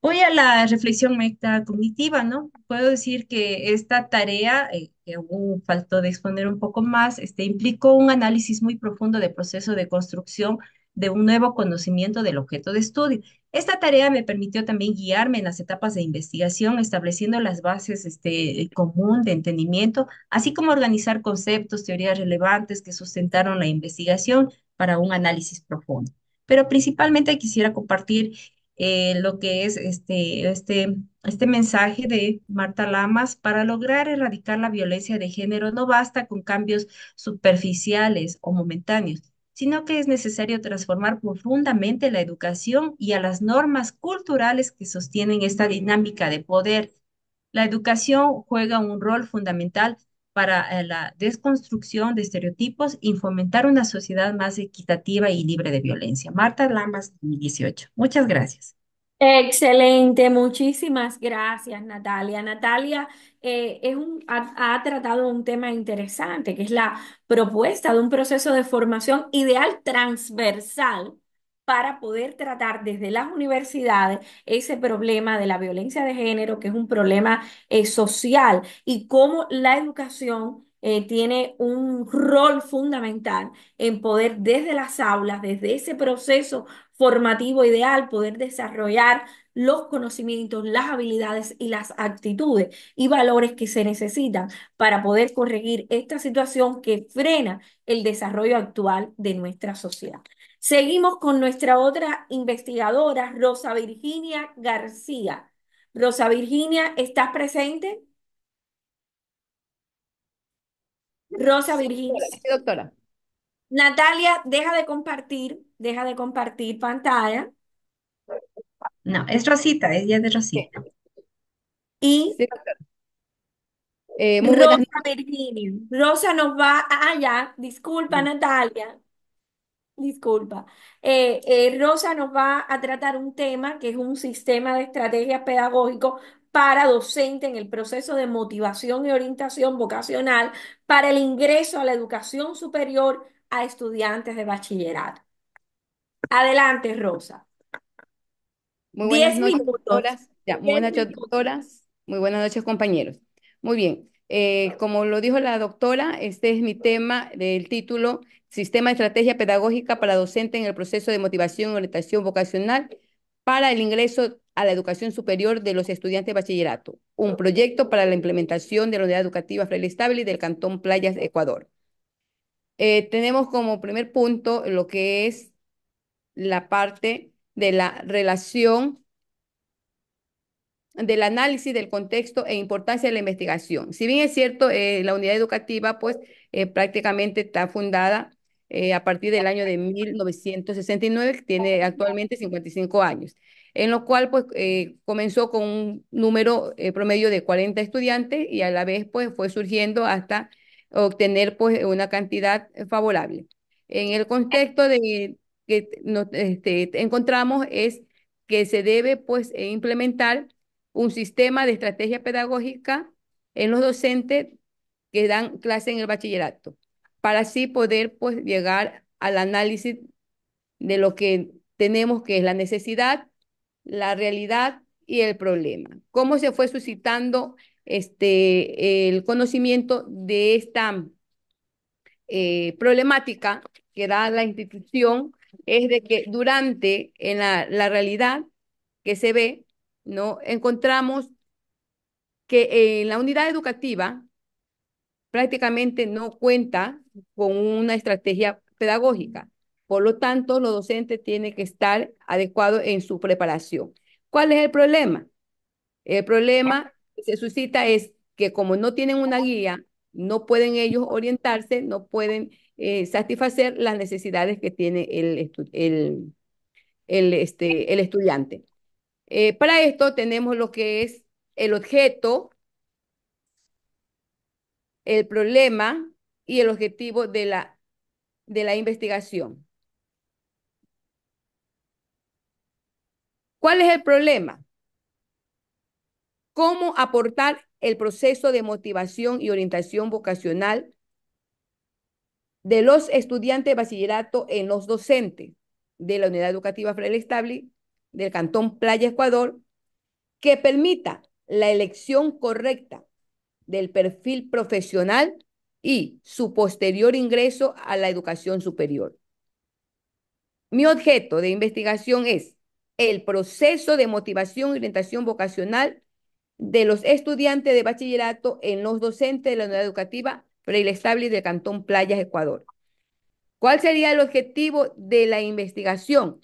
Speaker 11: Voy a la reflexión metacognitiva, ¿no? Puedo decir que esta tarea, eh, que aún faltó de exponer un poco más, este, implicó un análisis muy profundo del proceso de construcción de un nuevo conocimiento del objeto de estudio. Esta tarea me permitió también guiarme en las etapas de investigación, estableciendo las bases este, común de entendimiento, así como organizar conceptos, teorías relevantes que sustentaron la investigación para un análisis profundo. Pero principalmente quisiera compartir eh, lo que es este, este, este mensaje de Marta Lamas, para lograr erradicar la violencia de género no basta con cambios superficiales o momentáneos, sino que es necesario transformar profundamente la educación y a las normas culturales que sostienen esta dinámica de poder. La educación juega un rol fundamental para eh, la desconstrucción de estereotipos y fomentar una sociedad más equitativa y libre de violencia. Marta Lamas, 2018. Muchas gracias.
Speaker 1: Excelente, muchísimas gracias, Natalia. Natalia eh, es un, ha, tratado un tema interesante, que es la propuesta de un proceso de formación ideal transversal para poder tratar desde las universidades ese problema de la violencia de género, que es un problema eh, social, y cómo la educación eh, tiene un rol fundamental en poder desde las aulas, desde ese proceso formativo ideal, poder desarrollar los conocimientos, las habilidades y las actitudes y valores que se necesitan para poder corregir esta situación que frena el desarrollo actual de nuestra sociedad. Seguimos con nuestra otra investigadora, Rosa Virginia García. Rosa Virginia, ¿estás presente? Rosa Virginia.
Speaker 12: Sí, doctora.
Speaker 1: Natalia, deja de compartir, deja de compartir pantalla.
Speaker 11: No, es Rosita, ella es de Rosita.
Speaker 1: Y
Speaker 12: Sí. Eh, muy
Speaker 1: Rosa
Speaker 12: buenas
Speaker 1: Virginia. Rosa nos va, ah, ya, disculpa Natalia, disculpa. Eh, eh, Rosa nos va a tratar un tema que es un sistema de estrategias pedagógicos para docente en el proceso de motivación y orientación vocacional para el ingreso a la educación superior a estudiantes de bachillerato. Adelante, Rosa.
Speaker 12: Muy buenas
Speaker 1: Diez
Speaker 12: noches,
Speaker 1: minutos.
Speaker 12: doctoras. Ya, muy
Speaker 1: Diez
Speaker 12: buenas noches,
Speaker 1: minutos.
Speaker 12: doctoras. Muy buenas noches, compañeros. Muy bien. Eh, como lo dijo la doctora, este es mi tema del título Sistema de Estrategia Pedagógica para Docente en el Proceso de Motivación y Orientación Vocacional para el ingreso a la educación superior de los estudiantes de bachillerato. Un proyecto para la implementación de la unidad educativa Freire Estable del Cantón Playas, Ecuador. Eh, tenemos como primer punto lo que es la parte de la relación del análisis del contexto e importancia de la investigación. Si bien es cierto, eh, la unidad educativa pues eh, prácticamente está fundada eh, a partir del año de 1969, que tiene actualmente 55 años, en lo cual pues comenzó con un número promedio de 40 estudiantes y a la vez pues fue surgiendo hasta obtener pues una cantidad favorable. En el contexto de que este, encontramos es que se debe pues implementar un sistema de estrategia pedagógica en los docentes que dan clase en el bachillerato, para así poder pues llegar al análisis de lo que tenemos, que es la necesidad, la realidad y el problema. ¿Cómo se fue suscitando este, el conocimiento de esta eh, problemática que da la institución? Es de que durante en la, la realidad que se ve, ¿no? encontramos que en la unidad educativa prácticamente no cuenta con una estrategia pedagógica. Por lo tanto, los docentes tienen que estar adecuados en su preparación. ¿Cuál es el problema? El problema que se suscita es que como no tienen una guía, no pueden ellos orientarse, no pueden eh, satisfacer las necesidades que tiene el, el, este, el estudiante. Eh, para esto tenemos lo que es el objeto, el problema y el objetivo de la, de la investigación. ¿Cuál es el problema? ¿Cómo aportar el proceso de motivación y orientación vocacional de los estudiantes de bachillerato en los docentes de la Unidad Educativa Fray Estable del Cantón Playa Ecuador que permita la elección correcta del perfil profesional y su posterior ingreso a la educación superior. Mi objeto de investigación es el proceso de motivación y orientación vocacional de los estudiantes de bachillerato en los docentes de la unidad educativa Freire Estable del Cantón Playas, Ecuador. ¿Cuál sería el objetivo de la investigación?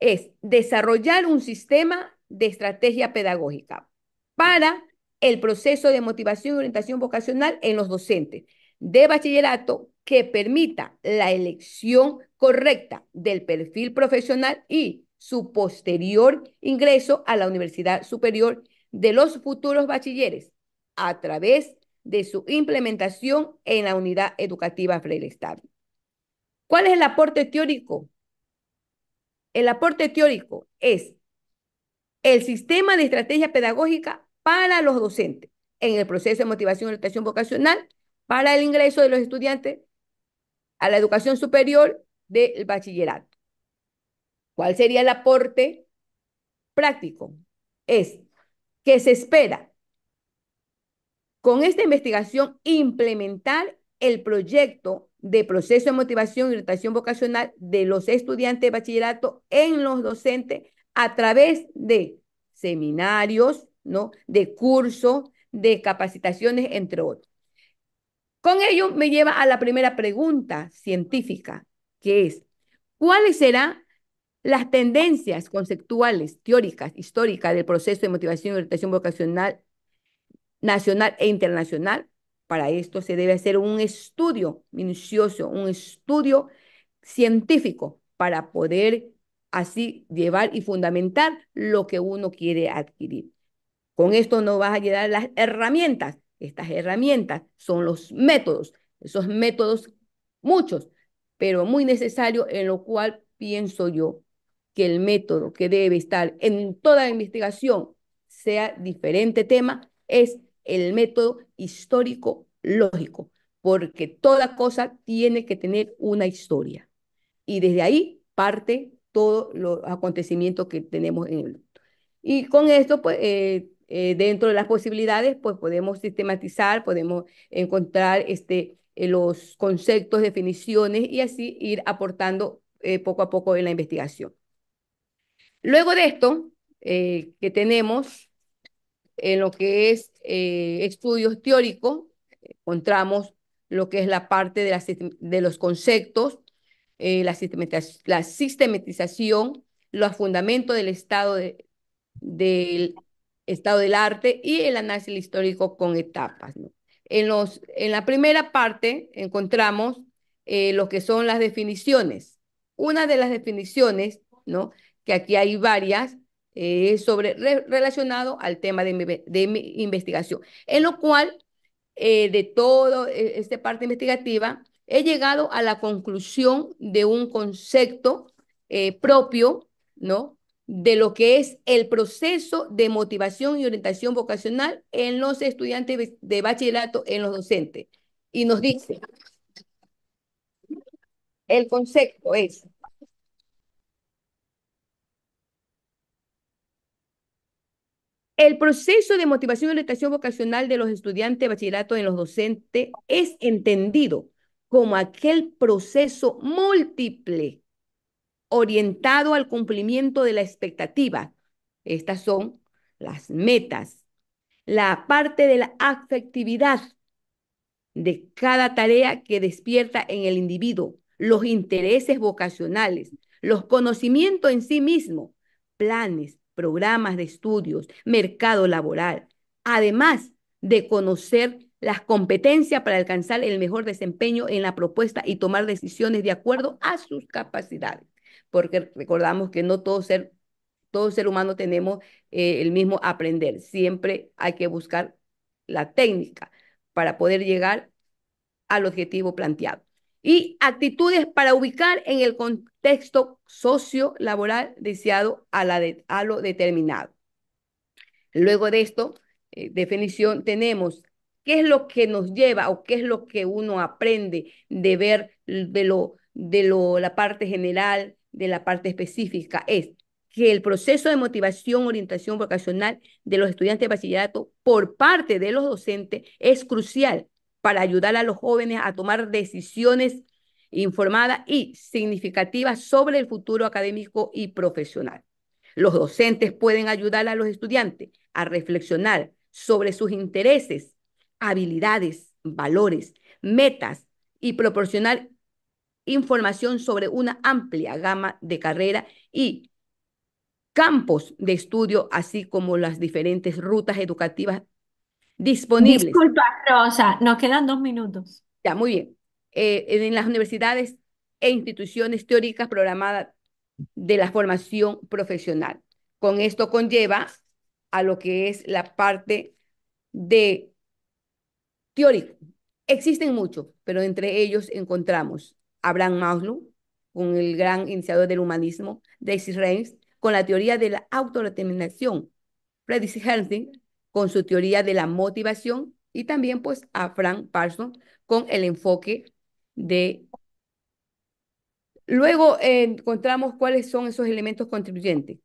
Speaker 12: Es desarrollar un sistema de estrategia pedagógica para el proceso de motivación y orientación vocacional en los docentes de bachillerato que permita la elección correcta del perfil profesional y su posterior ingreso a la universidad superior de los futuros bachilleres a través de su implementación en la unidad educativa Freire Estable. ¿Cuál es el aporte teórico? El aporte teórico es el sistema de estrategia pedagógica para los docentes en el proceso de motivación y orientación vocacional para el ingreso de los estudiantes a la educación superior del bachillerato. ¿Cuál sería el aporte práctico? Es que se espera con esta investigación implementar el proyecto de proceso de motivación y orientación vocacional de los estudiantes de bachillerato en los docentes a través de seminarios, ¿no? De cursos, de capacitaciones, entre otros. Con ello me lleva a la primera pregunta científica, que es, ¿cuáles serán las tendencias conceptuales, teóricas, históricas del proceso de motivación y orientación vocacional nacional e internacional? Para esto se debe hacer un estudio minucioso, un estudio científico para poder así llevar y fundamentar lo que uno quiere adquirir. Con esto no vas a llegar las herramientas. Estas herramientas son los métodos, esos métodos muchos, pero muy necesarios, en lo cual pienso yo que el método que debe estar en toda investigación, sea diferente tema, es el método histórico lógico, porque toda cosa tiene que tener una historia. Y desde ahí parte todos los acontecimientos que tenemos en el Y con esto, pues, eh, eh, dentro de las posibilidades, pues podemos sistematizar, podemos encontrar este, eh, los conceptos, definiciones y así ir aportando poco a poco en la investigación. Luego de esto, que tenemos en lo que es estudios teóricos, encontramos lo que es la parte de, los conceptos, la, la sistematización, los fundamentos del estado de, del estado del arte y el análisis histórico con etapas. En, los, en la primera parte encontramos eh, lo que son las definiciones. Una de las definiciones, ¿no? Que aquí hay varias, eh, sobre, re- relacionado al tema de mi, de mi investigación, en lo cual, eh, de toda esta parte investigativa, he llegado a la conclusión de un concepto eh, propio, ¿no? de lo que es el proceso de motivación y orientación vocacional en los estudiantes de bachillerato, en los docentes. Y nos dice, el concepto es, el proceso de motivación y orientación vocacional de los estudiantes de bachillerato en los docentes es entendido como aquel proceso múltiple orientado al cumplimiento de la expectativa. Estas son las metas, la parte de la afectividad de cada tarea que despierta en el individuo, los intereses vocacionales, los conocimientos en sí mismo, planes, programas de estudios, mercado laboral, además de conocer las competencias para alcanzar el mejor desempeño en la propuesta y tomar decisiones de acuerdo a sus capacidades porque recordamos que no todo ser, todo ser humano tenemos eh, el mismo aprender. Siempre hay que buscar la técnica para poder llegar al objetivo planteado. Y actitudes para ubicar en el contexto socio-laboral deseado a, la a lo determinado. Luego de esto, eh, definición, tenemos qué es lo que nos lleva o qué es lo que uno aprende de ver de lo de lo, la parte general, de la parte específica es que el proceso de motivación, orientación vocacional de los estudiantes de bachillerato por parte de los docentes es crucial para ayudar a los jóvenes a tomar decisiones informadas y significativas sobre el futuro académico y profesional. Los docentes pueden ayudar a los estudiantes a reflexionar sobre sus intereses, habilidades, valores, metas y proporcionar información sobre una amplia gama de carrera y campos de estudio, así como las diferentes rutas educativas disponibles.
Speaker 1: Disculpa, Rosa, nos quedan dos minutos.
Speaker 12: Ya, muy bien. Eh, en las universidades e instituciones teóricas programadas de la formación profesional. Con esto conlleva a lo que es la parte de teórico. Existen muchos, pero entre ellos encontramos Abraham Maslow, con el gran iniciador del humanismo, Daisy Reins, con la teoría de la autodeterminación, Friedrich Helsing, con su teoría de la motivación, y también pues a Frank Parsons con el enfoque de... Luego eh, encontramos cuáles son esos elementos contribuyentes.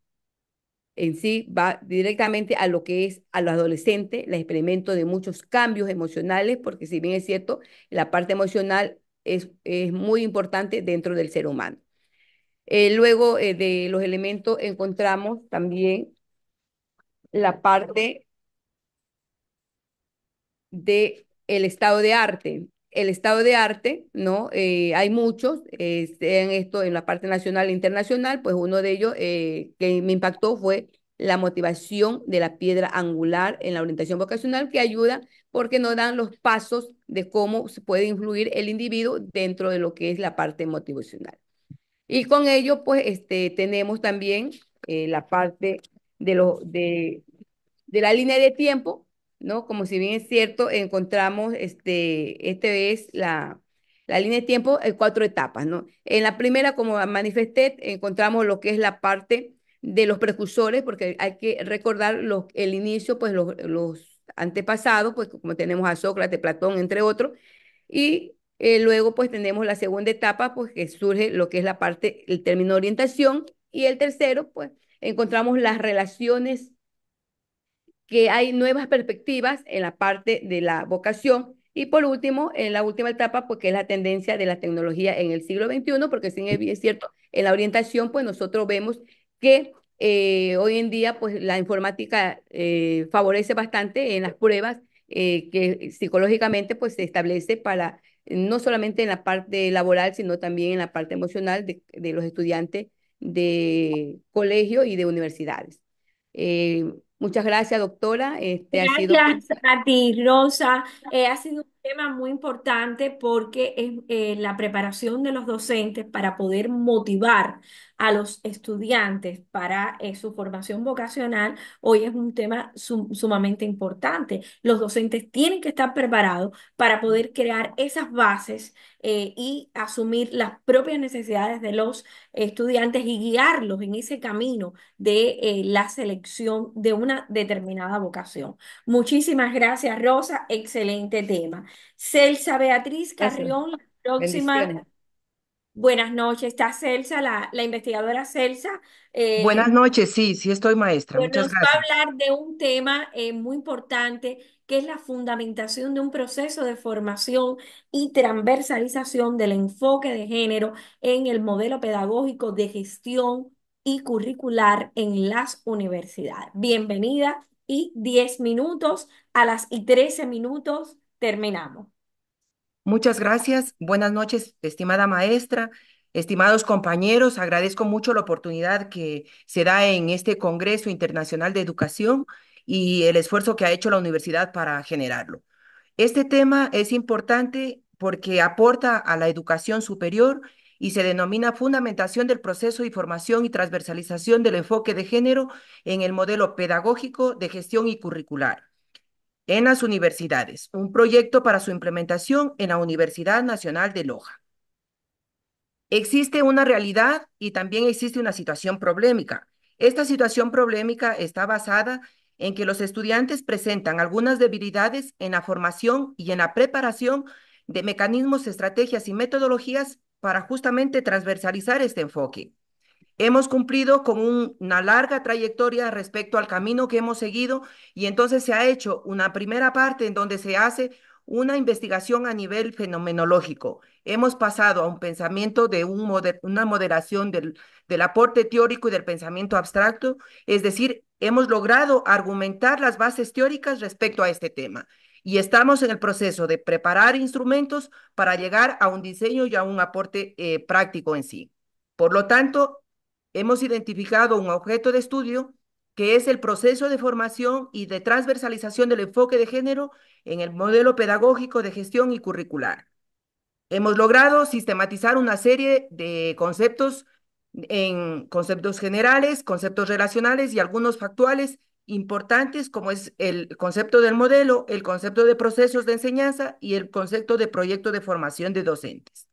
Speaker 12: En sí va directamente a lo que es a los adolescentes, el experimento de muchos cambios emocionales, porque si bien es cierto, la parte emocional es, es muy importante dentro del ser humano. Eh, luego eh, de los elementos encontramos también la parte de el estado de arte. El estado de arte, ¿no? Eh, hay muchos, eh, en esto en la parte nacional e internacional, pues uno de ellos eh, que me impactó fue la motivación de la piedra angular en la orientación vocacional que ayuda porque nos dan los pasos de cómo se puede influir el individuo dentro de lo que es la parte motivacional. Y con ello, pues, este, tenemos también eh, la parte de, lo, de, de la línea de tiempo, ¿no? Como si bien es cierto, encontramos, este, este es la, la línea de tiempo en cuatro etapas, ¿no? En la primera, como manifesté, encontramos lo que es la parte de los precursores, porque hay que recordar los, el inicio, pues los, los antepasados, pues como tenemos a Sócrates, Platón, entre otros, y eh, luego pues tenemos la segunda etapa, pues que surge lo que es la parte, el término orientación, y el tercero, pues encontramos las relaciones que hay nuevas perspectivas en la parte de la vocación. Y por último, en la última etapa, porque es la tendencia de la tecnología en el siglo XXI, porque sí es cierto, en la orientación, pues nosotros vemos que eh, hoy en día, pues la informática eh, favorece bastante en las pruebas eh, que psicológicamente, pues se establece para no solamente en la parte laboral, sino también en la parte emocional de, de los estudiantes de colegio y de universidades. Muchas gracias, doctora. Este,
Speaker 1: gracias
Speaker 12: ha sido...
Speaker 1: a ti, Rosa. Eh, ha sido tema muy importante porque es eh, la preparación de los docentes para poder motivar a los estudiantes para eh, su formación vocacional, hoy es un tema sum- sumamente importante. Los docentes tienen que estar preparados para poder crear esas bases eh, y asumir las propias necesidades de los estudiantes y guiarlos en ese camino de la selección de una determinada vocación. Muchísimas gracias, Rosa. Excelente tema. Celsa Beatriz
Speaker 12: Gracias.
Speaker 1: Carrión, la próxima. Buenas noches. Está Celsa, la, la investigadora Celsa. eh,
Speaker 13: Buenas noches, sí, sí estoy maestra,
Speaker 1: pues
Speaker 13: muchas
Speaker 1: nos va a
Speaker 13: gracias.
Speaker 1: hablar de un tema eh, muy importante que es la fundamentación de un proceso de formación y transversalización del enfoque de género en el modelo pedagógico de gestión y curricular en las universidades. Bienvenida y 10 minutos a las y 13 minutos terminamos.
Speaker 13: Muchas gracias. Buenas noches, estimada maestra, estimados compañeros. Agradezco mucho la oportunidad que se da en este Congreso Internacional de Educación y el esfuerzo que ha hecho la universidad para generarlo. Este tema es importante porque aporta a la educación superior y se denomina fundamentación del proceso y formación y transversalización del enfoque de género en el modelo pedagógico de gestión y curricular en las universidades, un proyecto para su implementación en la Universidad Nacional de Loja. Existe una realidad y también existe una situación problemática. Esta situación problemática está basada en que los estudiantes presentan algunas debilidades en la formación y en la preparación de mecanismos, estrategias y metodologías para justamente transversalizar este enfoque. Hemos cumplido con un- una larga trayectoria respecto al camino que hemos seguido y entonces se ha hecho una primera parte en donde se hace una investigación a nivel fenomenológico. Hemos pasado a un pensamiento de una moderación del, del aporte teórico y del pensamiento abstracto, es decir, hemos logrado argumentar las bases teóricas respecto a este tema y estamos en el proceso de preparar instrumentos para llegar a un diseño y a un aporte eh, práctico en sí. Por lo tanto, hemos identificado un objeto de estudio que es el proceso de formación y de transversalización del enfoque de género en el modelo pedagógico de gestión y curricular. Hemos logrado sistematizar una serie de conceptos en conceptos generales, conceptos relacionales y algunos factuales importantes como es el concepto del modelo, el concepto de procesos de enseñanza y el concepto de proyecto de formación de docentes.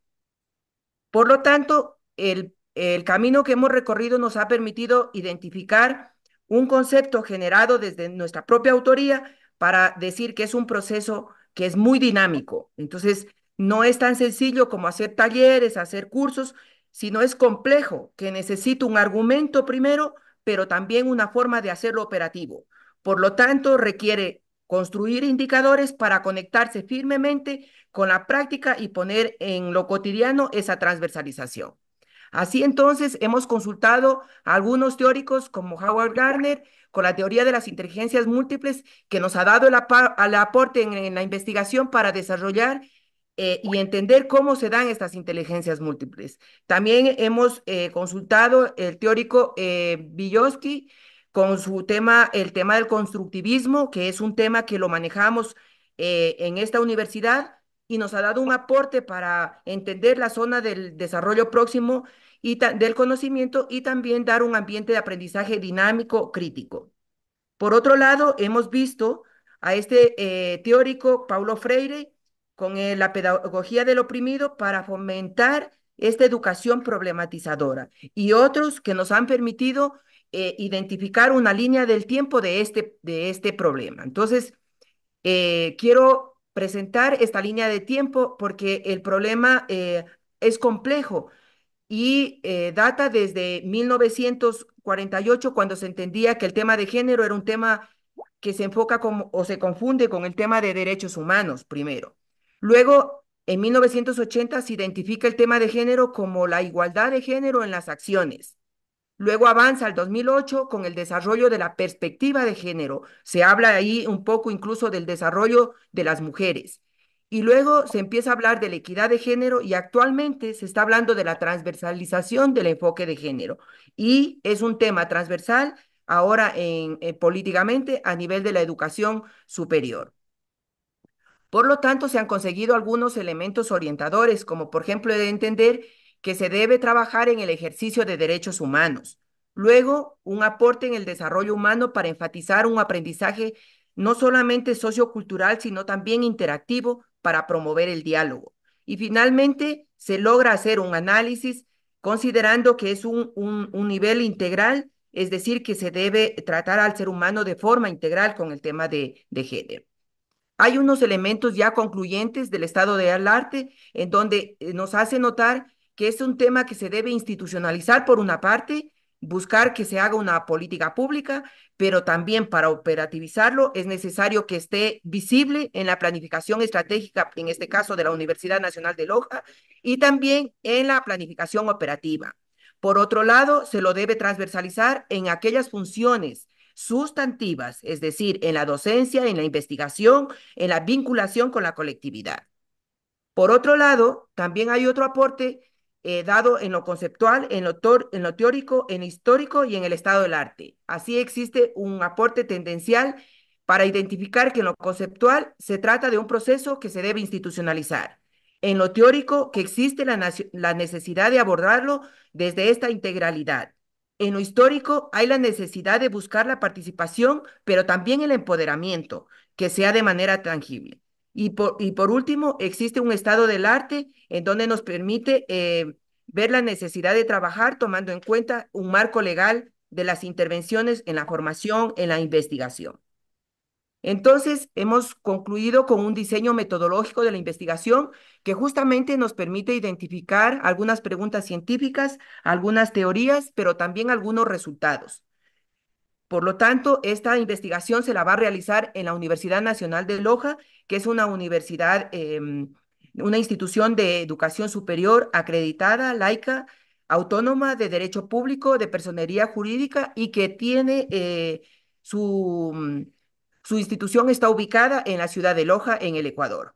Speaker 13: Por lo tanto, el, el camino que hemos recorrido nos ha permitido identificar un concepto generado desde nuestra propia autoría para decir que es un proceso que es muy dinámico. Entonces, no es tan sencillo como hacer talleres, hacer cursos, sino es complejo, que necesita un argumento primero, pero también una forma de hacerlo operativo. Por lo tanto, requiere construir indicadores para conectarse firmemente con la práctica y poner en lo cotidiano esa transversalización. Así entonces, hemos consultado a algunos teóricos como Howard Gardner con la teoría de las inteligencias múltiples que nos ha dado el, el aporte en, en, la investigación para desarrollar eh, y entender cómo se dan estas inteligencias múltiples. También hemos eh, consultado el teórico eh, Vygotsky con su tema, el tema del constructivismo, que es un tema que lo manejamos eh, en esta universidad y nos ha dado un aporte para entender la zona del desarrollo próximo y del conocimiento y también dar un ambiente de aprendizaje dinámico crítico. Por otro lado, hemos visto a este eh, teórico Paulo Freire con eh, la pedagogía del oprimido para fomentar esta educación problematizadora y otros que nos han permitido eh, identificar una línea del tiempo de este, de este problema. Entonces, quiero presentar esta línea de tiempo porque el problema eh, es complejo y eh, data desde 1948 cuando se entendía que el tema de género era un tema que se enfoca como, o se confunde con el tema de derechos humanos primero. Luego, en 1980 se identifica el tema de género como la igualdad de género en las acciones. Luego avanza al 2008 con el desarrollo de la perspectiva de género. Se habla ahí un poco incluso del desarrollo de las mujeres. Y luego se empieza a hablar de la equidad de género y actualmente se está hablando de la transversalización del enfoque de género. Y es un tema transversal ahora en, en, políticamente a nivel de la educación superior. Por lo tanto, se han conseguido algunos elementos orientadores, como por ejemplo de entender que se debe trabajar en el ejercicio de derechos humanos. Luego, un aporte en el desarrollo humano para enfatizar un aprendizaje no solamente sociocultural, sino también interactivo para promover el diálogo. Y finalmente, se logra hacer un análisis considerando que es un, un, nivel integral, es decir, que se debe tratar al ser humano de forma integral con el tema de, de género. Hay unos elementos ya concluyentes del estado de arte en donde eh, nos hace notar que es un tema que se debe institucionalizar por una parte, buscar que se haga una política pública, pero también para operativizarlo es necesario que esté visible en la planificación estratégica, en este caso de la Universidad Nacional de Loja, y también en la planificación operativa. Por otro lado, se lo debe transversalizar en aquellas funciones sustantivas, es decir, en la docencia, en la investigación, en la vinculación con la colectividad. Por otro lado, también hay otro aporte eh, dado en lo conceptual, en lo, en lo teórico, en histórico y en el estado del arte. Así existe un aporte tendencial para identificar que en lo conceptual se trata de un proceso que se debe institucionalizar. En lo teórico, que existe la necesidad de abordarlo desde esta integralidad en lo histórico hay la necesidad de buscar la participación, pero también el empoderamiento, que sea de manera tangible. Y por, y por último, existe un estado del arte en donde nos permite eh, ver la necesidad de trabajar tomando en cuenta un marco legal de las intervenciones en la formación, en la investigación. Entonces, hemos concluido con un diseño metodológico de la investigación que justamente nos permite identificar algunas preguntas científicas, algunas teorías, pero también algunos resultados. Por lo tanto, esta investigación se la va a realizar en la Universidad Nacional de Loja, que es una universidad, em, una institución de educación superior acreditada, laica, autónoma, de derecho público, de personería jurídica y que tiene eh, su su institución está ubicada en la ciudad de Loja, en el Ecuador.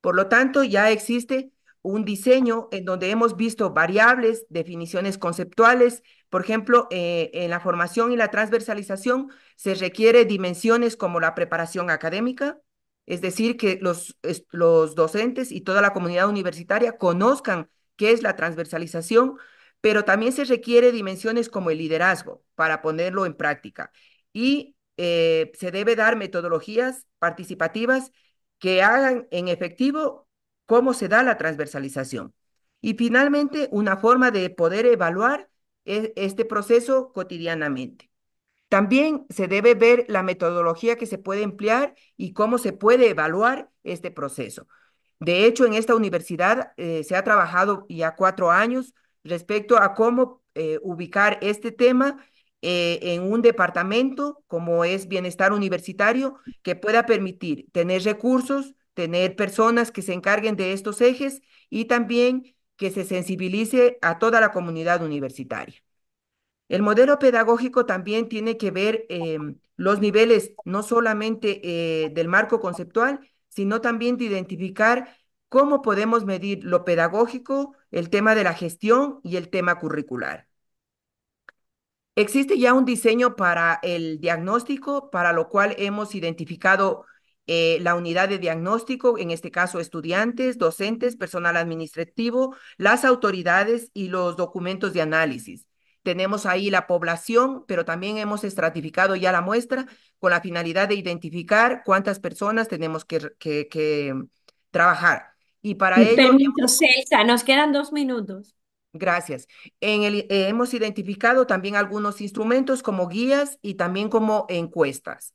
Speaker 13: Por lo tanto, ya existe un diseño en donde hemos visto variables, definiciones conceptuales. Por ejemplo, eh, en la formación y la transversalización se requiere dimensiones como la preparación académica, es decir, que los, los docentes y toda la comunidad universitaria conozcan qué es la transversalización, pero también se requiere dimensiones como el liderazgo para ponerlo en práctica. Y eh, se debe dar metodologías participativas que hagan en efectivo cómo se da la transversalización. Y finalmente, una forma de poder evaluar e, este proceso cotidianamente. También se debe ver la metodología que se puede emplear y cómo se puede evaluar este proceso. De hecho, en esta universidad eh, se ha trabajado ya cuatro años respecto a cómo eh, ubicar este tema eh, en un departamento como es bienestar universitario que pueda permitir tener recursos, tener personas que se encarguen de estos ejes y también que se sensibilice a toda la comunidad universitaria. El modelo pedagógico también tiene que ver em, los niveles no solamente eh, del marco conceptual, sino también de identificar cómo podemos medir lo pedagógico, el tema de la gestión y el tema curricular. Existe ya un diseño para el diagnóstico, para lo cual hemos identificado eh, la unidad de diagnóstico, en este caso estudiantes, docentes, personal administrativo, las autoridades y los documentos de análisis. Tenemos ahí la población, pero también hemos estratificado ya la muestra con la finalidad de identificar cuántas personas tenemos que, que, trabajar. Y para ello...
Speaker 1: Celsa, nos quedan dos minutos.
Speaker 13: Gracias. En el, eh, hemos identificado también algunos instrumentos como guías y también como encuestas.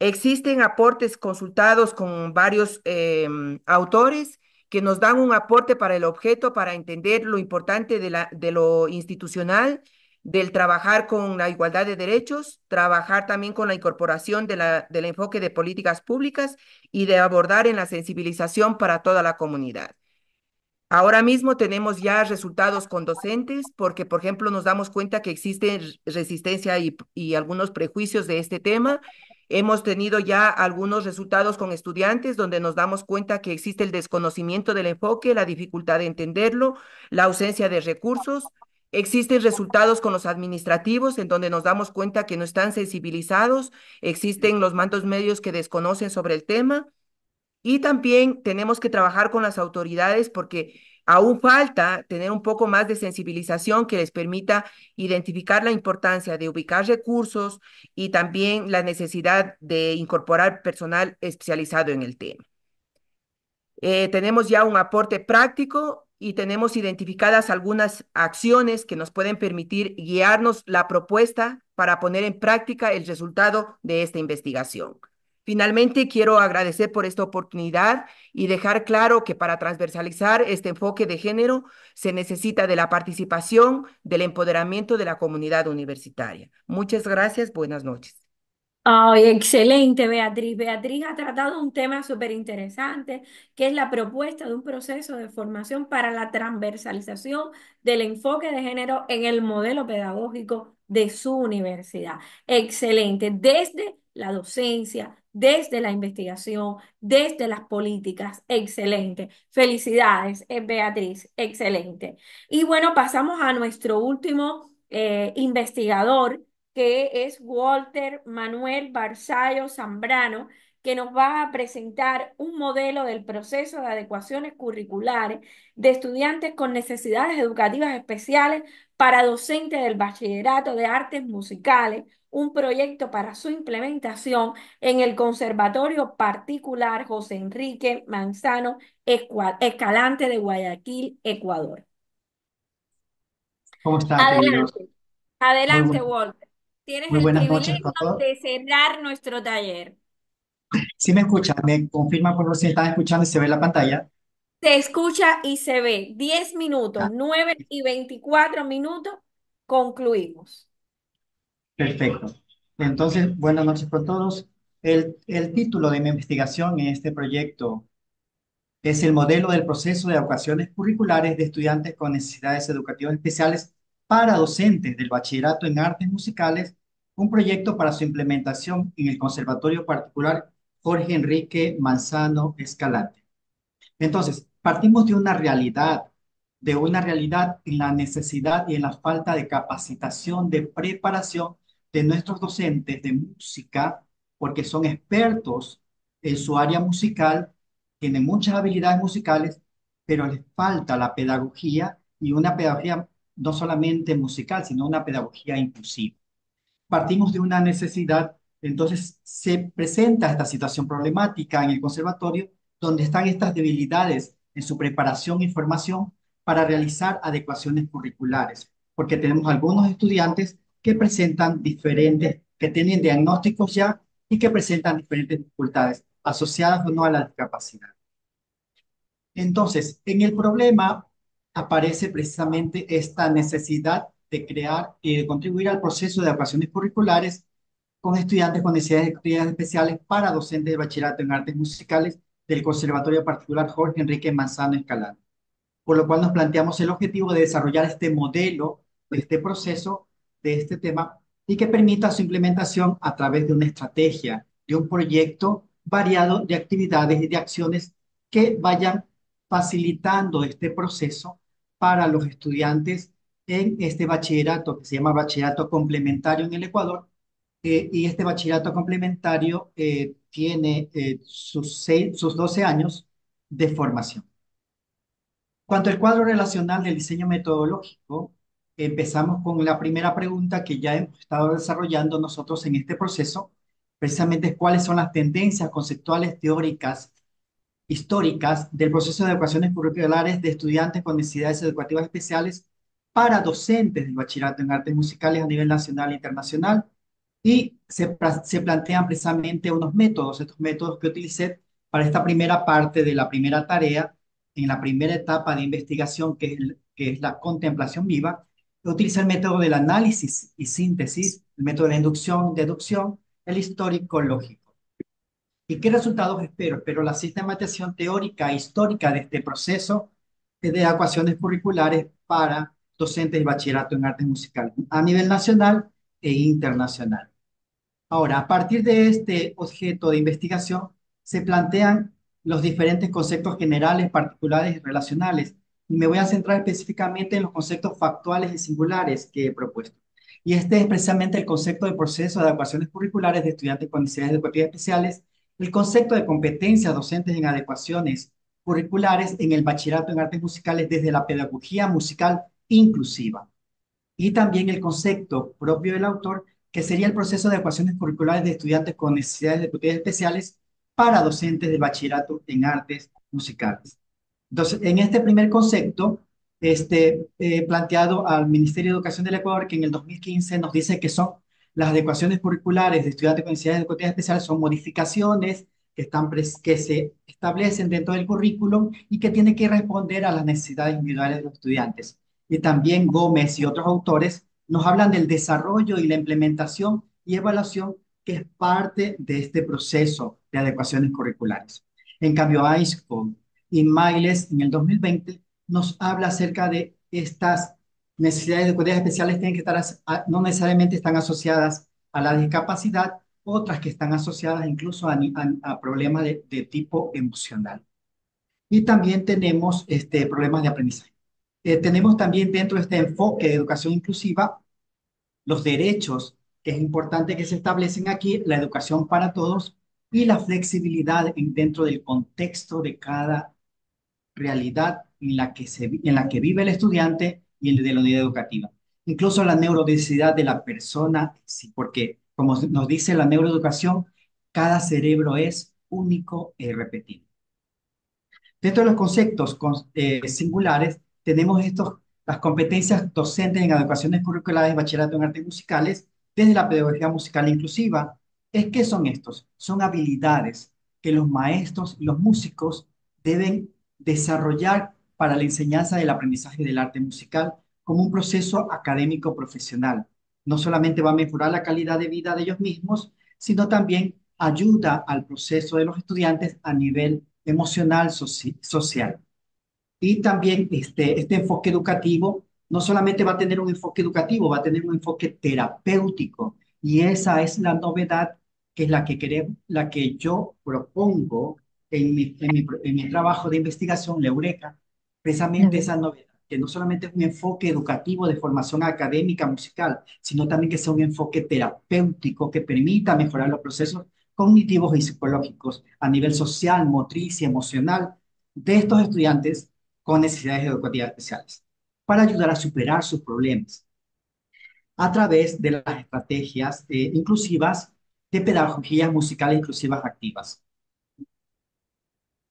Speaker 13: Existen aportes consultados con varios em, autores que nos dan un aporte para el objeto, para entender lo importante de, lo institucional, del trabajar con la igualdad de derechos, trabajar también con la incorporación de la, del enfoque de políticas públicas y de abordar en la sensibilización para toda la comunidad. Ahora mismo tenemos ya resultados con docentes porque, por ejemplo, nos damos cuenta que existe resistencia y, algunos prejuicios de este tema. Hemos tenido ya algunos resultados con estudiantes donde nos damos cuenta que existe el desconocimiento del enfoque, la dificultad de entenderlo, la ausencia de recursos. Existen resultados con los administrativos en donde nos damos cuenta que no están sensibilizados, existen los mandos medios que desconocen sobre el tema Y también tenemos que trabajar con las autoridades porque aún falta tener un poco más de sensibilización que les permita identificar la importancia de ubicar recursos y también la necesidad de incorporar personal especializado en el tema. Eh, tenemos ya un aporte práctico y tenemos identificadas algunas acciones que nos pueden permitir guiarnos la propuesta para poner en práctica el resultado de esta investigación. Finalmente, quiero agradecer por esta oportunidad y dejar claro que para transversalizar este enfoque de género se necesita de la participación, del empoderamiento de la comunidad universitaria. Muchas gracias, buenas noches.
Speaker 1: Ay, excelente, Beatriz. Beatriz ha tratado un tema súper interesante, que es la propuesta de un proceso de formación para la transversalización del enfoque de género en el modelo pedagógico de su universidad. Excelente, desde la docencia, desde la investigación, desde las políticas. Excelente. Felicidades, eh, Beatriz. Excelente. Y bueno, pasamos a nuestro último eh, investigador que es Walter Manuel Barzallo Zambrano, que nos va a presentar un modelo del proceso de adecuaciones curriculares de estudiantes con necesidades educativas especiales para docentes del Bachillerato de Artes Musicales, un proyecto para su implementación en el Conservatorio Particular José Enrique Manzano Escalante de Guayaquil, Ecuador.
Speaker 14: ¿Cómo están,
Speaker 1: Adelante, adelante,
Speaker 14: Muy,
Speaker 1: Walter. Tienes
Speaker 14: muy
Speaker 1: el
Speaker 14: buenas
Speaker 1: privilegio
Speaker 14: noches con todos.
Speaker 1: de cerrar nuestro taller.
Speaker 14: Si me escuchan, me confirman por favor si me están escuchando y se ve la pantalla.
Speaker 1: Se escucha y se ve. 10 minutos, 9 y 24 minutos, concluimos.
Speaker 14: Perfecto. Entonces, buenas noches con todos. El, título de mi investigación en este proyecto es el modelo del proceso de adecuaciones curriculares de estudiantes con necesidades educativas especiales para docentes del bachillerato en artes musicales, un proyecto para su implementación en el Conservatorio Particular Jorge Enrique Manzano Escalante. Entonces, partimos de una realidad, de una realidad en la necesidad y en la falta de capacitación, de preparación de nuestros docentes de música, porque son expertos en su área musical, tienen muchas habilidades musicales, pero les falta la pedagogía y una pedagogía no solamente musical, sino una pedagogía inclusiva. Partimos de una necesidad, entonces se presenta esta situación problemática en el conservatorio, donde están estas debilidades en su preparación y formación para realizar adecuaciones curriculares, porque tenemos algunos estudiantes que presentan diferentes, que tienen diagnósticos ya y que presentan diferentes dificultades asociadas o no a la discapacidad. Entonces, en el problema aparece precisamente esta necesidad de crear y de contribuir al proceso de adecuaciones curriculares con estudiantes con necesidades especiales para docentes de bachillerato en artes musicales del Conservatorio Particular Jorge Enrique Manzano Escalante. Por lo cual nos planteamos el objetivo de desarrollar este modelo, este proceso de este tema y que permita su implementación a través de una estrategia, de un proyecto variado de actividades y de acciones que vayan facilitando este proceso para los estudiantes en este bachillerato que se llama bachillerato complementario en el Ecuador. Eh, y este bachillerato complementario eh, tiene eh, sus, seis, sus 12 años de formación. Cuanto al cuadro relacional del diseño metodológico, empezamos con la primera pregunta que ya hemos estado desarrollando nosotros en este proceso, precisamente cuáles son las tendencias conceptuales teóricas históricas del proceso de adecuaciones curriculares de estudiantes con necesidades educativas especiales para docentes del bachillerato en artes musicales a nivel nacional e internacional. Y se, se plantean precisamente unos métodos, estos métodos que utilicé para esta primera parte de la primera tarea, en la primera etapa de investigación, que es, el, que es la contemplación viva, utiliza el método del análisis y síntesis, el método de la inducción, deducción, el histórico lógico. ¿Y qué resultados espero? Espero la sistematización teórica e histórica de este proceso de ecuaciones curriculares para docentes de bachillerato en artes musicales a nivel nacional e internacional. Ahora, a partir de este objeto de investigación, se plantean los diferentes conceptos generales, particulares y relacionales. Y me voy a centrar específicamente en los conceptos factuales y singulares que he propuesto. Y este es precisamente el concepto de proceso de adecuaciones curriculares de estudiantes con necesidades educativas especiales el concepto de competencias docentes en adecuaciones curriculares en el bachillerato en artes musicales desde la pedagogía musical inclusiva. Y también el concepto propio del autor, que sería el proceso de adecuaciones curriculares de estudiantes con necesidades educativas especiales para docentes del bachillerato en artes musicales. Entonces, en este primer concepto, este, eh, planteado al Ministerio de Educación del Ecuador, que en el 2015 nos dice que son las adecuaciones curriculares de estudiantes con necesidades educativas especiales, son modificaciones que, están que se establecen dentro del currículum y que tienen que responder a las necesidades individuales de los estudiantes. Y también Gómez y otros autores nos hablan del desarrollo y la implementación y evaluación que es parte de este proceso de adecuaciones curriculares. En cambio, ISCO y Miles en el 2020 nos habla acerca de estas necesidades educativas especiales tienen que estar, no necesariamente están asociadas a la discapacidad, otras que están asociadas incluso a, a, problemas de, de, tipo emocional. Y también tenemos este, problemas de aprendizaje. Eh, tenemos también dentro de este enfoque de educación inclusiva los derechos, que es importante que se establecen aquí, la educación para todos y la flexibilidad en, dentro del contexto de cada realidad en la que, se, en la que vive el estudiante y el de la unidad educativa. Incluso la neurodiversidad de la persona, sí, porque como nos dice la neuroeducación, cada cerebro es único e irrepetible. Dentro de los conceptos eh, singulares, tenemos estos, las competencias docentes en educaciones curriculares, bachillerato en artes musicales, desde la pedagogía musical inclusiva. ¿Es qué son estos? Son habilidades que los maestros y los músicos deben desarrollar para la enseñanza del aprendizaje del arte musical como un proceso académico profesional. No solamente va a mejorar la calidad de vida de ellos mismos, sino también ayuda al proceso de los estudiantes a nivel emocional, social. Y también este, este enfoque educativo no solamente va a tener un enfoque educativo, va a tener un enfoque terapéutico. Y esa es la novedad que es la que, queremos, la que yo propongo en mi, en mi, en mi trabajo de investigación, la Eureka, precisamente esa novedad, que no solamente es un enfoque educativo de formación académica musical, sino también que sea un enfoque terapéutico que permita mejorar los procesos cognitivos y psicológicos a nivel social, motriz y emocional de estos estudiantes con necesidades educativas especiales, para ayudar a superar sus problemas a través de las estrategias eh, inclusivas de pedagogías musicales inclusivas activas.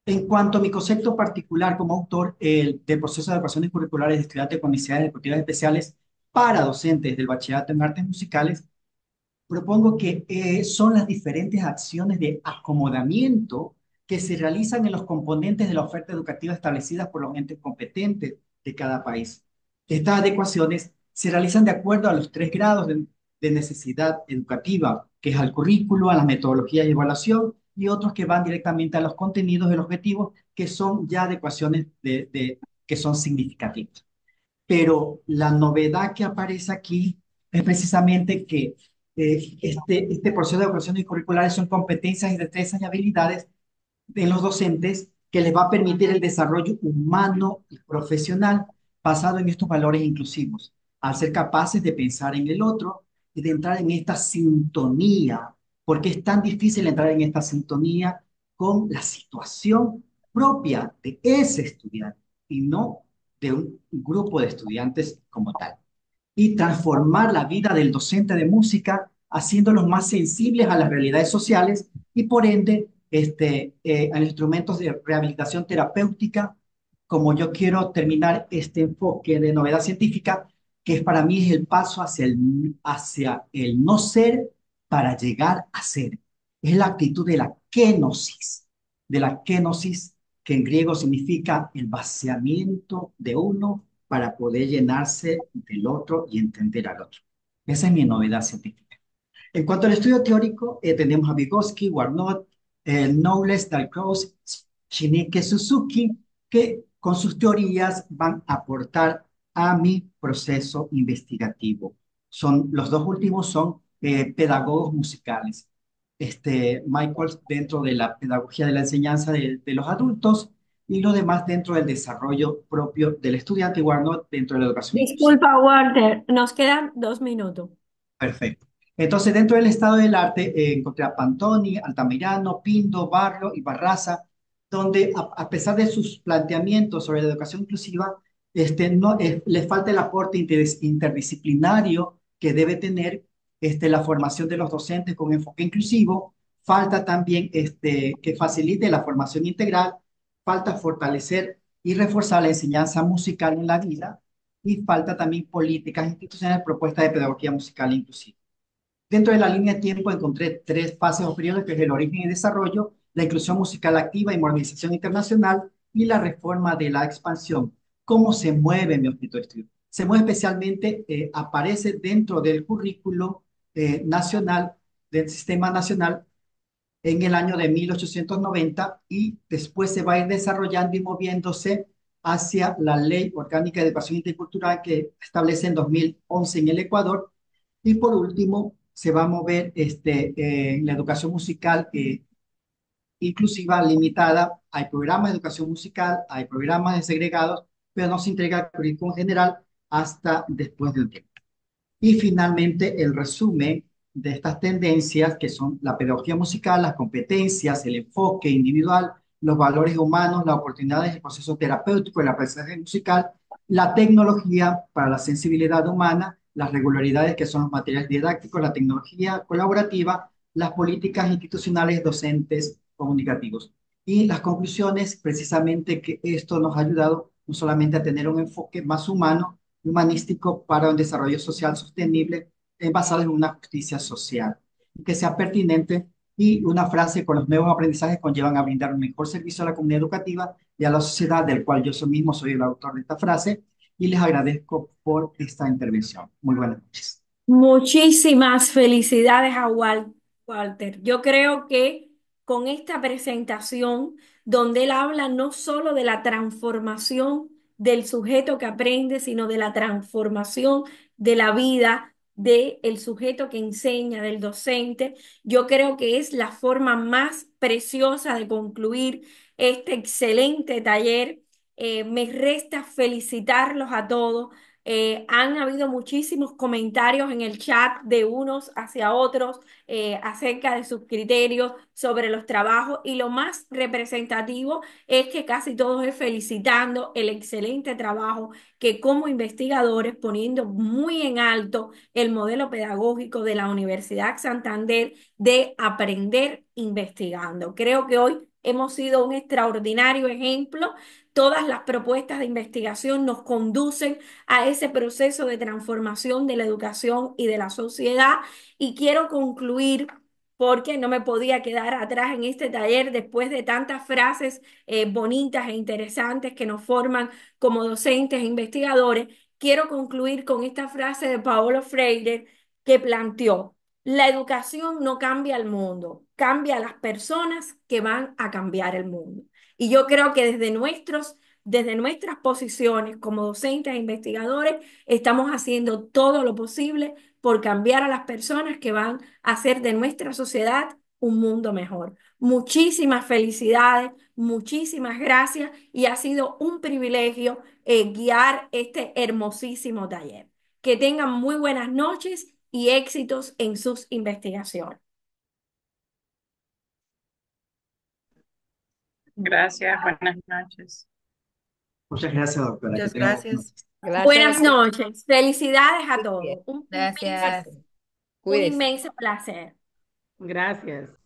Speaker 14: En cuanto a mi concepto particular como autor el, del proceso de educaciones curriculares de estudiantes con necesidades educativas especiales para docentes del bachillerato en artes musicales, propongo que eh, son las diferentes acciones de acomodamiento que se realizan en los componentes de la oferta educativa establecidas por los entes competentes de cada país. Estas adecuaciones se realizan de acuerdo a los tres grados de, de necesidad educativa, que es al currículo, a la metodología y evaluación, y otros que van directamente a los contenidos del objetivo, que son ya adecuaciones de, de, que son significativas. Pero la novedad que aparece aquí es precisamente que eh, este, este proceso de educación curriculares son competencias y destrezas y habilidades de los docentes que les va a permitir el desarrollo humano y profesional basado en estos valores inclusivos, al ser capaces de pensar en el otro y de entrar en esta sintonía porque es tan difícil entrar en esta sintonía con la situación propia de ese estudiante y no de un grupo de estudiantes como tal. Y transformar la vida del docente de música haciéndolos más sensibles a las realidades sociales y por ende este, eh, a instrumentos de rehabilitación terapéutica, como yo quiero terminar este enfoque de novedad científica, que para mí es el paso hacia el, hacia el no ser para llegar a ser. Es la actitud de la kenosis, de la kenosis, que en griego significa el vaciamiento de uno para poder llenarse del otro y entender al otro. Esa es mi novedad científica. En cuanto al estudio teórico, eh, tenemos a Vygotsky, Warnot, eh, Knowles, Dalcroze, Shinike Suzuki, que con sus teorías van a aportar a mi proceso investigativo. Son, los dos últimos son eh, pedagogos musicales. Este, Michael dentro de la pedagogía de la enseñanza de, los adultos y lo demás dentro del desarrollo propio del estudiante, no dentro de la educación.
Speaker 1: Disculpa, Walter, nos quedan dos minutos.
Speaker 14: Perfecto. Entonces, dentro del estado del arte, eh, encontré a Pantoni, Altamirano, Pindo, Barrio y Barraza, donde a, a pesar de sus planteamientos sobre la educación inclusiva, este, no, eh, le falta el aporte inter- interdisciplinario que debe tener este, la formación de los docentes con enfoque inclusivo, falta también este, que facilite la formación integral, falta fortalecer y reforzar la enseñanza musical en la vida y falta también políticas institucionales, propuestas de pedagogía musical inclusiva. Dentro de la línea de tiempo encontré tres fases o periodos, que el origen y desarrollo, la inclusión musical activa y modernización internacional y la reforma de la expansión. ¿Cómo se mueve mi objeto de estudio? Se mueve especialmente, eh, aparece dentro del currículo eh, nacional, del sistema nacional, en el año de 1890 y después se va a ir desarrollando y moviéndose hacia la Ley Orgánica de Educación Intercultural que establece en 2011 en el Ecuador. Y por último, se va a mover este, eh, la educación musical inclusiva limitada. Hay programas de educación musical, hay programas de segregados, pero no se entrega el currículum general hasta después del tiempo. Y finalmente, el resumen de estas tendencias, que son la pedagogía musical, las competencias, el enfoque individual, los valores humanos, las oportunidades, el proceso terapéutico, el aprendizaje musical, la tecnología para la sensibilidad humana, las regularidades que son los materiales didácticos, la tecnología colaborativa, las políticas institucionales docentes comunicativos. Y las conclusiones, precisamente que esto nos ha ayudado no solamente a tener un enfoque más humano, humanístico para un desarrollo social sostenible eh, basado en una justicia social, que sea pertinente y una frase con los nuevos aprendizajes conllevan a brindar un mejor servicio a la comunidad educativa y a la sociedad, del cual yo mismo soy el autor de esta frase, y les agradezco por esta intervención. Muy buenas noches.
Speaker 1: Muchísimas felicidades a Wal- Walter. Yo creo que con esta presentación, donde él habla no solo de la transformación del sujeto que aprende, sino de la transformación de la vida del sujeto que enseña, del docente, yo creo que es la forma más preciosa de concluir este excelente taller. Eh, me resta felicitarlos a todos. Eh, han habido muchísimos comentarios en el chat de unos hacia otros eh, acerca de sus criterios sobre los trabajos y lo más representativo es que casi todos es felicitando el excelente trabajo que como investigadores, poniendo muy en alto el modelo pedagógico de la Universidad Santander de aprender investigando. Creo que hoy hemos sido un extraordinario ejemplo. Todas las propuestas de investigación nos conducen a ese proceso de transformación de la educación y de la sociedad. Y quiero concluir porque no me podía quedar atrás en este taller después de tantas frases eh, bonitas e interesantes que nos forman como docentes e investigadores. Quiero concluir con esta frase de Paolo Freire que planteó, la educación no cambia el mundo, cambia a las personas que van a cambiar el mundo. Y yo creo que desde nuestros desde nuestras posiciones como docentes e investigadores, estamos haciendo todo lo posible por cambiar a las personas que van a hacer de nuestra sociedad un mundo mejor. Muchísimas felicidades, muchísimas gracias y ha sido un privilegio eh, guiar este hermosísimo taller. Que tengan muy buenas noches y éxitos en sus investigaciones.
Speaker 15: Gracias, buenas noches.
Speaker 14: Muchas gracias, doctora.
Speaker 13: Muchas gracias.
Speaker 7: Gracias.
Speaker 1: Buenas noches. Felicidades a todos. Un
Speaker 7: Gracias.
Speaker 1: inmenso, un inmenso placer.
Speaker 9: Gracias.